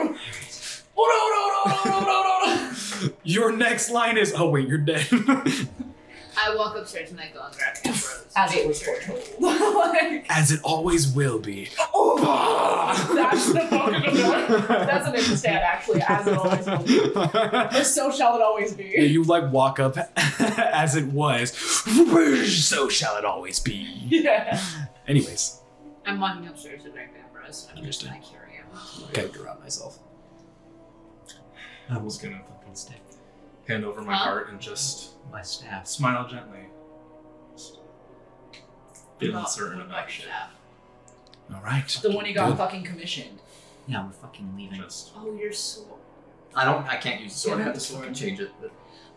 Oh no no no no no no no! Your next line is, "Oh wait, you're dead." I walk upstairs and I go and grab Ambrose. As it was foretold. like, As it always will be. oh, that's the fucking annoying. That's an instant actually, as it always will be. Or so shall it always Yeah, be. you like walk up as it was. So shall it always be. Yeah. Anyways, I'm walking upstairs to grab Ambrose. I'm just Understood. gonna carry him. Okay. I gotta drop myself. I was gonna fucking stick. Hand over my Huh? heart and just My staff. smile gently. Just feeling Not certain the about fucking shit. staff. all right. The one you got Good. fucking commissioned. Yeah, we're fucking leaving. Just Oh, you're so. I don't. I can't use the sword. I have to the sword. fucking change it. But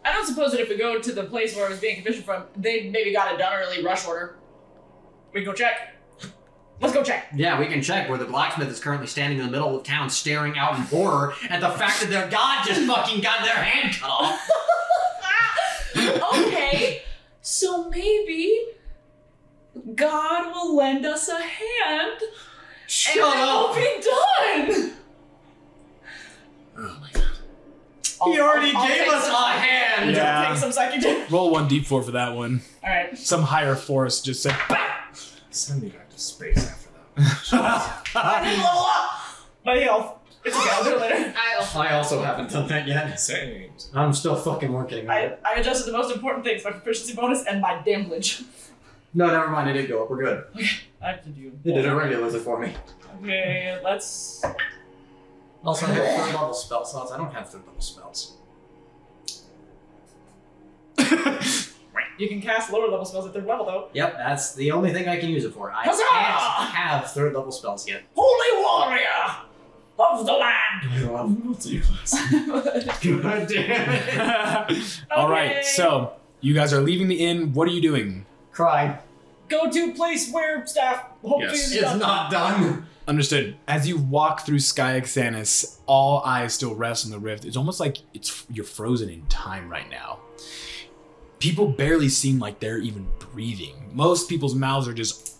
I don't suppose that if we go to the place where I was being commissioned from, they maybe got it done early, rush order. We can go check. Let's go check. Yeah, we can check where the blacksmith is currently standing in the middle of town staring out in horror at the fact that their god just fucking got their hand cut off. okay, so maybe God will lend us a hand. Shut and up! It'll be done! Oh my god. He I'll, already I'll gave us a hand! Yeah. Take some psychic. Roll one d4 for that one. Alright. Some higher force just said BAM! 70 space after that. I didn't level up! My health. It's okay, I'll do it later. I also haven't done that yet. Same. I'm still fucking working on I, it. I adjusted the most important things, my proficiency bonus and my damage. No, never mind, it did go up. We're good. Okay, I have to do. It did already lose it for me. Okay, let's. Also, I have third level spell slots. I don't have third level spells. You can cast lower level spells at third level though. Yep, that's the only thing I can use it for. I Huzzah! can't have third level spells yet. Holy warrior of the land! God damn it. All right, so you guys are leaving the inn. What are you doing? Cry. Go to place where staff hopefully Yes. is It's done. not done. Understood. As you walk through Sky Exanis, all eyes still rest on the rift. It's almost like it's you're frozen in time right now. People barely seem like they're even breathing. Most people's mouths are just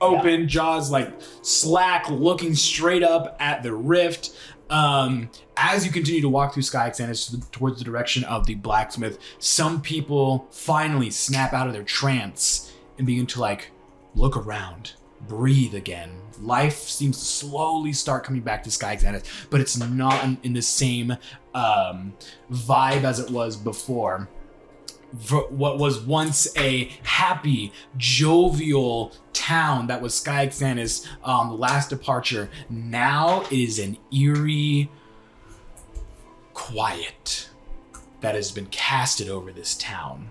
open, jaws like slack, looking straight up at the rift. Um, as you continue to walk through Sky the- towards the direction of the blacksmith, some people finally snap out of their trance and begin to like look around, breathe again. Life seems to slowly start coming back to Sky Exanis, but it's not in, in the same um, vibe as it was before. What was once a happy, jovial town that was Sky Exanis, um, the last departure, now it is an eerie quiet that has been casted over this town.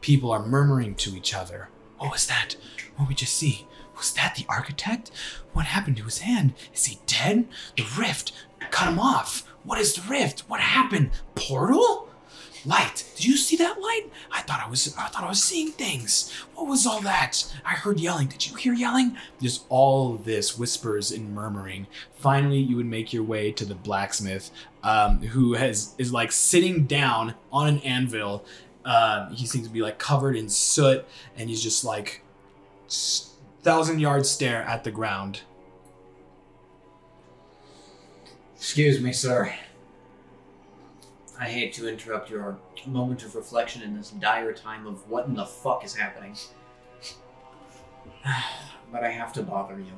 People are murmuring to each other. What was that? What did we just see? Was that the architect? What happened to his hand? Is he dead? The rift cut him off. What is the rift? What happened? Portal? Light. Did you see that light? I thought I was I thought I was seeing things. What was all that? I heard yelling. Did you hear yelling? Just all this whispers and murmuring. Finally, you would make your way to the blacksmith, um, who has is like sitting down on an anvil. Um, he seems to be like covered in soot, and he's just like thousand yard stare at the ground. Excuse me, sir. I hate to interrupt your moment of reflection in this dire time of what in the fuck is happening. but I have to bother you.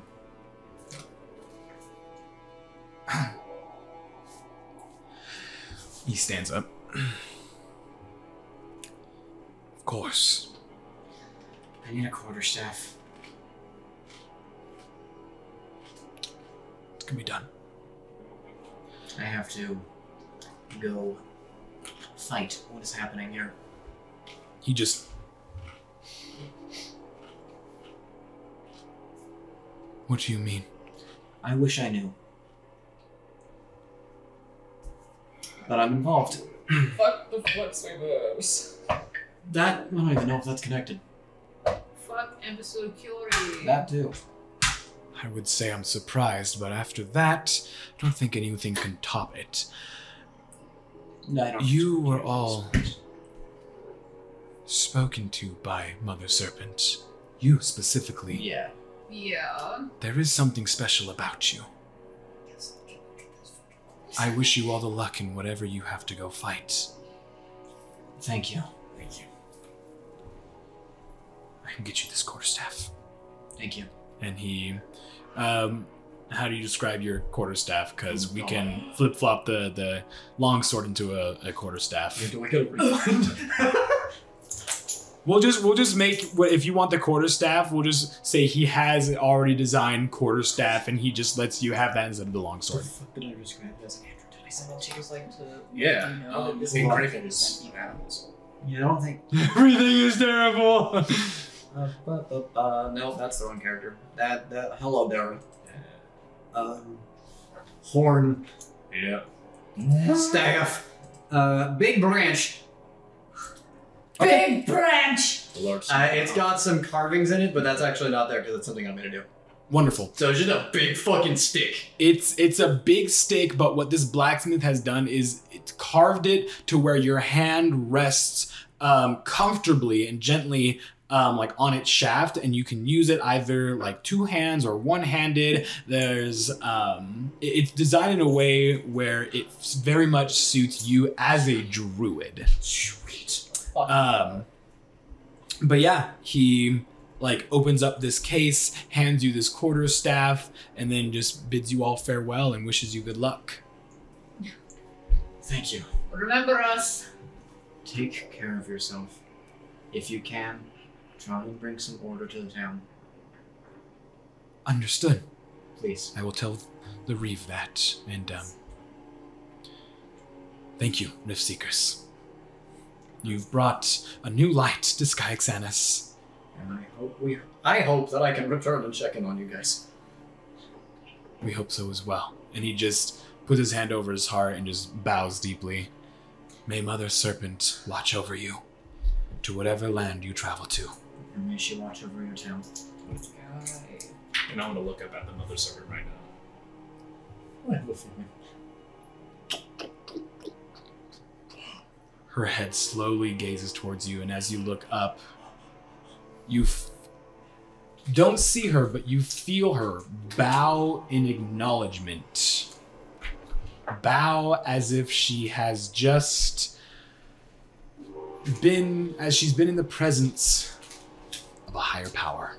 He stands up. of course. I need a quarterstaff. It can be done. I have to go fight what is happening here. He just What do you mean? I wish I knew. But I'm involved. Fuck the flex waivers. That I don't even know if that's connected. Fuck episode Curie. That too. I would say I'm surprised, but after that, I don't think anything can top it. No, I don't. You were all spoken to by Mother Serpent. You specifically. Yeah. Yeah. There is something special about you. I wish you all the luck in whatever you have to go fight. Thank you. Thank you. I can get you this quarterstaff. Thank you. And he, um, how do you describe your quarterstaff? Because we can flip flop the the long sword into a, a quarterstaff. Do I get a refund? We'll just we'll just make what if you want the quarterstaff, we'll just say he has already designed quarterstaff, and he just lets you have that instead of the long what sword. the fuck did I describe it as? Andrew, did I say Someone that? would just like to Yeah. let you know Um, that this is grateful not is sentient. animals. You don't think? Everything is terrible. Uh, bu- bu- uh, no, that's the wrong character. That, that hello there. Um, horn, Yeah. staff, uh, big branch. Big branch! The Lord. Uh, it's got some carvings in it, but that's actually not there because it's something I'm gonna do. Wonderful. So it's just a big fucking stick. It's it's a big stick, but what this blacksmith has done is it's carved it to where your hand rests um, comfortably and gently. Um, like on its shaft, and you can use it either like two hands or one handed. There's um, it's designed in a way where it very much suits you as a druid. Sweet. Um, but yeah, he like opens up this case, hands you this quarter staff, and then just bids you all farewell and wishes you good luck. Thank you. Remember us. Take care of yourself. If you can, try and bring some order to the town, Understood. please. I will tell the Reeve that, and um, thank you, Rift Seekers. You've brought a new light to Sky. And I hope we. I hope that I can return and check in on you guys. We hope so as well. And he just puts his hand over his heart and just bows deeply. May Mother Serpent watch over you to whatever land you travel to. And may she watch over your town. And I'm gonna look up at the mother servant right now. I have a feeling. Her head slowly gazes towards you, and as you look up, you f- don't see her, but you feel her bow in acknowledgement. Bow as if she has just been, as she's been in the presence of a higher power.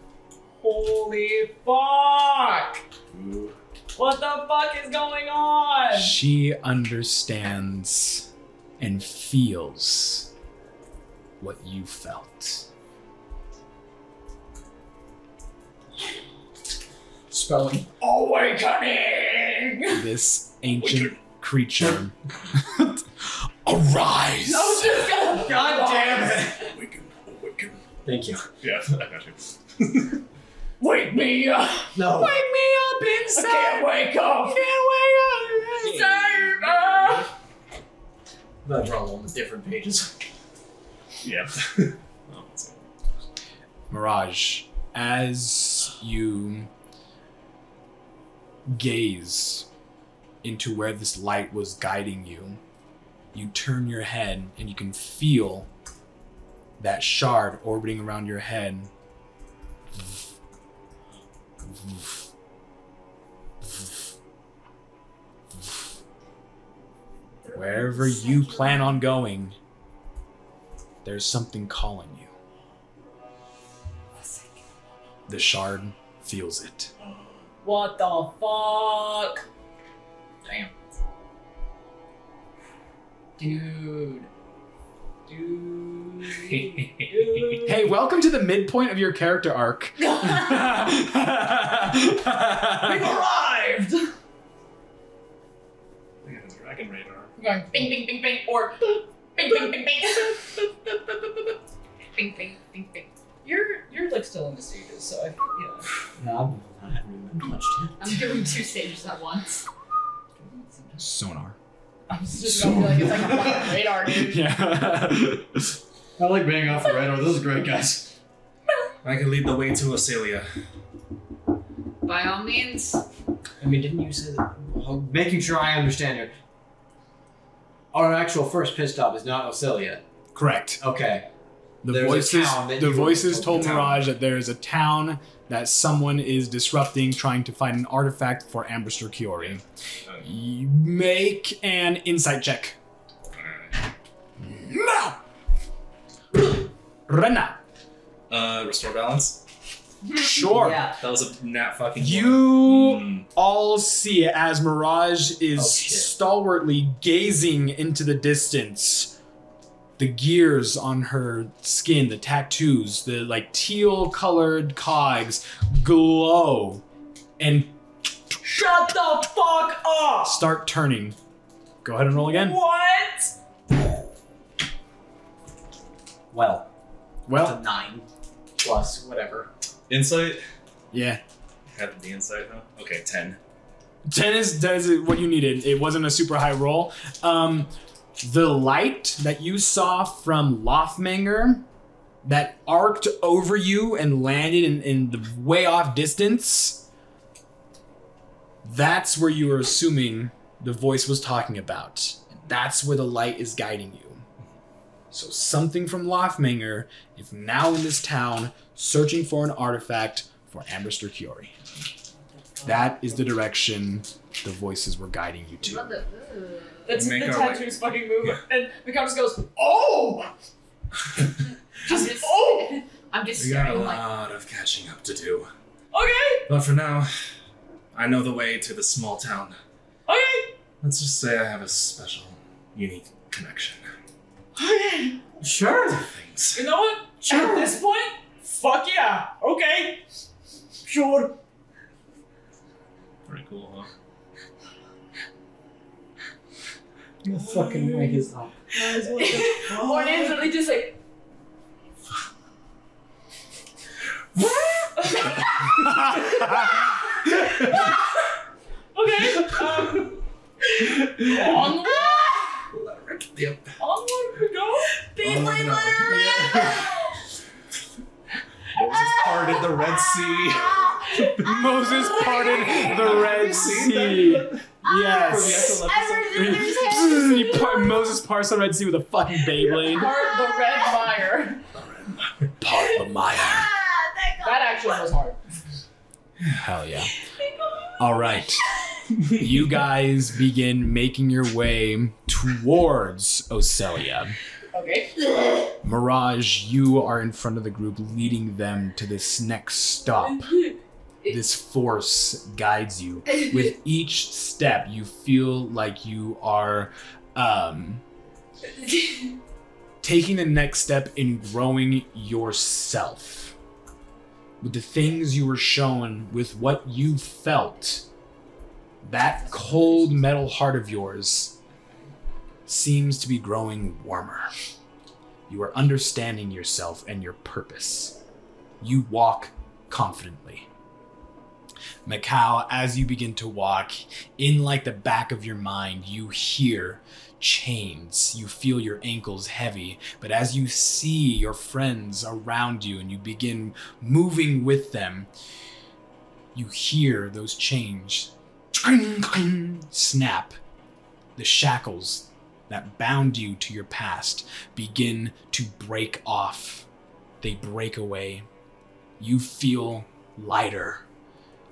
Holy fuck! What the fuck is going on? She understands and feels what you felt. Spelling. Awakening! This ancient creature arise. No, just gonna. God damn it! Awaken, awaken. Thank you. Yeah, I got you. Wake me up! No. Wake me up inside! I can't wake up! I Can't wake up inside! Hmm. Ah! Those are all on the different pages. Yeah. Oh, Mirage, as you gaze into where this light was guiding you, you turn your head and you can feel that shard orbiting around your head. Wherever you plan on going, there's something calling you. The shard feels it. What the fuck? Damn. Dude. Dude. Dude. Hey, welcome to the midpoint of your character arc. We've arrived! We have a dragon radar. I'm going bing, bing, bing, bing, or bing, bing, bing, bing. bing, bing, bing, bing. You're, you're like still in the stages, so I, you know. No, I haven't really been touched yet. I'm doing two stages at once. Sonar. I was just gonna be like, it's like a fucking radar, dude. Yeah. I like being off the radar. This is great, guys. I can lead the way to Acelia. By all means. I mean, didn't you say that? Well, making sure I understand here. Our actual first pit stop is not Osilia. Correct. Okay. The There's a voices town that the you- voices told a town. Mirage that there is a town that someone is disrupting trying to find an artifact for Ambrister Kiori. Oh. You make an insight check. Now! Right. Uh, restore balance. Sure. Yeah. That was a nat fucking. You Mm. all see it as Mirage is Oh, stalwartly gazing into the distance. The gears on her skin, the tattoos, the like teal colored cogs glow and Shut the fuck up! start turning. Go ahead and roll again. What? Well, it's Well, a nine plus whatever. Insight. yeah. Had the insight, huh? Okay, ten. 10 is, 10 is what you needed. It wasn't a super high roll. Um, the light that you saw from Lothmanger that arced over you and landed in, in the way off distance, that's where you were assuming the voice was talking about. That's where the light is guiding you. So something from Lothmanger is now in this town searching for an artifact for Ambrister Kiori. That is the direction the voices were guiding you to. That's the our way. tattoos fucking move, and Mikau just goes, "Oh!" I'm Just just, oh! I'm just We got a staring like, lot of catching up to do. Okay, But for now, I know the way to the small town. okay, Let's just say I have a special, unique connection. Okay. Sure. Things. You know what? At this point, fuck yeah. Okay. Sure. Pretty cool, huh? The fucking mic is up. Or instantly just like. okay. Um. Onward. Yep. Onward we go. Beyblade no. letter Moses parted the Red Sea. Moses parted the Red Sea. Yes. Edward He par- Moses parts the Red Sea with a fucking Beyblade. Part the red mire. Part the Maya. Ah, that got That actually was hard. Hell yeah. All right. You guys begin making your way towards Ocelia. Okay. Mirage, you are in front of the group, leading them to this next stop. This force guides you. With each step, you feel like you are um, taking the next step in growing yourself. With the things you were shown, with what you felt, that cold metal heart of yours seems to be growing warmer. You are understanding yourself and your purpose. You walk confidently. Mikau, as you begin to walk, in like the back of your mind, you hear chains. You feel your ankles heavy. But as you see your friends around you and you begin moving with them, you hear those chains snap. The shackles that bound you to your past begin to break off. They break away. You feel lighter.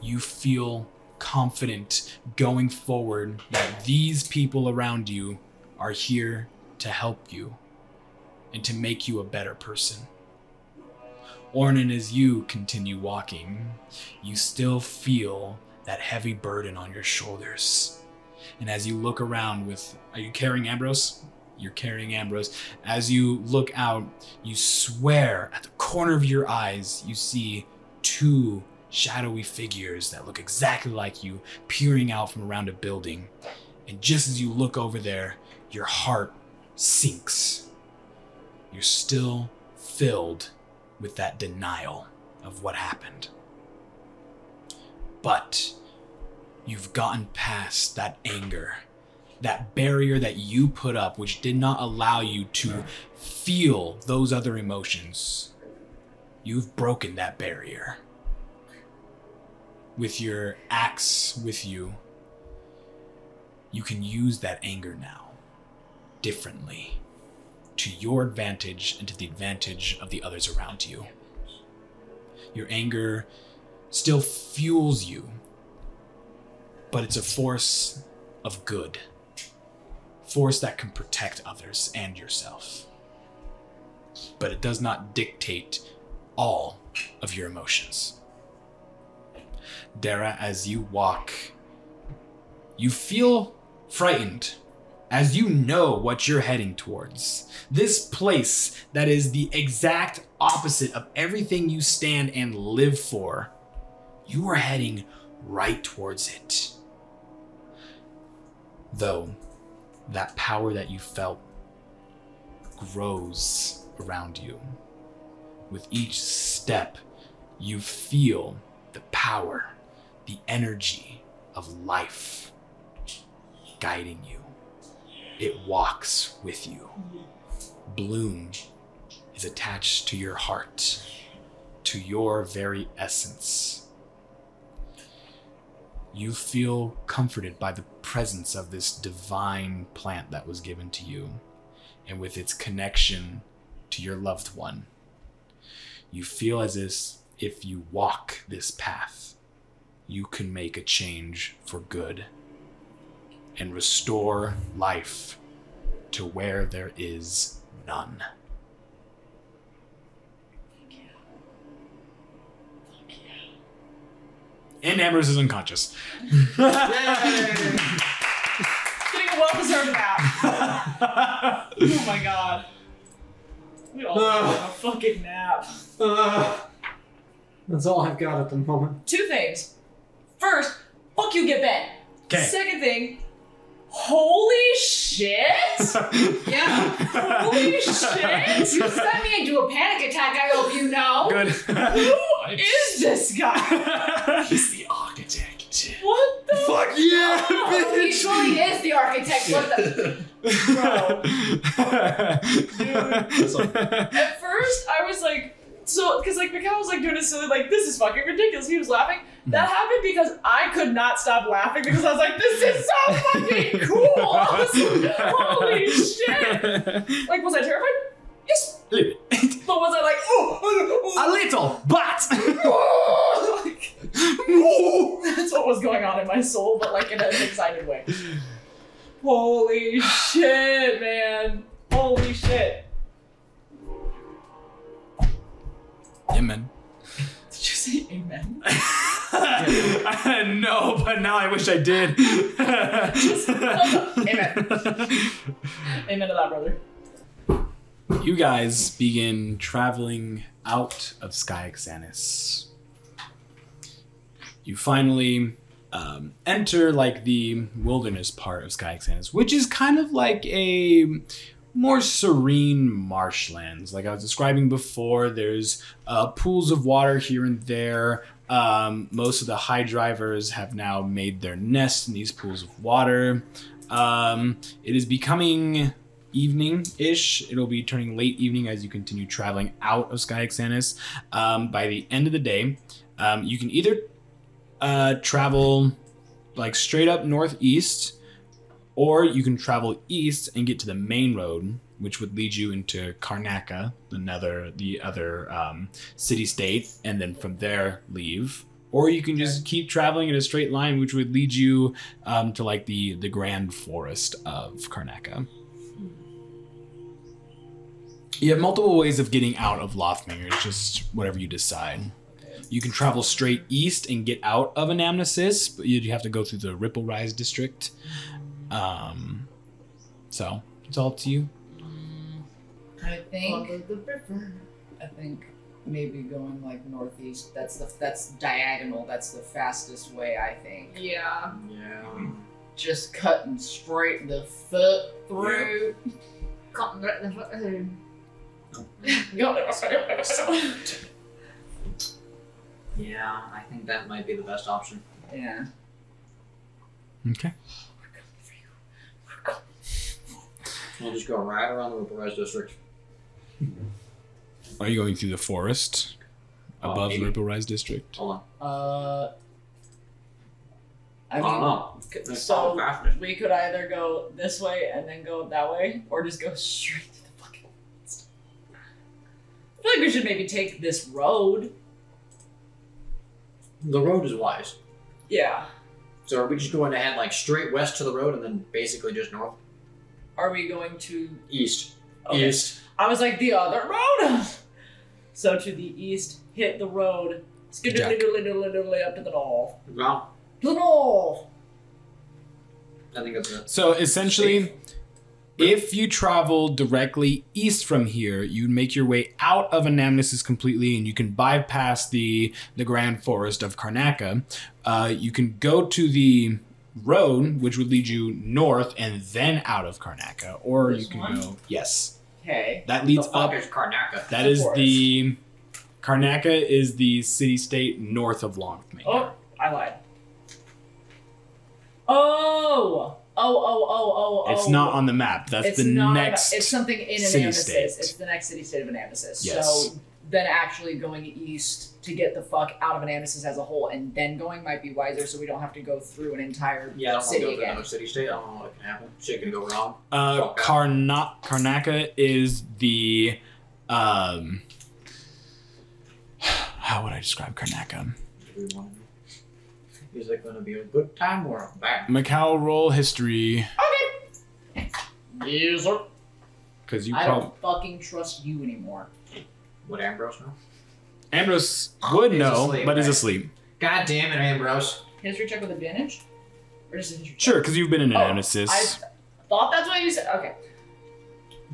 You feel confident going forward that these people around you are here to help you and to make you a better person. Ornan, as you continue walking, you still feel that heavy burden on your shoulders. And as you look around with, are you carrying Ambrose? You're carrying Ambrose. As you look out, you swear at the corner of your eyes, you see two shadowy figures that look exactly like you peering out from around a building. And just as you look over there, your heart sinks. You're still filled with that denial of what happened. But you've gotten past that anger, that barrier that you put up, which did not allow you to feel those other emotions. You've broken that barrier. With your axe with you, you can use that anger now differently to your advantage and to the advantage of the others around you. Your anger still fuels you, but it's a force of good. Force that can protect others and yourself. But it does not dictate all of your emotions. Darragh, as you walk, you feel frightened as you know what you're heading towards. This place that is the exact opposite of everything you stand and live for. You are heading right towards it. Though that power that you felt grows around you. With each step, you feel the power, the energy of life guiding you. It walks with you. Bloom is attached to your heart, to your very essence. You feel comforted by the presence of this divine plant that was given to you, and with its connection to your loved one. You feel as if if you walk this path, you can make a change for good and restore life to where there is none. And Ambrose is unconscious. Getting a well deserved nap. oh my god. We all uh, a fucking nap. Uh, that's all I've got at the moment. Two things. First, fuck you, get bent. Kay. Second thing, holy shit! Yeah. Holy shit! You sent me into a panic attack, I hope you know. Good. Who is this guy? He's the architect. What the Fuck yeah, Oh, he truly is the architect. What the? Bro. dude At first, I was like, so, because like Mikhail was like doing a silly, like, this is fucking ridiculous. He was laughing. That mm. happened because I could not stop laughing because I was like, this is so fucking cool. Like, holy shit. Like, was I terrified? Yes. But was I like, oh, A little, but. oh, like, that's what was going on in my soul, but like in an excited way. Holy shit, man. Holy shit. Did you say amen? no, but now I wish I did. Amen. Amen to that, brother. You guys begin traveling out of Sky Xanis. You finally um, enter like the wilderness part of Sky Xanis, which is kind of like a more serene marshlands. Like I was describing before, there's uh, pools of water here and there. Um, most of the high drivers have now made their nest in these pools of water. Um, it is becoming evening-ish. It'll be turning late evening as you continue traveling out of Sky Xanis. Um, by the end of the day, um, you can either uh, travel like straight up northeast, or you can travel east and get to the main road, which would lead you into Karnaka, another the other um, city-state, and then from there leave. Or you can just keep traveling in a straight line, which would lead you um, to like the the Grand Forest of Karnaka. You have multiple ways of getting out of Lothmere. It's just whatever you decide. You can travel straight east and get out of Anamnesis, but you'd have to go through the Ripple Rise district. Um, so it's all up to you. I think. I think maybe going like northeast. That's the that's diagonal. That's the fastest way. I think. Yeah. Yeah. Just cutting straight the foot through. Cotton right the foot. through. Yeah, I think that might be the best option. yeah. Okay. We'll just go right around the Ripple Rise District. Are you going through the forest Oh, above the maybe. Ripple Rise district? Hold on. Uh. I I don't know. c- It's so all faster. we could either go this way and then go that way, or just go straight to the fucking. forest. I feel like we should maybe take this road. The road is wise. Yeah. So are we just going to head like straight west to the road and then basically just north? Are we going to East. Okay. East. I was like the other road. so to the east, hit the road, skididdly up to the north. Well, To the north. I think that's it. So essentially, if you travel directly east from here, you make your way out of Anamnesis completely, and you can bypass the the Grand Forest of Karnaka. Uh, you can go to the road, which would lead you north and then out of Karnaka, or This you can one? go yes. Okay. That leads up. is Karnaka? That is the Karnaka is the city state north of Longthmere. Oh, I lied. Oh. Oh, oh, oh, oh, oh. It's not on the map. That's it's the not next. It's something in Anamnesis. It's the next city state of Anamnesis. Yes. So then actually going east to get the fuck out of Anamnesis as a whole, and then going might be wiser, so we don't have to go through an entire Yeah, I don't want to city go to again. another city state. I don't know what can happen. Shit can go wrong. Uh, Fuck that. Karna- Karnaka is the um. How would I describe Karnaka? Do we want to- Is it going to be a good time or a bad? Mikau roll history Yes, sir. because you I probably don't fucking trust you anymore. Would Ambrose know? Ambrose would He's know, asleep, but he's right? asleep. God damn it, Ambrose. History check with advantage? Or just a history check? Sure, because you've been in Oh, Nemesis. I thought that's what you said. Okay.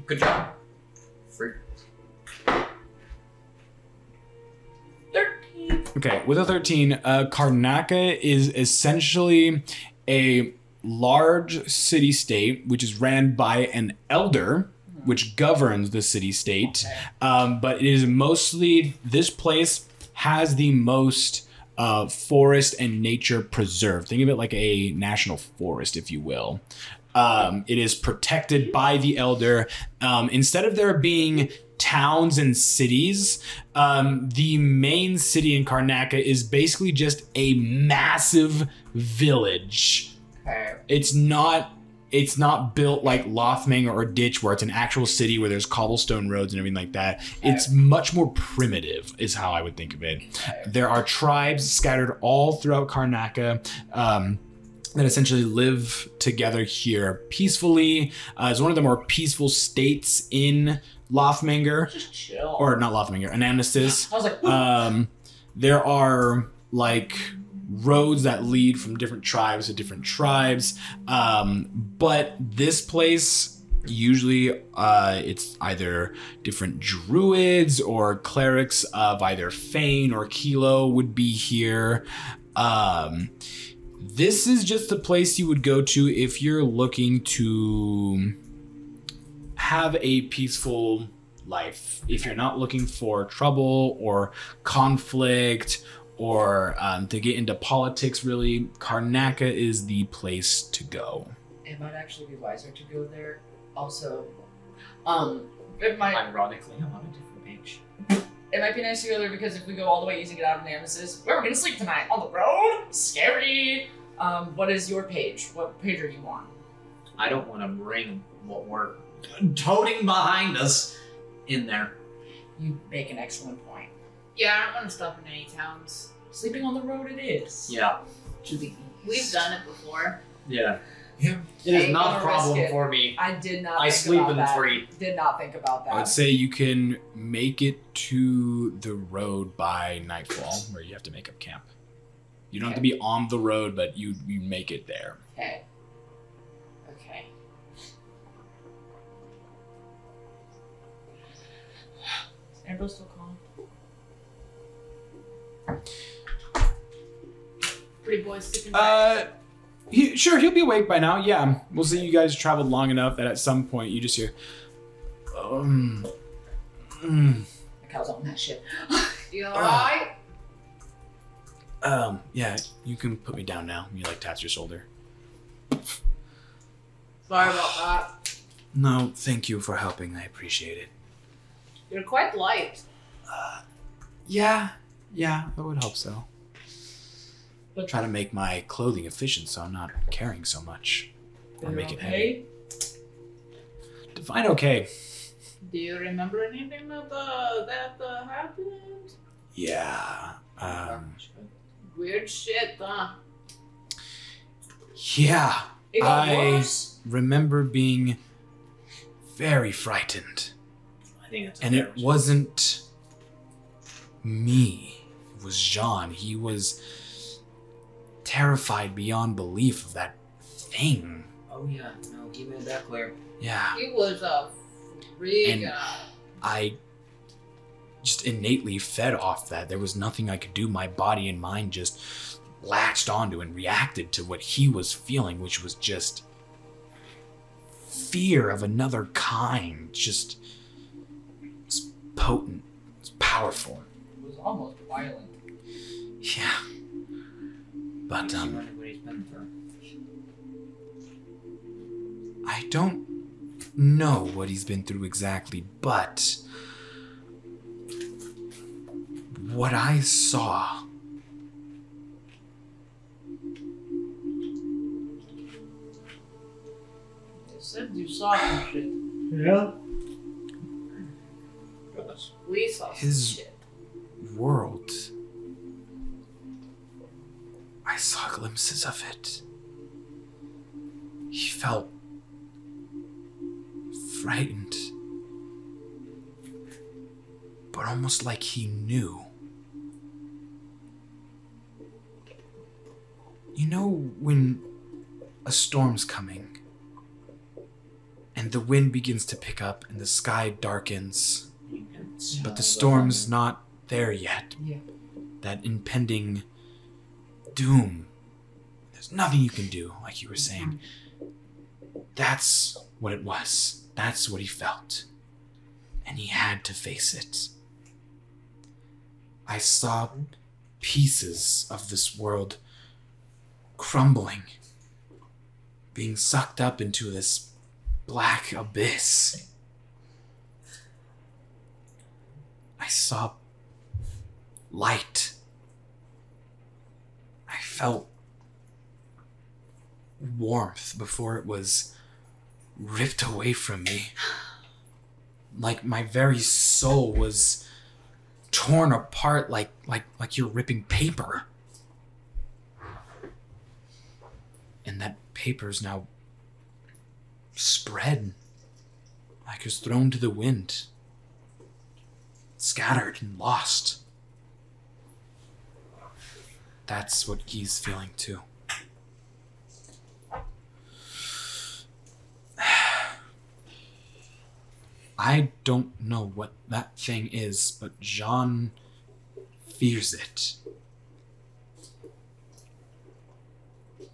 Good job. Freak. 13. Okay, with a 13, uh, Karnaka is essentially a large city state which is ran by an elder which governs the city state. Um, but it is mostly, this place has the most uh, forest and nature preserved. Think of it like a national forest, if you will. Um, it is protected by the elder. Um, instead of there being towns and cities, um, the main city in Karnaka is basically just a massive village. Okay. It's not. It's not built like Lothming or Ditch, where it's an actual city where there's cobblestone roads and everything like that. It's much more primitive, is how I would think of it. There are tribes scattered all throughout Karnaka. Um, that essentially live together here peacefully. Uh, it's one of the more peaceful states in Lothmanger, Just chill. or not Lothmanger, Anamnesis. I was like, Um, there are like roads that lead from different tribes to different tribes. Um, but this place usually uh, it's either different druids or clerics of either Fane or Kilo would be here. Um, this is just the place you would go to if you're looking to have a peaceful life. If you're not looking for trouble or conflict or um, to get into politics, really, Karnaka is the place to go. it might actually be wiser to go there. Also, um, it might Ironically, I'm on a different page. it might be nice to go there because if we go all the way easy to get out of Nemesis, where are we gonna sleep tonight? On the road? Scary. Um, what is your page? What page are you on? I don't want to bring what we're toting behind us in there. You make an excellent point. Yeah, I don't want to stop in any towns. Sleeping on the road, it is. Yeah. To the east. We've done it before. Yeah. Yeah. It is not a problem for me. I did not. I think sleep about in that. three. Did not think about that. I would say you can make it to the road by nightfall, where you have to make up camp. You don't have to be on the road, but you you make it there. Okay. Okay. Is Ambrose still calm? Pretty boys sticking. Uh, he, sure, he'll be awake by now. Yeah, we'll see. You guys traveled long enough that at some point you just hear, um, mm, The cow's on that shit. you alright? um, yeah, you can put me down now. You like taps your shoulder. Sorry about that. No, thank you for helping. I appreciate it. You're quite light. Uh, yeah, yeah, I would hope so. But- Try to make my clothing efficient so I'm not carrying so much. Or You're make it okay? heavy. Define okay. Do you remember anything that uh, that uh, happened? Yeah. Um, Weird shit, huh? yeah. It I- worse. Remember being very frightened. I think it's And it wasn't me. Was Jean. He was terrified beyond belief of that thing. Oh yeah, no, he made that clear. Yeah. He was a freak. And- uh, I just innately fed off that. There was nothing I could do. My body and mind just latched onto and reacted to what he was feeling, which was just fear of another kind. Just it's potent. It's powerful. It was almost violent. Yeah. But um wonder what he's been through. I don't know what he's been through exactly, but what I saw they said you saw some shit. Yeah. We saw some His- shit. world. I saw glimpses of it. He felt frightened, but almost like he knew. You know when a storm's coming and the wind begins to pick up and the sky darkens, but the storm's not there yet. That impending doom. There's nothing you can do, like you were mm-hmm. saying. That's what it was. That's what he felt. And he had to face it. I saw pieces of this world crumbling, being sucked up into this black abyss. I saw light. Felt warmth before it was ripped away from me. Like my very soul was torn apart like like like you're ripping paper. And that paper's now spread like it's thrown to the wind. Scattered and lost. That's what he's feeling too. I don't know what that thing is, but Jean fears it.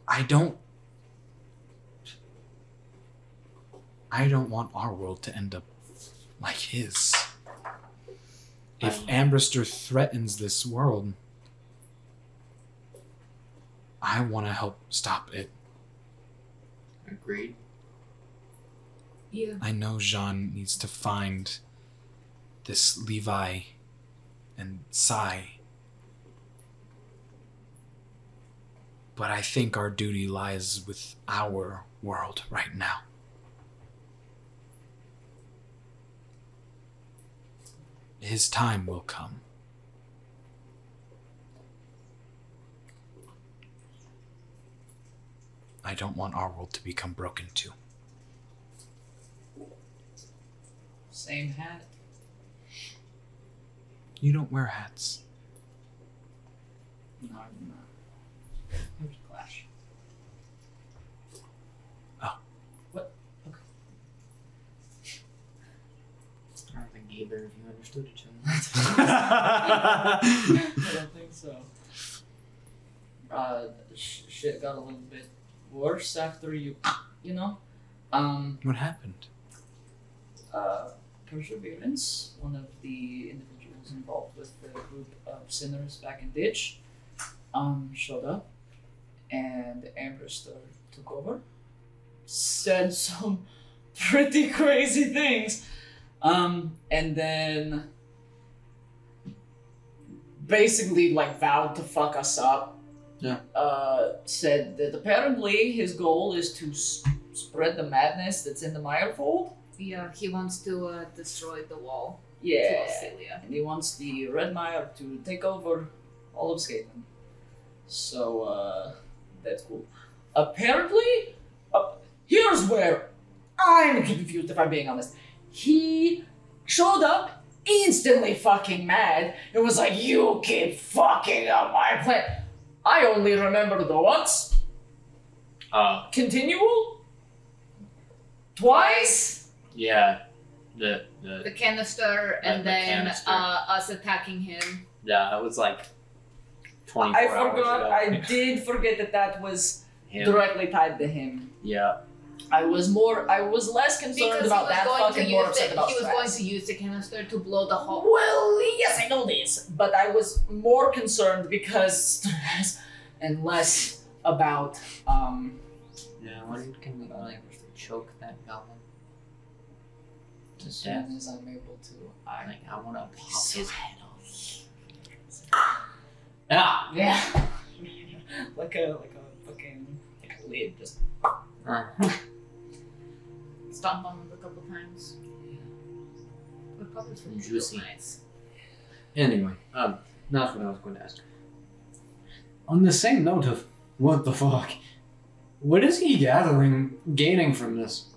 I don't. I don't want our world to end up like his. If Ambrister threatens this world, I want to help stop it. Agreed. Yeah. I know Jean needs to find this Levi and Sai. But I think our duty lies with our world right now. His time will come. I don't want our world to become broken too. Same hat. You don't wear hats. No, I'm not. Here's Clash. Oh. What? Okay. I don't think either of you understood each other. I don't think so. Uh, sh- shit got a little bit worse after you, you know, um, what happened? uh, Perseverance, one of the individuals involved with the group of sinners back in Ditch, um, showed up, and Ambrister took over, said some pretty crazy things, um, and then basically like vowed to fuck us up. Yeah. Uh, said that apparently his goal is to s- spread the madness that's in the Mirefold. Yeah, he wants to uh, destroy the wall Yeah. to Ophelia. and he wants the Red Mire to take over all of Skaven. So uh, that's cool. Apparently, uh, here's where I'm confused. If I'm being honest, he showed up instantly fucking mad and was like, "You keep fucking up my plan." I only remember the once. Uh, Continual. Twice. yeah. The the The canister and the then canister. Uh, us attacking him. yeah, that was like twenty I hours forgot. ago. I did forget that that was Him. directly tied to him. Yeah. I was more. I was less concerned Because about he was that going to fucking more use upset the, about he was Strax. going to use the canister to blow the hole. Well, yes, I know this, but I was more concerned because Strax and less about um. Yeah. When can we like choke that goblin? As soon as I'm able to, I Like I want to pop so his head off. Ah. yeah, like a like a fucking like a lid just. Uh, Stomp on him a couple times. But probably for Juicy. nice. Anyway, um, that's what I was going to ask. On the same note of what the fuck, what is he gathering, gaining from this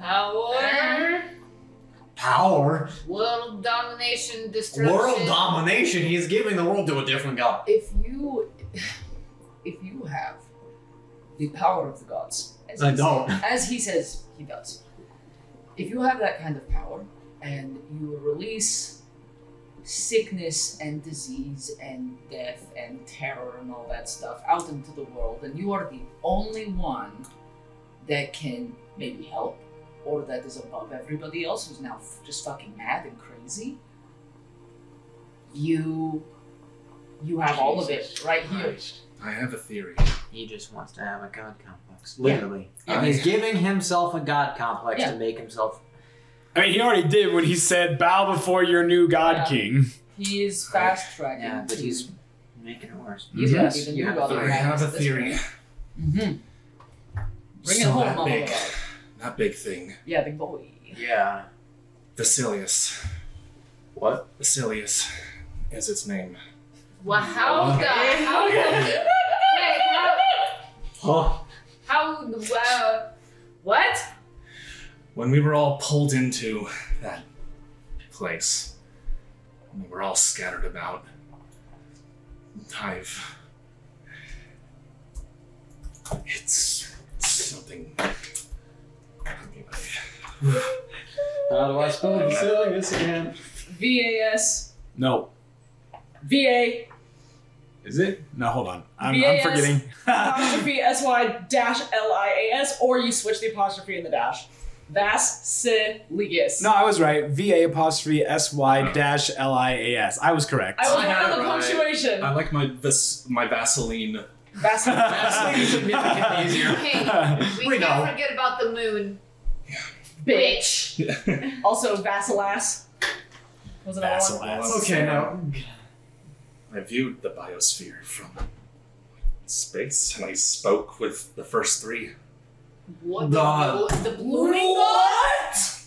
Power, power? world domination, destruction. World domination. He's giving the world to a different god. If you if you have the power of the gods, as I he don't. says- as he says he does, if you have that kind of power and you release sickness and disease and death and terror and all that stuff out into the world, and you are the only one that can maybe help or that is above everybody else who's now just fucking mad and crazy, you you have all of it right here. I have a theory. He just wants to have a god complex. Literally. Yeah. He's giving himself a god complex Yeah. to make himself. I mean, he already did when he said, "Bow before your new god Yeah. king." He is fast tracking. Yeah, but he's making it worse. He's gonna be the You have a theory. I have a theory. Mm-hmm. Bring it home, that Mama. big, that big thing. Yeah, big boy. Yeah. Vasilius. What? Vasilius is its name. Well, how the how the wait how Huh? How uh, what? When we were all pulled into that place, and we were all scattered about, I've. It's something. How do I spell Vasilius again? VAS. No, VA. Is it? No, hold on. I'm, I'm forgetting. apostrophe SY dash LIAS, or you switch the apostrophe in the dash. Vasilius. no, I was right. V A apostrophe S Y dash L I A S. I was correct. I was I one had of the right. punctuation. I like my Vas- my Vaseline. Vasilius. Vaseline is significantly easier. Hey, we, We can't know. forget about the moon, Bitch. bitch. Also, Vasilas. Was another one. Vasilas. Okay, now. I viewed the biosphere from space, and I spoke with the first three. What The- the, the blooming What?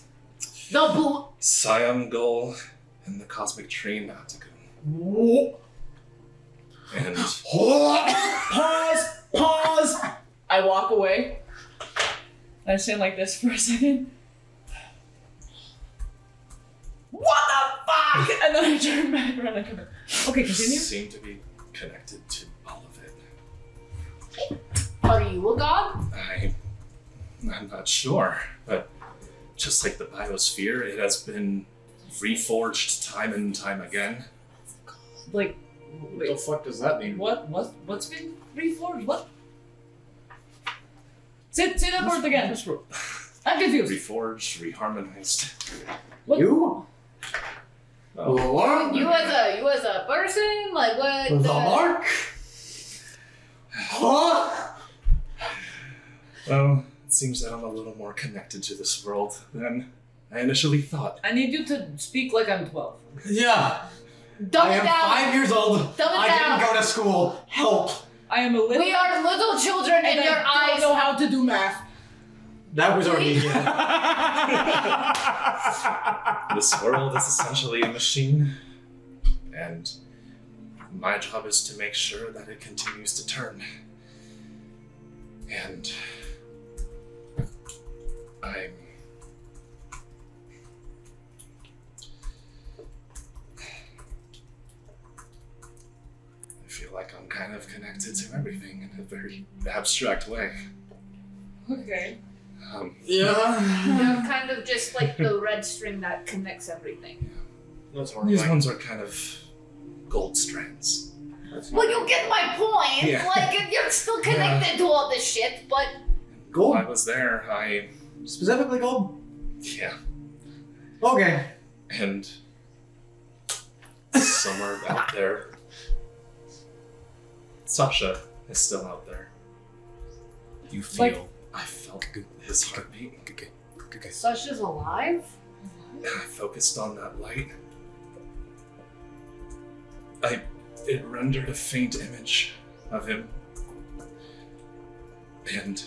The blue. Siam Goal and the Cosmic Tree Nauticum. And Pause. Pause. I walk away. I stand like this for a second. What the fuck? And then I turn back around and come back. Okay, continue. seem to be connected to all of it. Are you a god? I, I'm not sure, but just like the biosphere, it has been reforged time and time again. Like, What the fuck does that mean? what? What? What's been reforged? What? Say, say that word again. I'm confused. reforged, reharmonized. What? You? Oh, What? You as a you as a person? Like what? The mark? Huh? well, it seems that I'm a little more connected to this world than I initially thought. I need you to speak like I'm 12. Yeah. Dumb I it am down. five years old. Dumb it I down. didn't go to school. Help. I am a little. We are little children and in your I eyes. don't know how to do math. That was already yeah. This world is essentially a machine, and my job is to make sure that it continues to turn. And I'm. I feel like I'm kind of connected to everything in a very abstract way. Okay. Um, Yeah. They're kind of just like the red string that connects everything. That's these ones are kind of gold strands. Well, you get my point. Yeah. Like you're still connected to all this shit, but Gold? While I was there, I. Specifically gold? Yeah. Okay. and somewhere out there, Sasha is still out there. You feel. Like- I felt his heartbeat. Okay, okay, okay. Sasha's alive. I focused on that light. I it rendered a faint image of him. And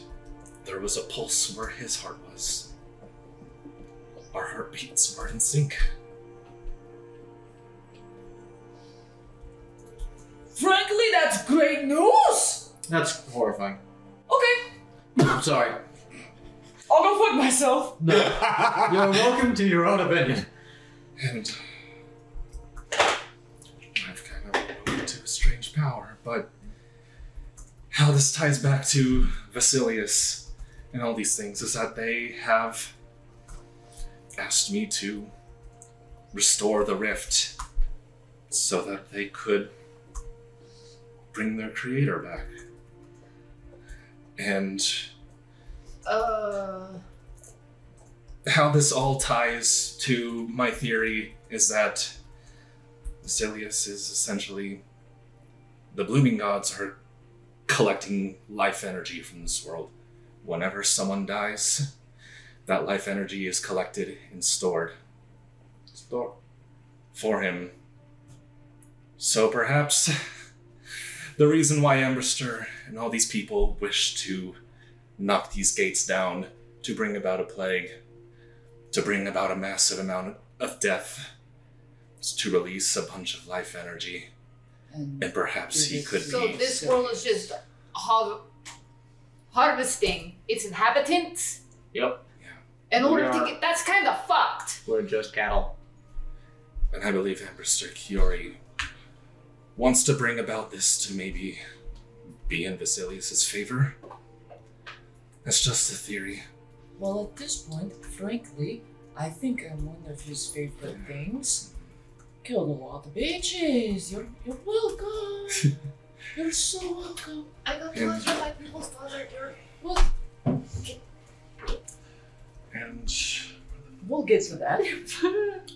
there was a pulse where his heart was. Our heartbeats were in sync. Frankly, that's great news! That's horrifying. Okay. I'm sorry. I'll go fuck myself. No. You're welcome to your own opinion. And I've kind of woken to a strange power, but how this ties back to Vasilius and all these things is that they have asked me to restore the rift so that they could bring their creator back. And Uh, how this all ties to my theory is that Vasilius is essentially the blooming gods are collecting life energy from this world. Whenever someone dies, that life energy is collected and stored Store. for him. So perhaps the reason why Ambrister and all these people wish to knock these gates down to bring about a plague, to bring about a massive amount of death, to release a bunch of life energy. And And perhaps he could so be. this world is just har- harvesting its inhabitants Yep. in We order to get. That's kind of fucked. We're just cattle. And I believe Ambrister Kiori wants to bring about this to maybe be in Vasilius's favor. That's just a theory. well, at this point, frankly, I think I'm one of his favorite things. Killed a lot of bitches. You're you're welcome. you're so welcome. I got And- lots of my people's father. You're Well, And we'll get to that.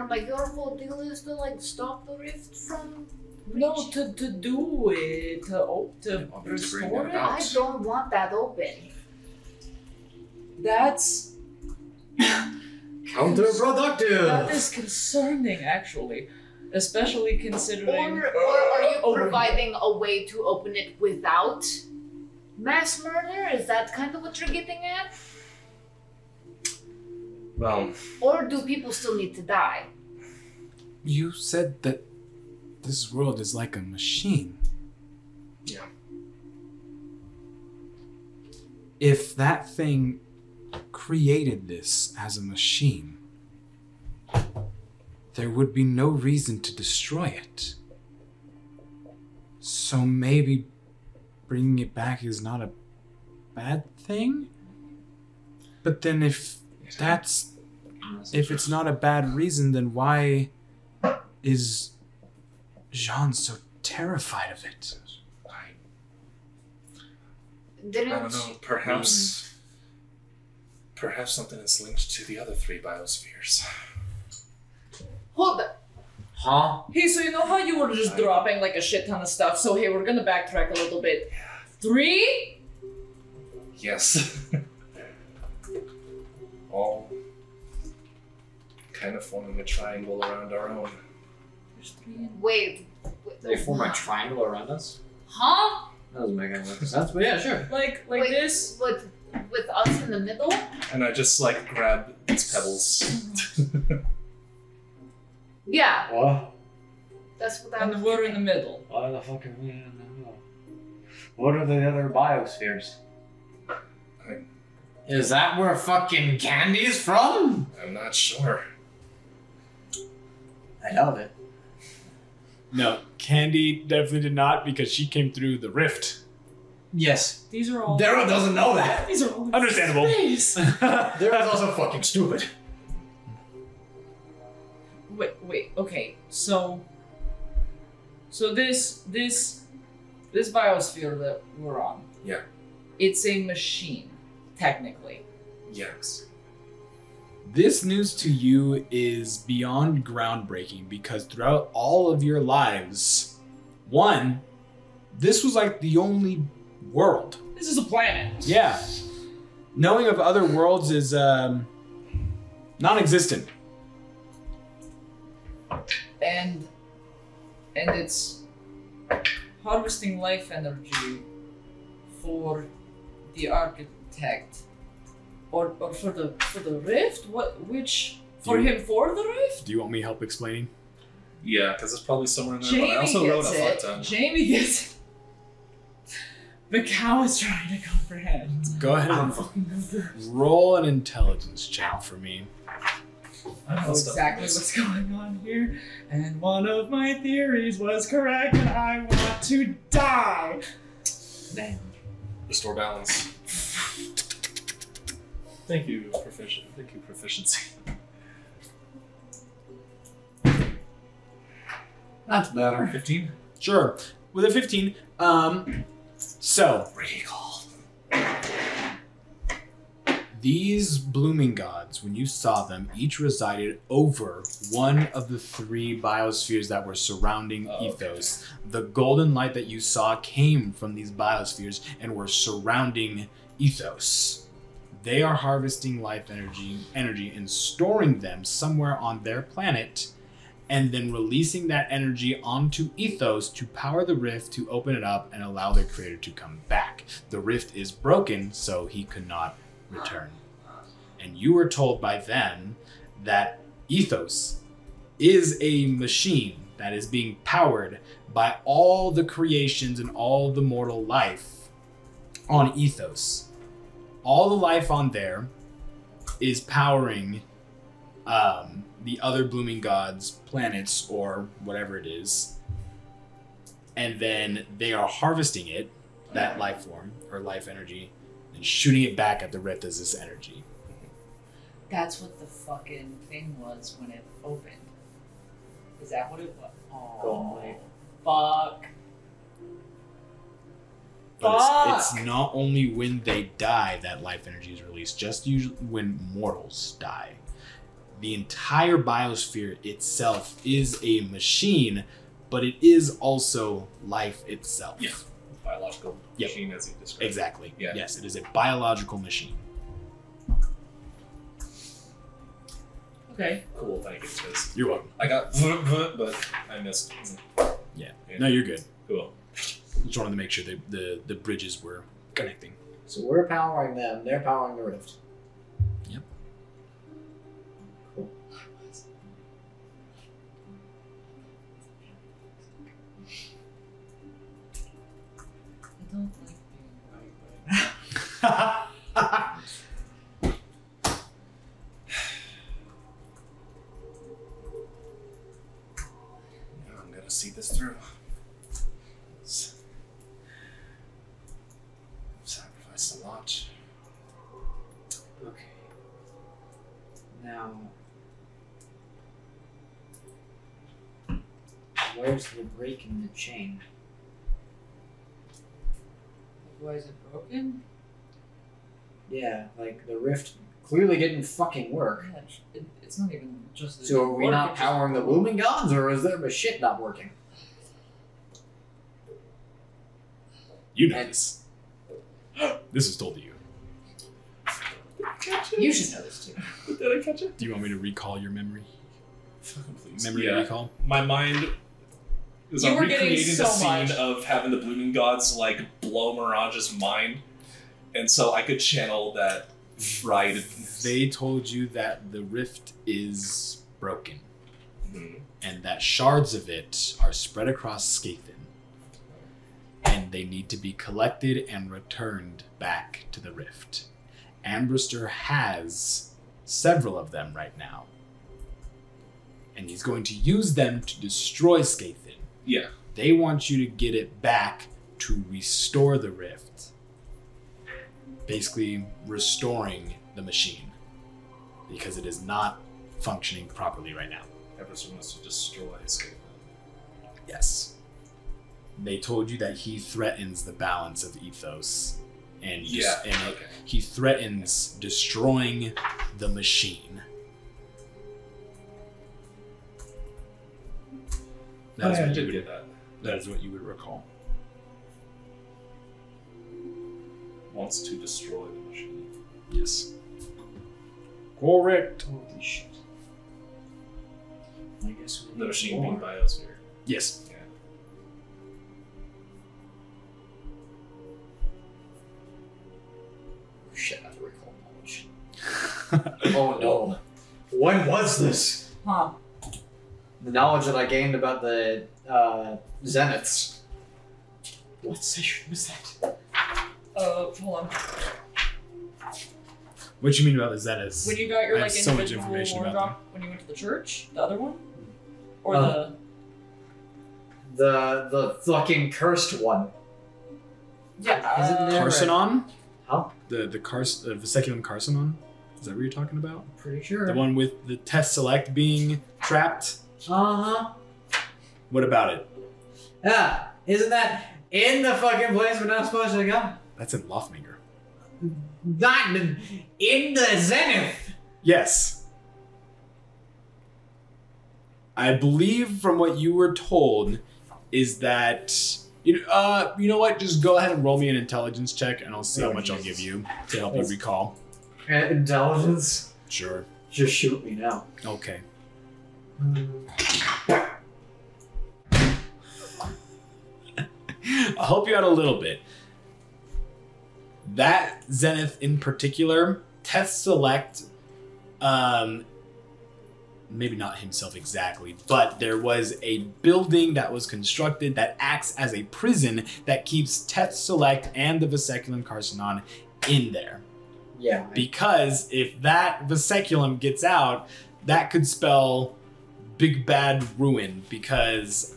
And I'm like, your whole deal is to like stop the rift from. no, to, to do it, to, oh, to want to bring restore it. I don't want that open. That's Counterproductive. that is concerning, actually, especially considering. Or, or are you Oh, providing a way to open it without mass murder? Is that kind of what you're getting at? Well, Or do people still need to die? You said that this world is like a machine. Yeah. If that thing created this as a machine, there would be no reason to destroy it. So maybe bringing it back is not a bad thing? But then if that's if it's not a bad reason, then why is Jean so terrified of it? I, Didn't I don't know. Perhaps, hmm. perhaps something is linked to the other three biospheres. hold up. Huh? Hey, so you know how you were just I- dropping like a shit ton of stuff? So hey, we're gonna backtrack a little bit. Three? Yes. All kind of forming a triangle around our own. There's three in Wait. wait, They form a triangle around us? Huh? That doesn't make any sense, but yeah, sure. like like Wait. this. With with us in the middle? And I just like grab its pebbles. Yeah, What? that's what I And was. we're in the middle. Why the fuck are we in the middle? What are the other biospheres? I- Is that where fucking Candy's from? I'm not sure. I doubt it. No, Candy definitely did not because she came through the rift. Yes. These are all. Darragh doesn't know that. These are all. Understandable. space. Darragh's also fucking stupid. Wait, wait. Okay, so. So this this this biosphere that we're on. Yeah. It's a machine, technically. Yes. This news to you is beyond groundbreaking because throughout all of your lives, one, this was like the only world. This is a planet. Yeah. Knowing of other worlds is um, non existent. and and it's harvesting life energy for the architect or, or for the for the rift what which for You- him for the rift Do you want me help explaining? Yeah, because it's probably somewhere in there. jamie but I also wrote gets a fuck it ton. jamie gets it the cow is trying to comprehend Go ahead and roll an intelligence check for me. I know exactly what's going on here, and one of my theories was correct, and I want to die. Damn. Restore balance. Thank you, proficient. Thank you, proficiency. That's better. Fifteen. Sure. With a 15, um, so Recall. These blooming gods, when you saw them, each resided over one of the three biospheres that were surrounding Oh, okay. Ethos. The golden light that you saw came from these biospheres and were surrounding Ethos. They are harvesting life energy, energy and storing them somewhere on their planet, and then releasing that energy onto Ethos to power the rift to open it up and allow their creator to come back. The rift is broken, so he could not return. And you were told by them that Ethos is a machine that is being powered by all the creations and all the mortal life on Ethos. All the life on there is powering um, the other blooming gods, planets, or whatever it is. And then they are harvesting it, that life form or life energy, and shooting it back at the rift as this energy. That's what the fucking thing was when it opened. Is that what it was? Oh, my- fuck. But it's, it's not only when they die that life energy is released, just usually when mortals die. The entire biosphere itself is a machine, but it is also life itself. Yeah. Biological Yep. machine, as you described. Exactly. Yeah. Yes, it is a biological machine. Okay. Cool. Thank you. You're welcome. I got, but I missed. Yeah. Yeah. No, you're good. Cool. Just wanted to make sure that the, the bridges were connecting. So we're powering them, they're powering the rift. Yep. Cool. I don't like being right. Yeah, I'm gonna see this through. S- Sacrificed a lot. Okay. Now, where's the break in the chain? Why is it broken? Yeah, like the rift clearly didn't fucking work. Yeah, it, it's not even just. So are we work, not powering the blooming gods, or is there a shit not working? You know And- this. This is told to you. You should know this too. Did I catch it? Do you want me to recall your memory? Fucking please. Memory yeah. recall? My mind is You I'm were getting recreating so the scene much. of having the blooming gods like blow Mirage's mind, and so I could channel that fried. They told you that the rift is broken Mhm. and that shards of it are spread across Skathan. And they need to be collected and returned back to the rift. Ambrister has several of them right now. And he's going to use them to destroy Skathan. Yeah. They want you to get it back to restore the rift. Basically, restoring the machine. Because it is not functioning properly right now. Everson wants to destroy Escape. Yes. They told you that he threatens the balance of ethos. And, dis- Yeah. and Okay. he threatens destroying the machine. That is I what you would- get that. that is what you would recall. Wants to destroy the machine. Yes. Correct. Holy shit. I guess we The need machine more. being biosphere. Yes. Yeah. Shit, I have to recall knowledge. oh no. When was this? Huh. The knowledge that I gained about the uh, Zeniths. What session was that? Uh, hold on. What do you mean about the Zeniths? When you got your I like have so much individual information horn about drop when you went to the church, the other one, or Uh, the The the fucking cursed one. yeah. Is it there- Carcinon? Huh? The the Cars uh, Vesiculum Carcinon? Is that what you're talking about? Pretty sure. The one with the test select being trapped? Uh huh. What about it? Yeah. Isn't that in the fucking place we're not supposed to go? That's in Lothminger. Not in, the zenith. Yes. I believe from what you were told is that you know, uh you know what? Just go ahead and roll me an intelligence check and I'll see how much I'll give you to help you recall. Uh, Intelligence. Sure. Just shoot me now. Okay. I'll help you out a little bit. That Zenith in particular, Test Select, um, maybe not himself exactly, but there was a building that was constructed that acts as a prison that keeps Test Select and the Vesiculum Carcinon in there. Yeah. Because if that Vesiculum gets out, that could spell big bad ruin. Because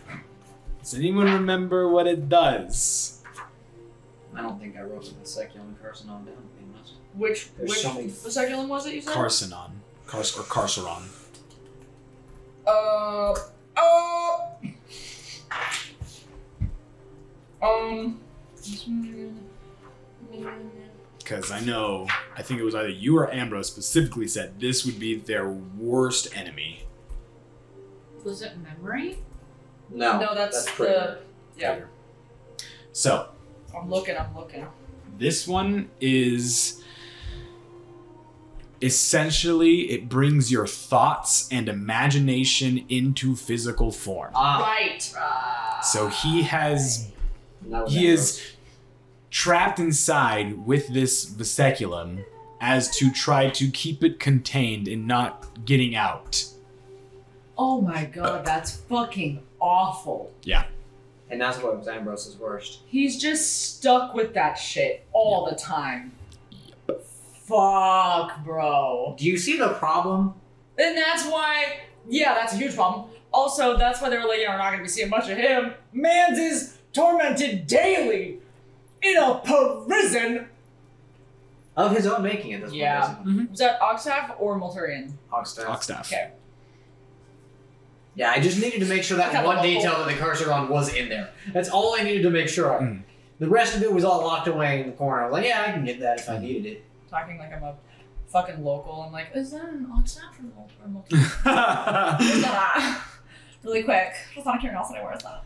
does anyone remember what it does? I don't think I wrote the seculum carcinon down. To be honest. which There's which so many- vesiculum was it you said? Carcinon. Cars- or Carceron. Uh oh. Um. Because I know, I think it was either you or Ambrose specifically said this would be their worst enemy. Was it memory? No. No, that's, pretty the. Yeah, So, I'm looking. I'm looking. This one is essentially it brings your thoughts and imagination into physical form. Ah. Right. So he has that he Ambrose. is trapped inside with this vesiculum as to try to keep it contained and not getting out. Oh my god, that's fucking awful. Yeah. And that's what was Ambrose's worst. He's just stuck with that shit all the time. Fuck, bro. Do you see the problem? And that's why, yeah, that's a huge problem. Also, that's why they were like, you know, we're not gonna be seeing much of him. Mans is tormented daily in a prison. Of his own making at this Yeah. point. isn't Was mm-hmm. that Oxstaff or Molturian? it? Hogstaff. Hawkstaff. Okay. Yeah, I just needed to make sure that one local. detail that the cursor on was in there. That's all I needed to make sure of. Mm. The rest of it was all locked away in the corner. I was like, yeah, I can get that if I needed it. Talking like I'm a fucking local. I'm like, is that an Oxstaff or Mol- or Molturian? Where's that at? Really quick. Just out of curiosity, where's that?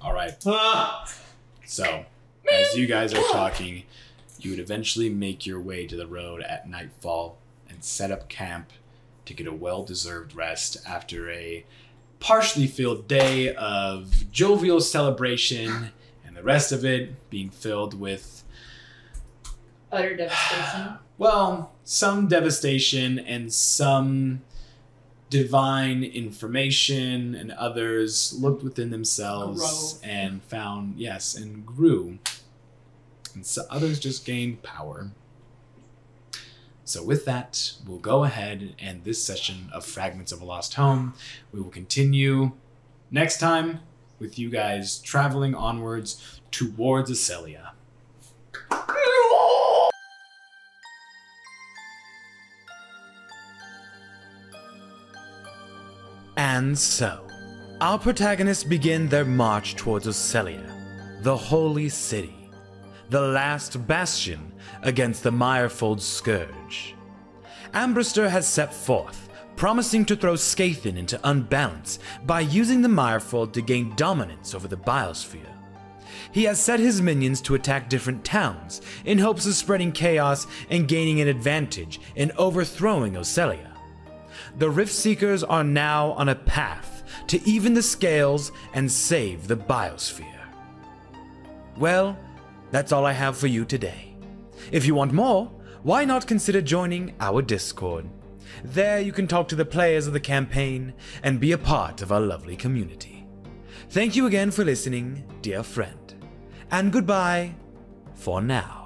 All right. Ah! So, as you guys are talking, you would eventually make your way to the road at nightfall and set up camp to get a well deserved rest after a partially filled day of jovial celebration and the rest of it being filled with, Utter devastation. well, some devastation and some divine information, and others looked within themselves and found, yes, and grew. And so others just gained power. So, with that, we'll go ahead and end this session of Fragments of a Lost Home. We will continue next time with you guys traveling onwards towards Acelia. And so, our protagonists begin their march towards Ocelia, the holy city, the last bastion against the Mirefold scourge. Ambrister has set forth, promising to throw Scathan into unbalance by using the Mirefold to gain dominance over the biosphere. He has set his minions to attack different towns in hopes of spreading chaos and gaining an advantage in overthrowing Ocelia. The Rift Seekers are now on a path to even the scales and save the biosphere. Well, that's all I have for you today. If you want more, why not consider joining our Discord? There you can talk to the players of the campaign and be a part of our lovely community. Thank you again for listening, dear friend. And goodbye for now.